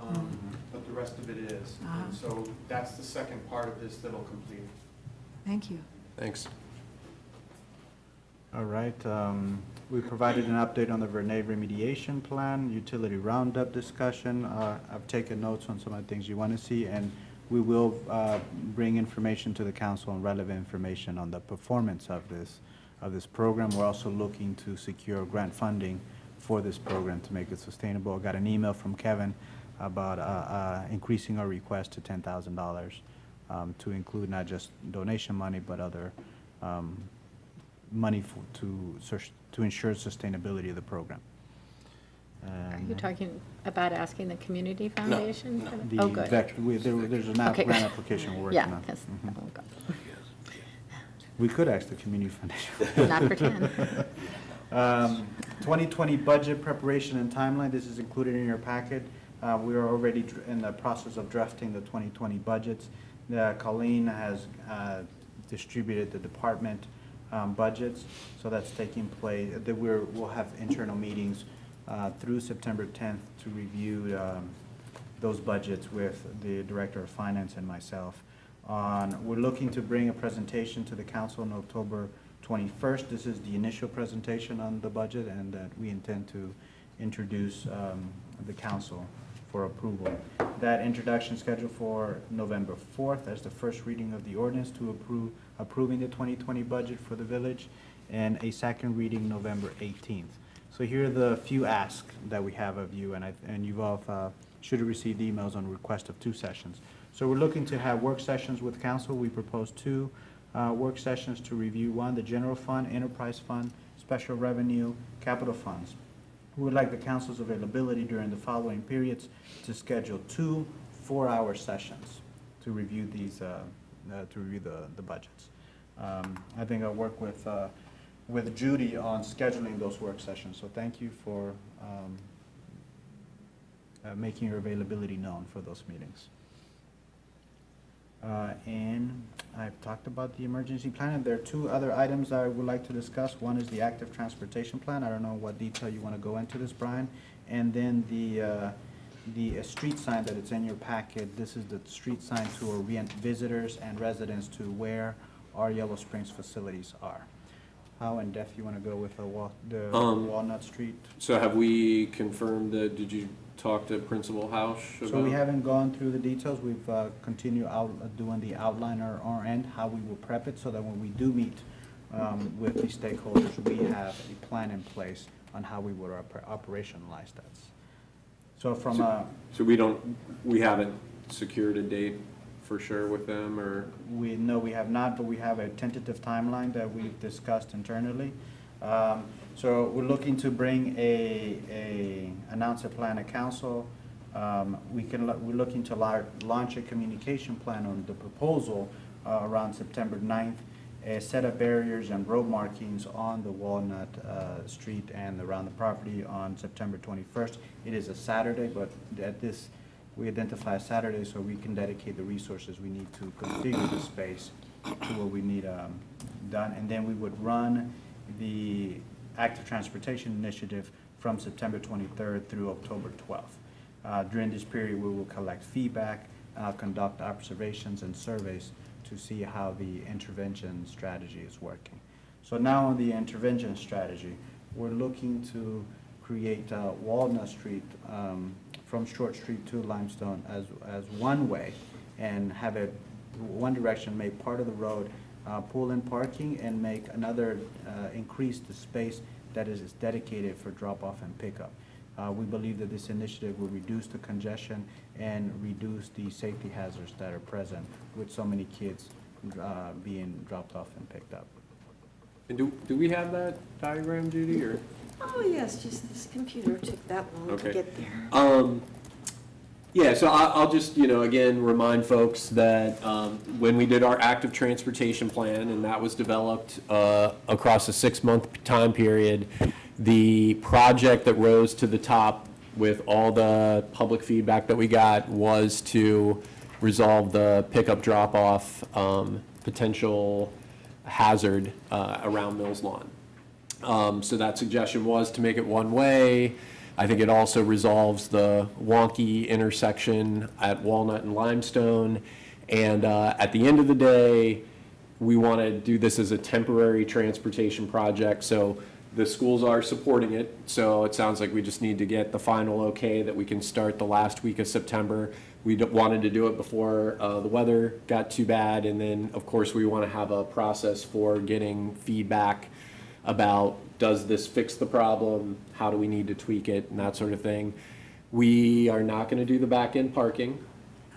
[SPEAKER 14] um, but the rest of it is.
[SPEAKER 4] Ah.
[SPEAKER 14] And so that's the second part of this that'll complete.
[SPEAKER 4] Thank you.
[SPEAKER 1] Thanks.
[SPEAKER 9] All right, um, we provided an update on the Vernay remediation plan, utility roundup discussion. Uh, I've taken notes on some of the things you want to see, and we will uh, bring information to the council and relevant information on the performance of this, of this program. We're also looking to secure grant funding for this program to make it sustainable. I got an email from Kevin about uh, uh, increasing our request to $10,000 um, to include not just donation money, but other um, money to, to ensure sustainability of the program.
[SPEAKER 3] Are you talking about asking the community foundation? for that?
[SPEAKER 9] The
[SPEAKER 3] Oh, good.
[SPEAKER 9] vect, we, there, there's an app,
[SPEAKER 3] Okay,
[SPEAKER 9] grant application we're
[SPEAKER 3] Yeah,
[SPEAKER 9] working on.
[SPEAKER 3] 'cause-
[SPEAKER 9] Mhm.
[SPEAKER 3] oh.
[SPEAKER 9] We could ask the community foundation.
[SPEAKER 3] Not pretend.
[SPEAKER 9] Um, 2020 budget preparation and timeline, this is included in your packet. Uh, We are already dr- in the process of drafting the 2020 budgets. Uh, Colleen has uh, distributed the department um, budgets, so that's taking place, that we're, we'll have internal meetings uh, through September 10th to review um, those budgets with the Director of Finance and myself. On, we're looking to bring a presentation to the council on October 21st. This is the initial presentation on the budget, and that we intend to introduce um, the council for approval. That introduction scheduled for November 4th as the first reading of the ordinance to approve, approving the 2020 budget for the village, and a second reading November 18th. So here are the few asks that we have of you, and I, and you've all, uh, should have received emails on request of two sessions. So we're looking to have work sessions with council. We propose two uh, work sessions to review, one, the general fund, enterprise fund, special revenue, capital funds. We would like the council's availability during the following periods to schedule two four-hour sessions to review these, uh, uh, to review the, the budgets. Um, I think I'll work with, uh, with Judy on scheduling those work sessions, so thank you for um, uh, making your availability known for those meetings. Uh, And I've talked about the emergency plan, and there are two other items I would like to discuss. One is the active transportation plan. I don't know what detail you want to go into this, Brian. And then the, uh, the uh, street sign that it's in your packet. This is the street sign to orient visitors and residents to where our Yellow Springs facilities are. How in-depth you want to go with the Wa- the
[SPEAKER 1] Um,
[SPEAKER 9] Walnut Street?
[SPEAKER 1] So have we confirmed that, did you talk to Principal Housh about?
[SPEAKER 9] So we haven't gone through the details, we've uh, continued out, uh, doing the outline on our end, how we will prep it, so that when we do meet um, with the stakeholders, we have a plan in place on how we would oper- operationalize that. So from a,
[SPEAKER 1] So we don't, we haven't secured a date for sure with them, or?
[SPEAKER 9] we, no, we have not, but we have a tentative timeline that we've discussed internally. Um, So we're looking to bring a, a, announce a plan to council. Um, We can, we're looking to launch a communication plan on the proposal uh, around September 9th. A set of barriers and road markings on the Walnut uh, Street and around the property on September 21st. It is a Saturday, but at this, we identify a Saturday so we can dedicate the resources we need to configure the space to what we need um, done. And then we would run the active transportation initiative from September 23rd through October 12th. Uh, During this period, we will collect feedback, uh, conduct observations and surveys to see how the intervention strategy is working. So now on the intervention strategy, we're looking to create uh, Walnut Street um, from Short Street to Limestone as, as one way and have it, one direction, make part of the road uh, pull-in parking and make another, uh, increase the space that is is dedicated for drop-off and pickup. Uh, We believe that this initiative will reduce the congestion and reduce the safety hazards that are present with so many kids uh, being dropped off and picked up.
[SPEAKER 1] And do, do we have that diagram, Judy, or?
[SPEAKER 2] Oh, yes, just this computer took that long to
[SPEAKER 1] Okay.
[SPEAKER 2] get there.
[SPEAKER 1] Um, yeah, so I, I'll just, you know, again, remind folks that, um, when we did our active transportation plan, and that was developed, uh, across a six-month time period, the project that rose to the top with all the public feedback that we got was to resolve the pickup drop-off, um, potential hazard, uh, around Mills Lawn. Um, So that suggestion was to make it one-way. I think it also resolves the wonky intersection at Walnut and Limestone. And uh, at the end of the day, we want to do this as a temporary transportation project. So the schools are supporting it. So it sounds like we just need to get the final okay that we can start the last week of September. We wanted to do it before uh, the weather got too bad. And then, of course, we want to have a process for getting feedback about, does this fix the problem? How do we need to tweak it and that sort of thing. We are not going to do the back-end parking.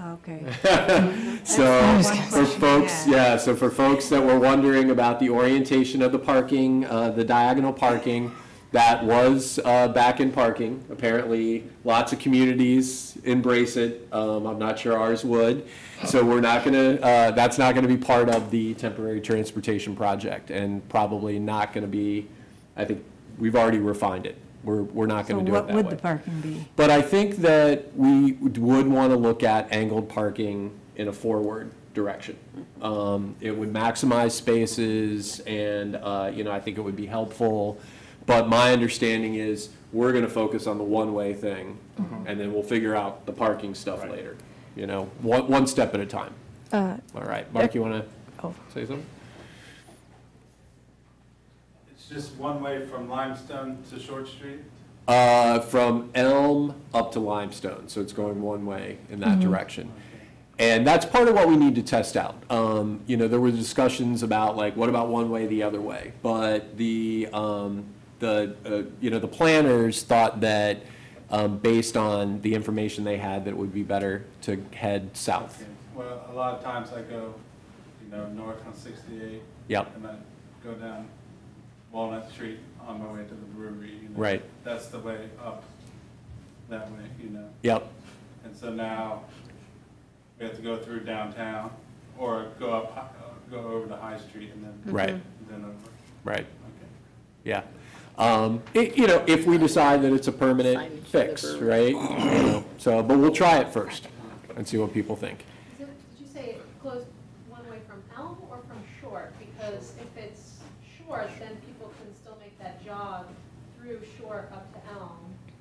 [SPEAKER 4] Okay.
[SPEAKER 1] So for folks, yeah, so for folks that were wondering about the orientation of the parking, uh, the diagonal parking, that was uh, back in parking. Apparently, lots of communities embrace it. Um, I'm not sure ours would. So we're not going to, that's not going to be part of the temporary transportation project and probably not going to be, I think, we've already refined it. We're, we're not going to do it
[SPEAKER 4] what would the parking be?
[SPEAKER 1] But I think that we would want to look at angled parking in a forward direction. Um, It would maximize spaces, and, uh, you know, I think it would be helpful. But my understanding is, we're going to focus on the one-way thing, and then we'll figure out the parking stuff later, you know, one, one step at a time.
[SPEAKER 17] Uh,
[SPEAKER 1] All right, Mark, you want to
[SPEAKER 17] Oh.
[SPEAKER 1] say something?
[SPEAKER 18] It's just one way from Limestone to Short Street?
[SPEAKER 1] Uh, from Elm up to Limestone, so it's going one way in that
[SPEAKER 18] Mhm.
[SPEAKER 1] direction. And that's part of what we need to test out. Um, you know, there were discussions about like, what about one way the other way? But the, um, the, uh, you know, the planners thought that, um, based on the information they had, that it would be better to head south.
[SPEAKER 18] Well, a lot of times I go, you know, north on sixty-eight.
[SPEAKER 1] Yep.
[SPEAKER 18] And then go down Walnut Street on my way to the brewery, you know.
[SPEAKER 1] Right.
[SPEAKER 18] That's the way up that way, you know.
[SPEAKER 1] Yep.
[SPEAKER 18] And so now we have to go through downtown or go up, uh, go over to High Street and then.
[SPEAKER 1] Right.
[SPEAKER 18] and Then over.
[SPEAKER 1] Right. Yeah. Um, it, you know, if we decide that it's a permanent fix, right? You know, So, but we'll try it first and see what people think.
[SPEAKER 10] So, Did you say it closed one way from Elm or from Short? Because if it's Short, then people can still make that jog through Short up to Elm.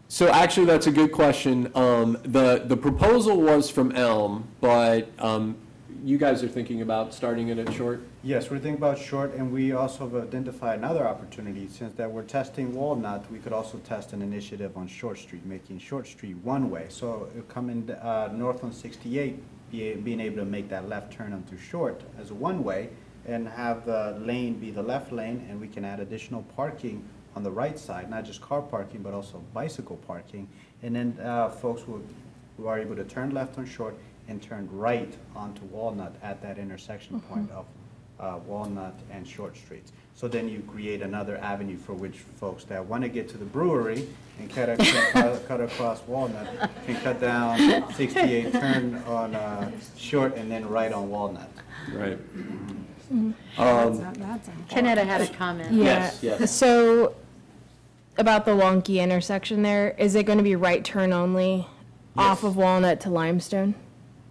[SPEAKER 1] So actually, that's a good question. Um, the, the proposal was from Elm, but, um, you guys are thinking about starting it at Short?
[SPEAKER 9] Yes, we're thinking about short, and we also have identified another opportunity, since that we're testing Walnut, we could also test an initiative on Short Street, making Short Street one-way. So uh, coming, uh, north on sixty-eight, be, being able to make that left turn onto Short as a one-way, and have the lane be the left lane, and we can add additional parking on the right side, not just car parking, but also bicycle parking. And then, uh, folks who are able to turn left on Short and turned right onto Walnut at that intersection point of uh, Walnut and Short Streets. So then you create another avenue for which folks that want to get to the brewery and cut, ac- cut across Walnut can cut down 68, turn on uh, Short, and then right on Walnut.
[SPEAKER 1] Right.
[SPEAKER 17] Mhm.
[SPEAKER 1] Um,
[SPEAKER 3] Kineta had a comment.
[SPEAKER 17] Yeah.
[SPEAKER 1] Yes, yes.
[SPEAKER 17] So about the wonky intersection there, is it going to be right turn only off of Walnut to Limestone?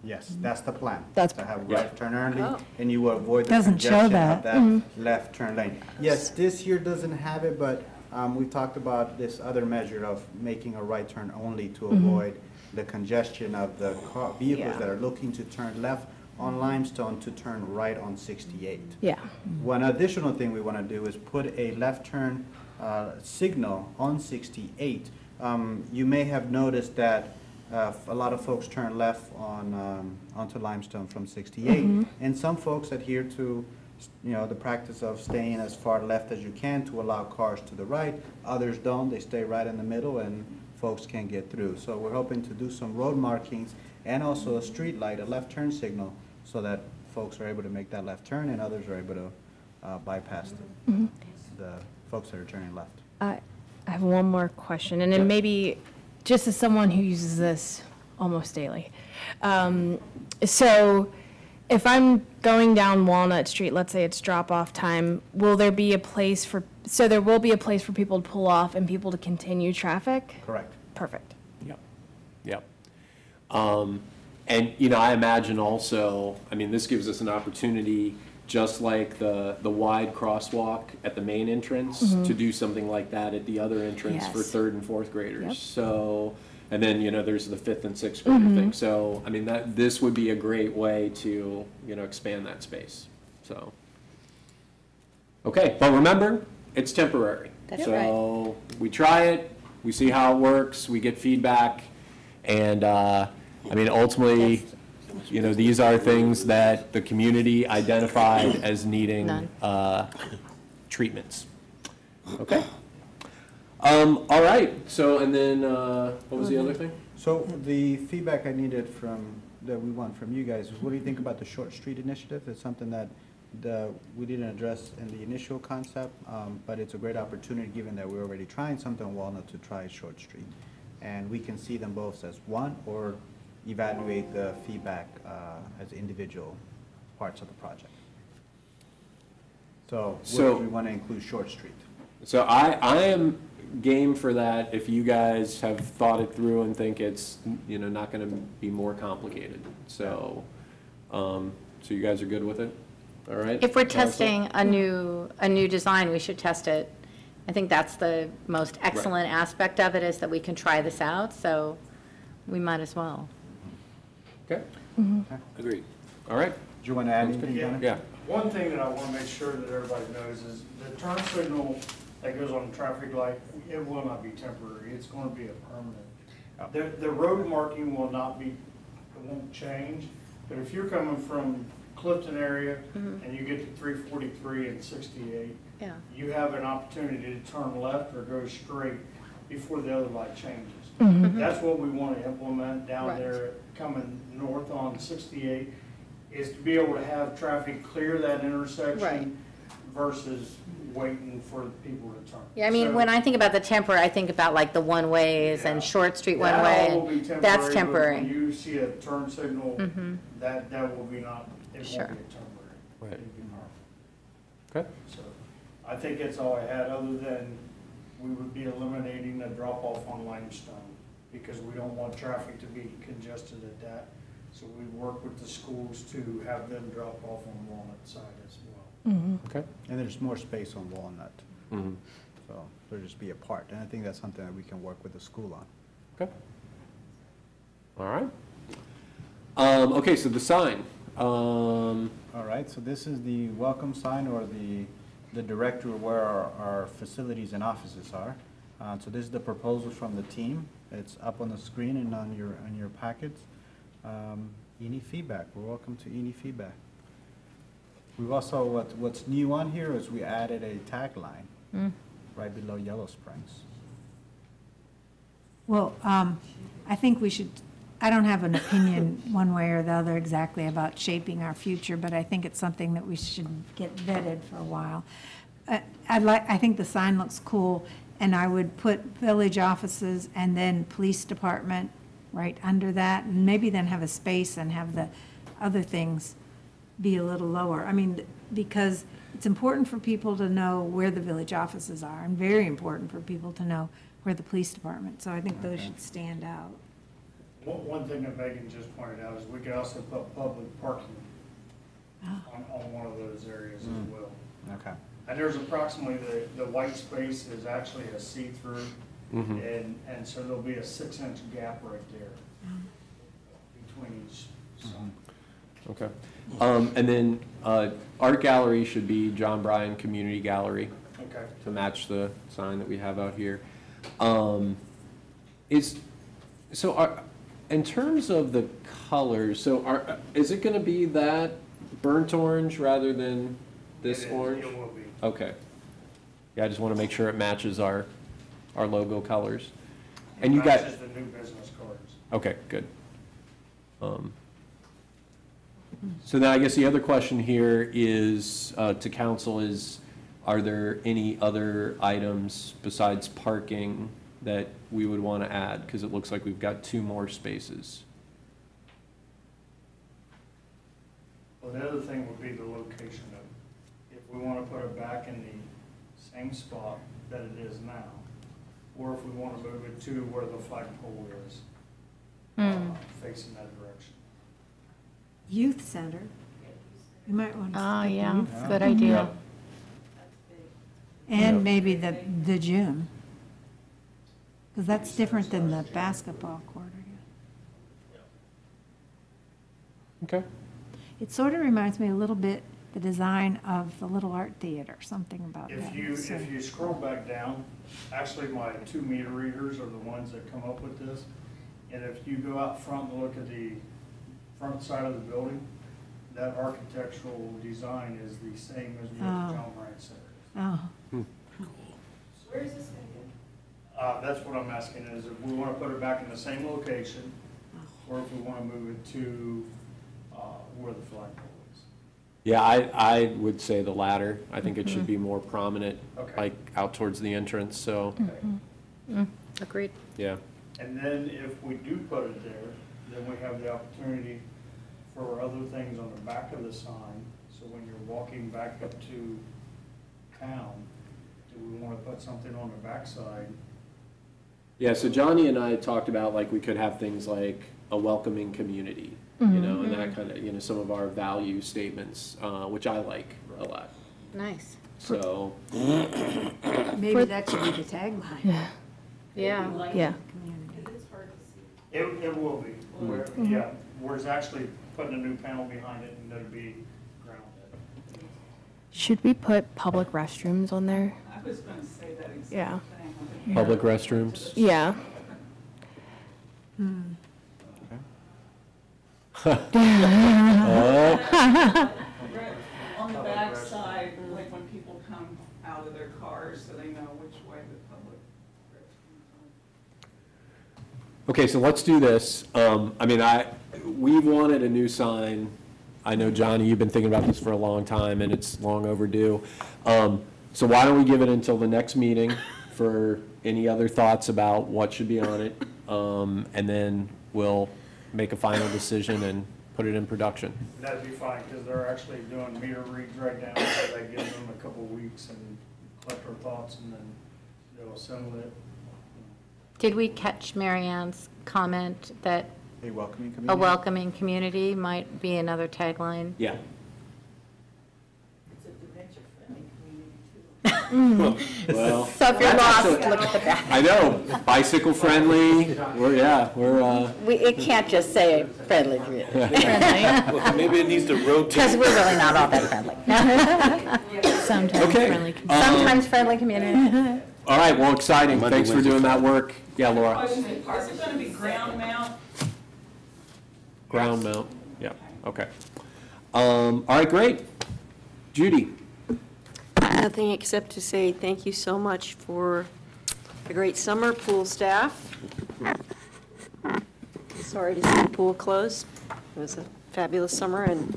[SPEAKER 9] Yes, that's the plan.
[SPEAKER 17] That's-
[SPEAKER 9] To have
[SPEAKER 17] Yeah.
[SPEAKER 9] right turn early,
[SPEAKER 17] Oh.
[SPEAKER 9] and you will avoid the
[SPEAKER 4] Doesn't show
[SPEAKER 9] congestion
[SPEAKER 4] that.
[SPEAKER 9] of that
[SPEAKER 17] Mhm.
[SPEAKER 9] left turn lane. Yes, this year doesn't have it, but um, we talked about this other measure of making a right turn only to
[SPEAKER 17] Mhm.
[SPEAKER 9] avoid the congestion of the car, vehicles
[SPEAKER 17] Yeah.
[SPEAKER 9] that are looking to turn left on Limestone to turn right on 68.
[SPEAKER 17] Yeah.
[SPEAKER 9] One additional thing we want to do is put a left turn uh, signal on 68. Um, You may have noticed that uh, a lot of folks turn left on, um, onto Limestone from 68.
[SPEAKER 17] Mhm.
[SPEAKER 9] And some folks adhere to, you know, the practice of staying as far left as you can to allow cars to the right. Others don't, they stay right in the middle and folks can get through. So we're hoping to do some road markings and also a street light, a left turn signal, so that folks are able to make that left turn and others are able to uh, bypass the,
[SPEAKER 17] Mhm.
[SPEAKER 9] the folks that are turning left.
[SPEAKER 17] I I have one more question, and then maybe just as someone who uses this almost daily. Um, so if I'm going down Walnut Street, let's say it's drop off time, will there be a place for, so there will be a place for people to pull off and people to continue traffic?
[SPEAKER 9] Correct.
[SPEAKER 17] Perfect.
[SPEAKER 1] Yep, yep. Um, And, you know, I imagine also, I mean, this gives us an opportunity, just like the, the wide crosswalk at the main entrance,
[SPEAKER 17] Mhm.
[SPEAKER 1] to do something like that at the other entrance for third and fourth
[SPEAKER 17] Yep.
[SPEAKER 1] graders. So, and then, you know, there's the fifth and sixth grader thing.
[SPEAKER 17] Mhm.
[SPEAKER 1] So, I mean, that, this would be a great way to, you know, expand that space, so. Okay, but remember, it's temporary.
[SPEAKER 3] That's
[SPEAKER 1] So, we try it, we see how it works, we get feedback, and, uh, I mean, ultimately, you know, these are things that the community identified as needing, uh, treatments. Okay? Um, all right, so, and then, uh, what was the other thing?
[SPEAKER 9] So the feedback I needed from, that we want from you guys, is what do you think about the Short Street Initiative? It's something that the, we didn't address in the initial concept, um, but it's a great opportunity, given that we're already trying something on Walnut, to try Short Street. And we can see them both as one, or evaluate the feedback uh, as individual parts of the project. So,
[SPEAKER 1] So-
[SPEAKER 9] we want to include Short Street?
[SPEAKER 1] So I, I am game for that if you guys have thought it through and think it's, you know, not gonna be more complicated. So, um, so you guys are good with it? All right?
[SPEAKER 3] If we're
[SPEAKER 1] Council?
[SPEAKER 3] testing a new, a new design, we should test it. I think that's the most excellent aspect of it, is that we can try this out, so we might as well.
[SPEAKER 1] Okay, agreed. All right.
[SPEAKER 9] Do you want to add anything, Donna?
[SPEAKER 1] Yeah.
[SPEAKER 12] One thing that I want to make sure that everybody knows is the turn signal that goes on the traffic light, it will not be temporary, it's going to be a permanent. The, the road marking will not be, it won't change, but if you're coming from Clifton area and you get to three forty-three and sixty-eight,
[SPEAKER 3] Yeah.
[SPEAKER 12] you have an opportunity to turn left or go straight before the other light changes.
[SPEAKER 3] Mhm.
[SPEAKER 12] That's what we want to implement down
[SPEAKER 3] Right.
[SPEAKER 12] there, coming north on sixty-eight, is to be able to have traffic clear that
[SPEAKER 3] Right.
[SPEAKER 12] intersection versus waiting for people to turn.
[SPEAKER 3] Yeah, I mean,
[SPEAKER 12] So
[SPEAKER 3] when I think about the temporary, I think about like the one-ways and Short Street
[SPEAKER 12] that
[SPEAKER 3] one-way.
[SPEAKER 12] all will be
[SPEAKER 3] and That's
[SPEAKER 12] but When
[SPEAKER 3] temporary.
[SPEAKER 12] you see a turn signal,
[SPEAKER 3] Mhm.
[SPEAKER 12] that, that will be not, it won't be
[SPEAKER 3] Sure.
[SPEAKER 12] a temporary.
[SPEAKER 1] Right.
[SPEAKER 12] It'll be permanent.
[SPEAKER 1] Okay.
[SPEAKER 12] So, I think that's all I had, other than we would be eliminating the drop-off on Limestone, because we don't want traffic to be congested at that. So we work with the schools to have them drop off on Walnut side as well.
[SPEAKER 1] Okay.
[SPEAKER 9] And there's more space on Walnut,
[SPEAKER 1] Mhm.
[SPEAKER 9] so they'll just be a part. And I think that's something that we can work with the school on.
[SPEAKER 1] Okay. All right. Um, okay, so the sign. Um,
[SPEAKER 9] All right, so this is the welcome sign or the, the directory where our, our facilities and offices are. Uh, so this is the proposal from the team. It's up on the screen and on your, on your packets. Um, any feedback, we're welcome to any feedback. We've also, what, what's new on here is we added a tagline
[SPEAKER 3] Mm.
[SPEAKER 9] right below Yellow Springs.
[SPEAKER 4] Well, um, I think we should, I don't have an opinion one way or the other exactly about shaping our future, but I think it's something that we should get vetted for a while. Uh, I'd like, I think the sign looks cool, and I would put village offices and then police department right under that, and maybe then have a space and have the other things be a little lower. I mean, because it's important for people to know where the village offices are, and very important for people to know where the police department, so I think those should stand out.
[SPEAKER 12] One, one thing that Megan just pointed out is we could also put public parking on, on one of those areas as
[SPEAKER 9] Mm.
[SPEAKER 12] well.
[SPEAKER 9] Okay.
[SPEAKER 12] And there's approximately, the, the white space is actually a see-through,
[SPEAKER 1] Mhm.
[SPEAKER 12] and, and so there'll be a six-inch gap right there between each sign.
[SPEAKER 1] okay. Um, and then, uh, art gallery should be John Bryan Community Gallery.
[SPEAKER 12] Okay.
[SPEAKER 1] To match the sign that we have out here. Um, is, so are, in terms of the colors, so are, is it gonna be that burnt orange rather than this orange?
[SPEAKER 12] It will be.
[SPEAKER 1] Okay. Yeah, I just want to make sure it matches our, our logo colors. And you got,
[SPEAKER 12] Matches the new business cards.
[SPEAKER 1] okay, good. Um, So then I guess the other question here is, uh, to council is, are there any other items besides parking that we would want to add? Because it looks like we've got two more spaces.
[SPEAKER 12] Well, the other thing would be the location of we want to put it back in the same spot that it is now, or if we want to move it to where the flagpole is, uh,
[SPEAKER 3] Hmm.
[SPEAKER 12] facing that direction.
[SPEAKER 4] Youth center, you might want to.
[SPEAKER 3] Oh,
[SPEAKER 4] put the
[SPEAKER 3] yeah,
[SPEAKER 4] youth
[SPEAKER 3] good
[SPEAKER 4] center.
[SPEAKER 3] idea.
[SPEAKER 4] And maybe the, the gym. Because that's different than the basketball court,
[SPEAKER 1] Okay.
[SPEAKER 4] It sort of reminds me a little bit, the design of the Little Art Theater, something about that.
[SPEAKER 12] If you,
[SPEAKER 4] So-
[SPEAKER 12] if you scroll back down, actually my two meter readers are the ones that come up with this. And if you go out front and look at the front side of the building, that architectural design is the same as what
[SPEAKER 4] Oh.
[SPEAKER 12] John Bryan Center is.
[SPEAKER 4] Oh,
[SPEAKER 2] Where is this going
[SPEAKER 12] Uh, that's what I'm asking is if we want to put it back in the same location, or if we want to move it to, uh, where the flagpole is.
[SPEAKER 1] Yeah, I, I would say the latter. I think it should be more prominent,
[SPEAKER 12] Okay.
[SPEAKER 1] like out towards the entrance, so,
[SPEAKER 3] Mm, Agreed.
[SPEAKER 1] yeah.
[SPEAKER 12] And then if we do put it there, then we have the opportunity for other things on the back of the sign. So when you're walking back up to town, do we want to put something on the backside?
[SPEAKER 1] Yeah, so Johnny and I talked about like we could have things like a welcoming community, you know, and that mm-hmm. kind of, you know, some of our value statements, uh, which I like a lot.
[SPEAKER 3] Nice.
[SPEAKER 1] So,
[SPEAKER 4] Maybe that should be the tagline.
[SPEAKER 17] Yeah.
[SPEAKER 3] Yeah.
[SPEAKER 17] Yeah.
[SPEAKER 12] It, it will be, where, yeah, whereas actually putting a new panel behind it and it'll be grounded.
[SPEAKER 17] Should we put public restrooms on there?
[SPEAKER 6] I was gonna say that exact
[SPEAKER 17] Yeah.
[SPEAKER 6] thing.
[SPEAKER 1] public restrooms.
[SPEAKER 17] Yeah. Hmm.
[SPEAKER 1] Oh,
[SPEAKER 6] On the back side, like when people come out of their cars, so they know which way the public.
[SPEAKER 1] Okay, so let's do this. Um, I mean, I, we've wanted a new sign. I know, Johnny, you've been thinking about this for a long time, and it's long overdue. Um, so why don't we give it until the next meeting for any other thoughts about what should be on it? Um, and then we'll make a final decision and put it in production.
[SPEAKER 12] That'd be fine, because they're actually doing meter reads right now, so that gives them a couple of weeks and collect our thoughts, and then they'll assemble it.
[SPEAKER 3] Did we catch Marianne's comment that
[SPEAKER 9] A welcoming
[SPEAKER 3] a
[SPEAKER 9] community?
[SPEAKER 3] welcoming community might be another tagline?
[SPEAKER 1] Yeah.
[SPEAKER 6] It's a dementia-friendly community.
[SPEAKER 1] Well.
[SPEAKER 3] So if you're lost,
[SPEAKER 1] actually-
[SPEAKER 3] look at the back.
[SPEAKER 1] I know, bicycle friendly, we're, yeah, we're, uh,
[SPEAKER 8] We, it can't just say friendly community.
[SPEAKER 7] Well, Maybe it needs to rotate.
[SPEAKER 3] Because we're really not all that friendly.
[SPEAKER 17] Sometimes
[SPEAKER 1] Okay.
[SPEAKER 17] friendly.
[SPEAKER 1] Um,
[SPEAKER 3] Sometimes friendly community.
[SPEAKER 1] all right, well, exciting.
[SPEAKER 7] Monday,
[SPEAKER 1] Thanks for doing that work. Yeah, Laura.
[SPEAKER 6] Question, is it gonna be ground mount?
[SPEAKER 1] Ground mount, yeah, okay. Um, all right, great. Judy?
[SPEAKER 2] Nothing except to say thank you so much for a great summer, pool staff. Sorry to see the pool close. It was a fabulous summer, and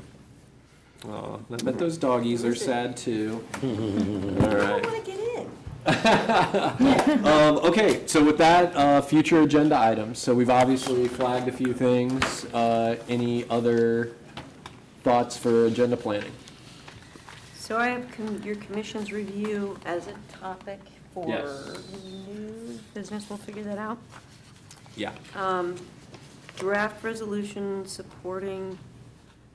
[SPEAKER 1] Oh, I bet those doggies are sad too. All right.
[SPEAKER 2] I
[SPEAKER 1] right.
[SPEAKER 2] want to get in.
[SPEAKER 1] Um, okay, so with that, uh, future agenda items. So we've obviously flagged a few things. Uh, any other thoughts for agenda planning?
[SPEAKER 2] So I have com- your commission's review as a topic for
[SPEAKER 1] Yes.
[SPEAKER 2] new business, we'll figure that out.
[SPEAKER 1] Yeah.
[SPEAKER 2] Um, Draft resolution supporting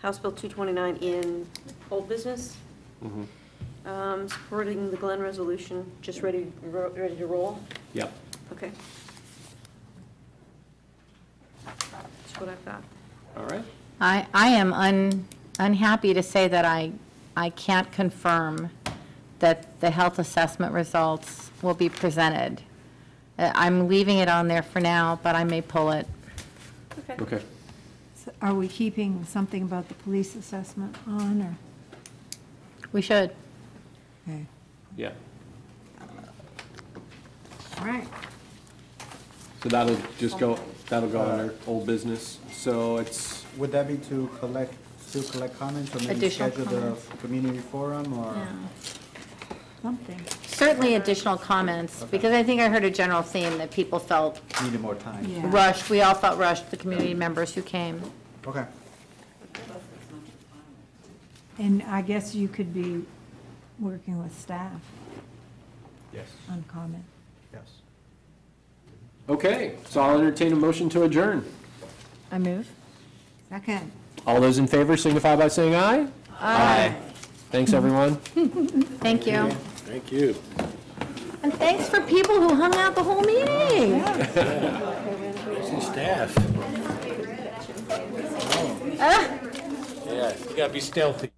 [SPEAKER 2] House Bill 229 in old business.
[SPEAKER 1] Mhm.
[SPEAKER 2] Um, Supporting the Glenn resolution, just ready, ro- ready to roll?
[SPEAKER 1] Yep.
[SPEAKER 2] Okay. That's what I've got.
[SPEAKER 1] All right.
[SPEAKER 3] I, I am un, unhappy to say that I, I can't confirm that the health assessment results will be presented. Uh, I'm leaving it on there for now, but I may pull it.
[SPEAKER 1] Okay.
[SPEAKER 4] So Are we keeping something about the police assessment on, or?
[SPEAKER 3] We should.
[SPEAKER 4] Okay,
[SPEAKER 1] Yeah.
[SPEAKER 4] all right.
[SPEAKER 1] So that'll just go, that'll go under old business. So it's,
[SPEAKER 9] Would that be to collect, still collect comments or maybe
[SPEAKER 3] Additional
[SPEAKER 9] schedule the
[SPEAKER 3] comments.
[SPEAKER 9] community forum or?
[SPEAKER 4] Something.
[SPEAKER 3] Certainly additional comments, because I think I heard a general theme that people felt
[SPEAKER 9] Needed more time?
[SPEAKER 4] Yeah.
[SPEAKER 3] rushed. We all felt rushed, the community members who came.
[SPEAKER 9] Okay.
[SPEAKER 4] And I guess you could be working with staff
[SPEAKER 1] yes.
[SPEAKER 4] on comment.
[SPEAKER 9] Yes.
[SPEAKER 1] Okay, so I'll entertain a motion to adjourn.
[SPEAKER 17] I move.
[SPEAKER 4] Second.
[SPEAKER 1] All those in favor signify by saying aye. Aye. Thanks, everyone.
[SPEAKER 3] Thank you.
[SPEAKER 7] Thank you.
[SPEAKER 3] And thanks for people who hung out the whole meeting.
[SPEAKER 7] See staff.
[SPEAKER 3] Ah.
[SPEAKER 7] Yeah, you gotta be stealthy.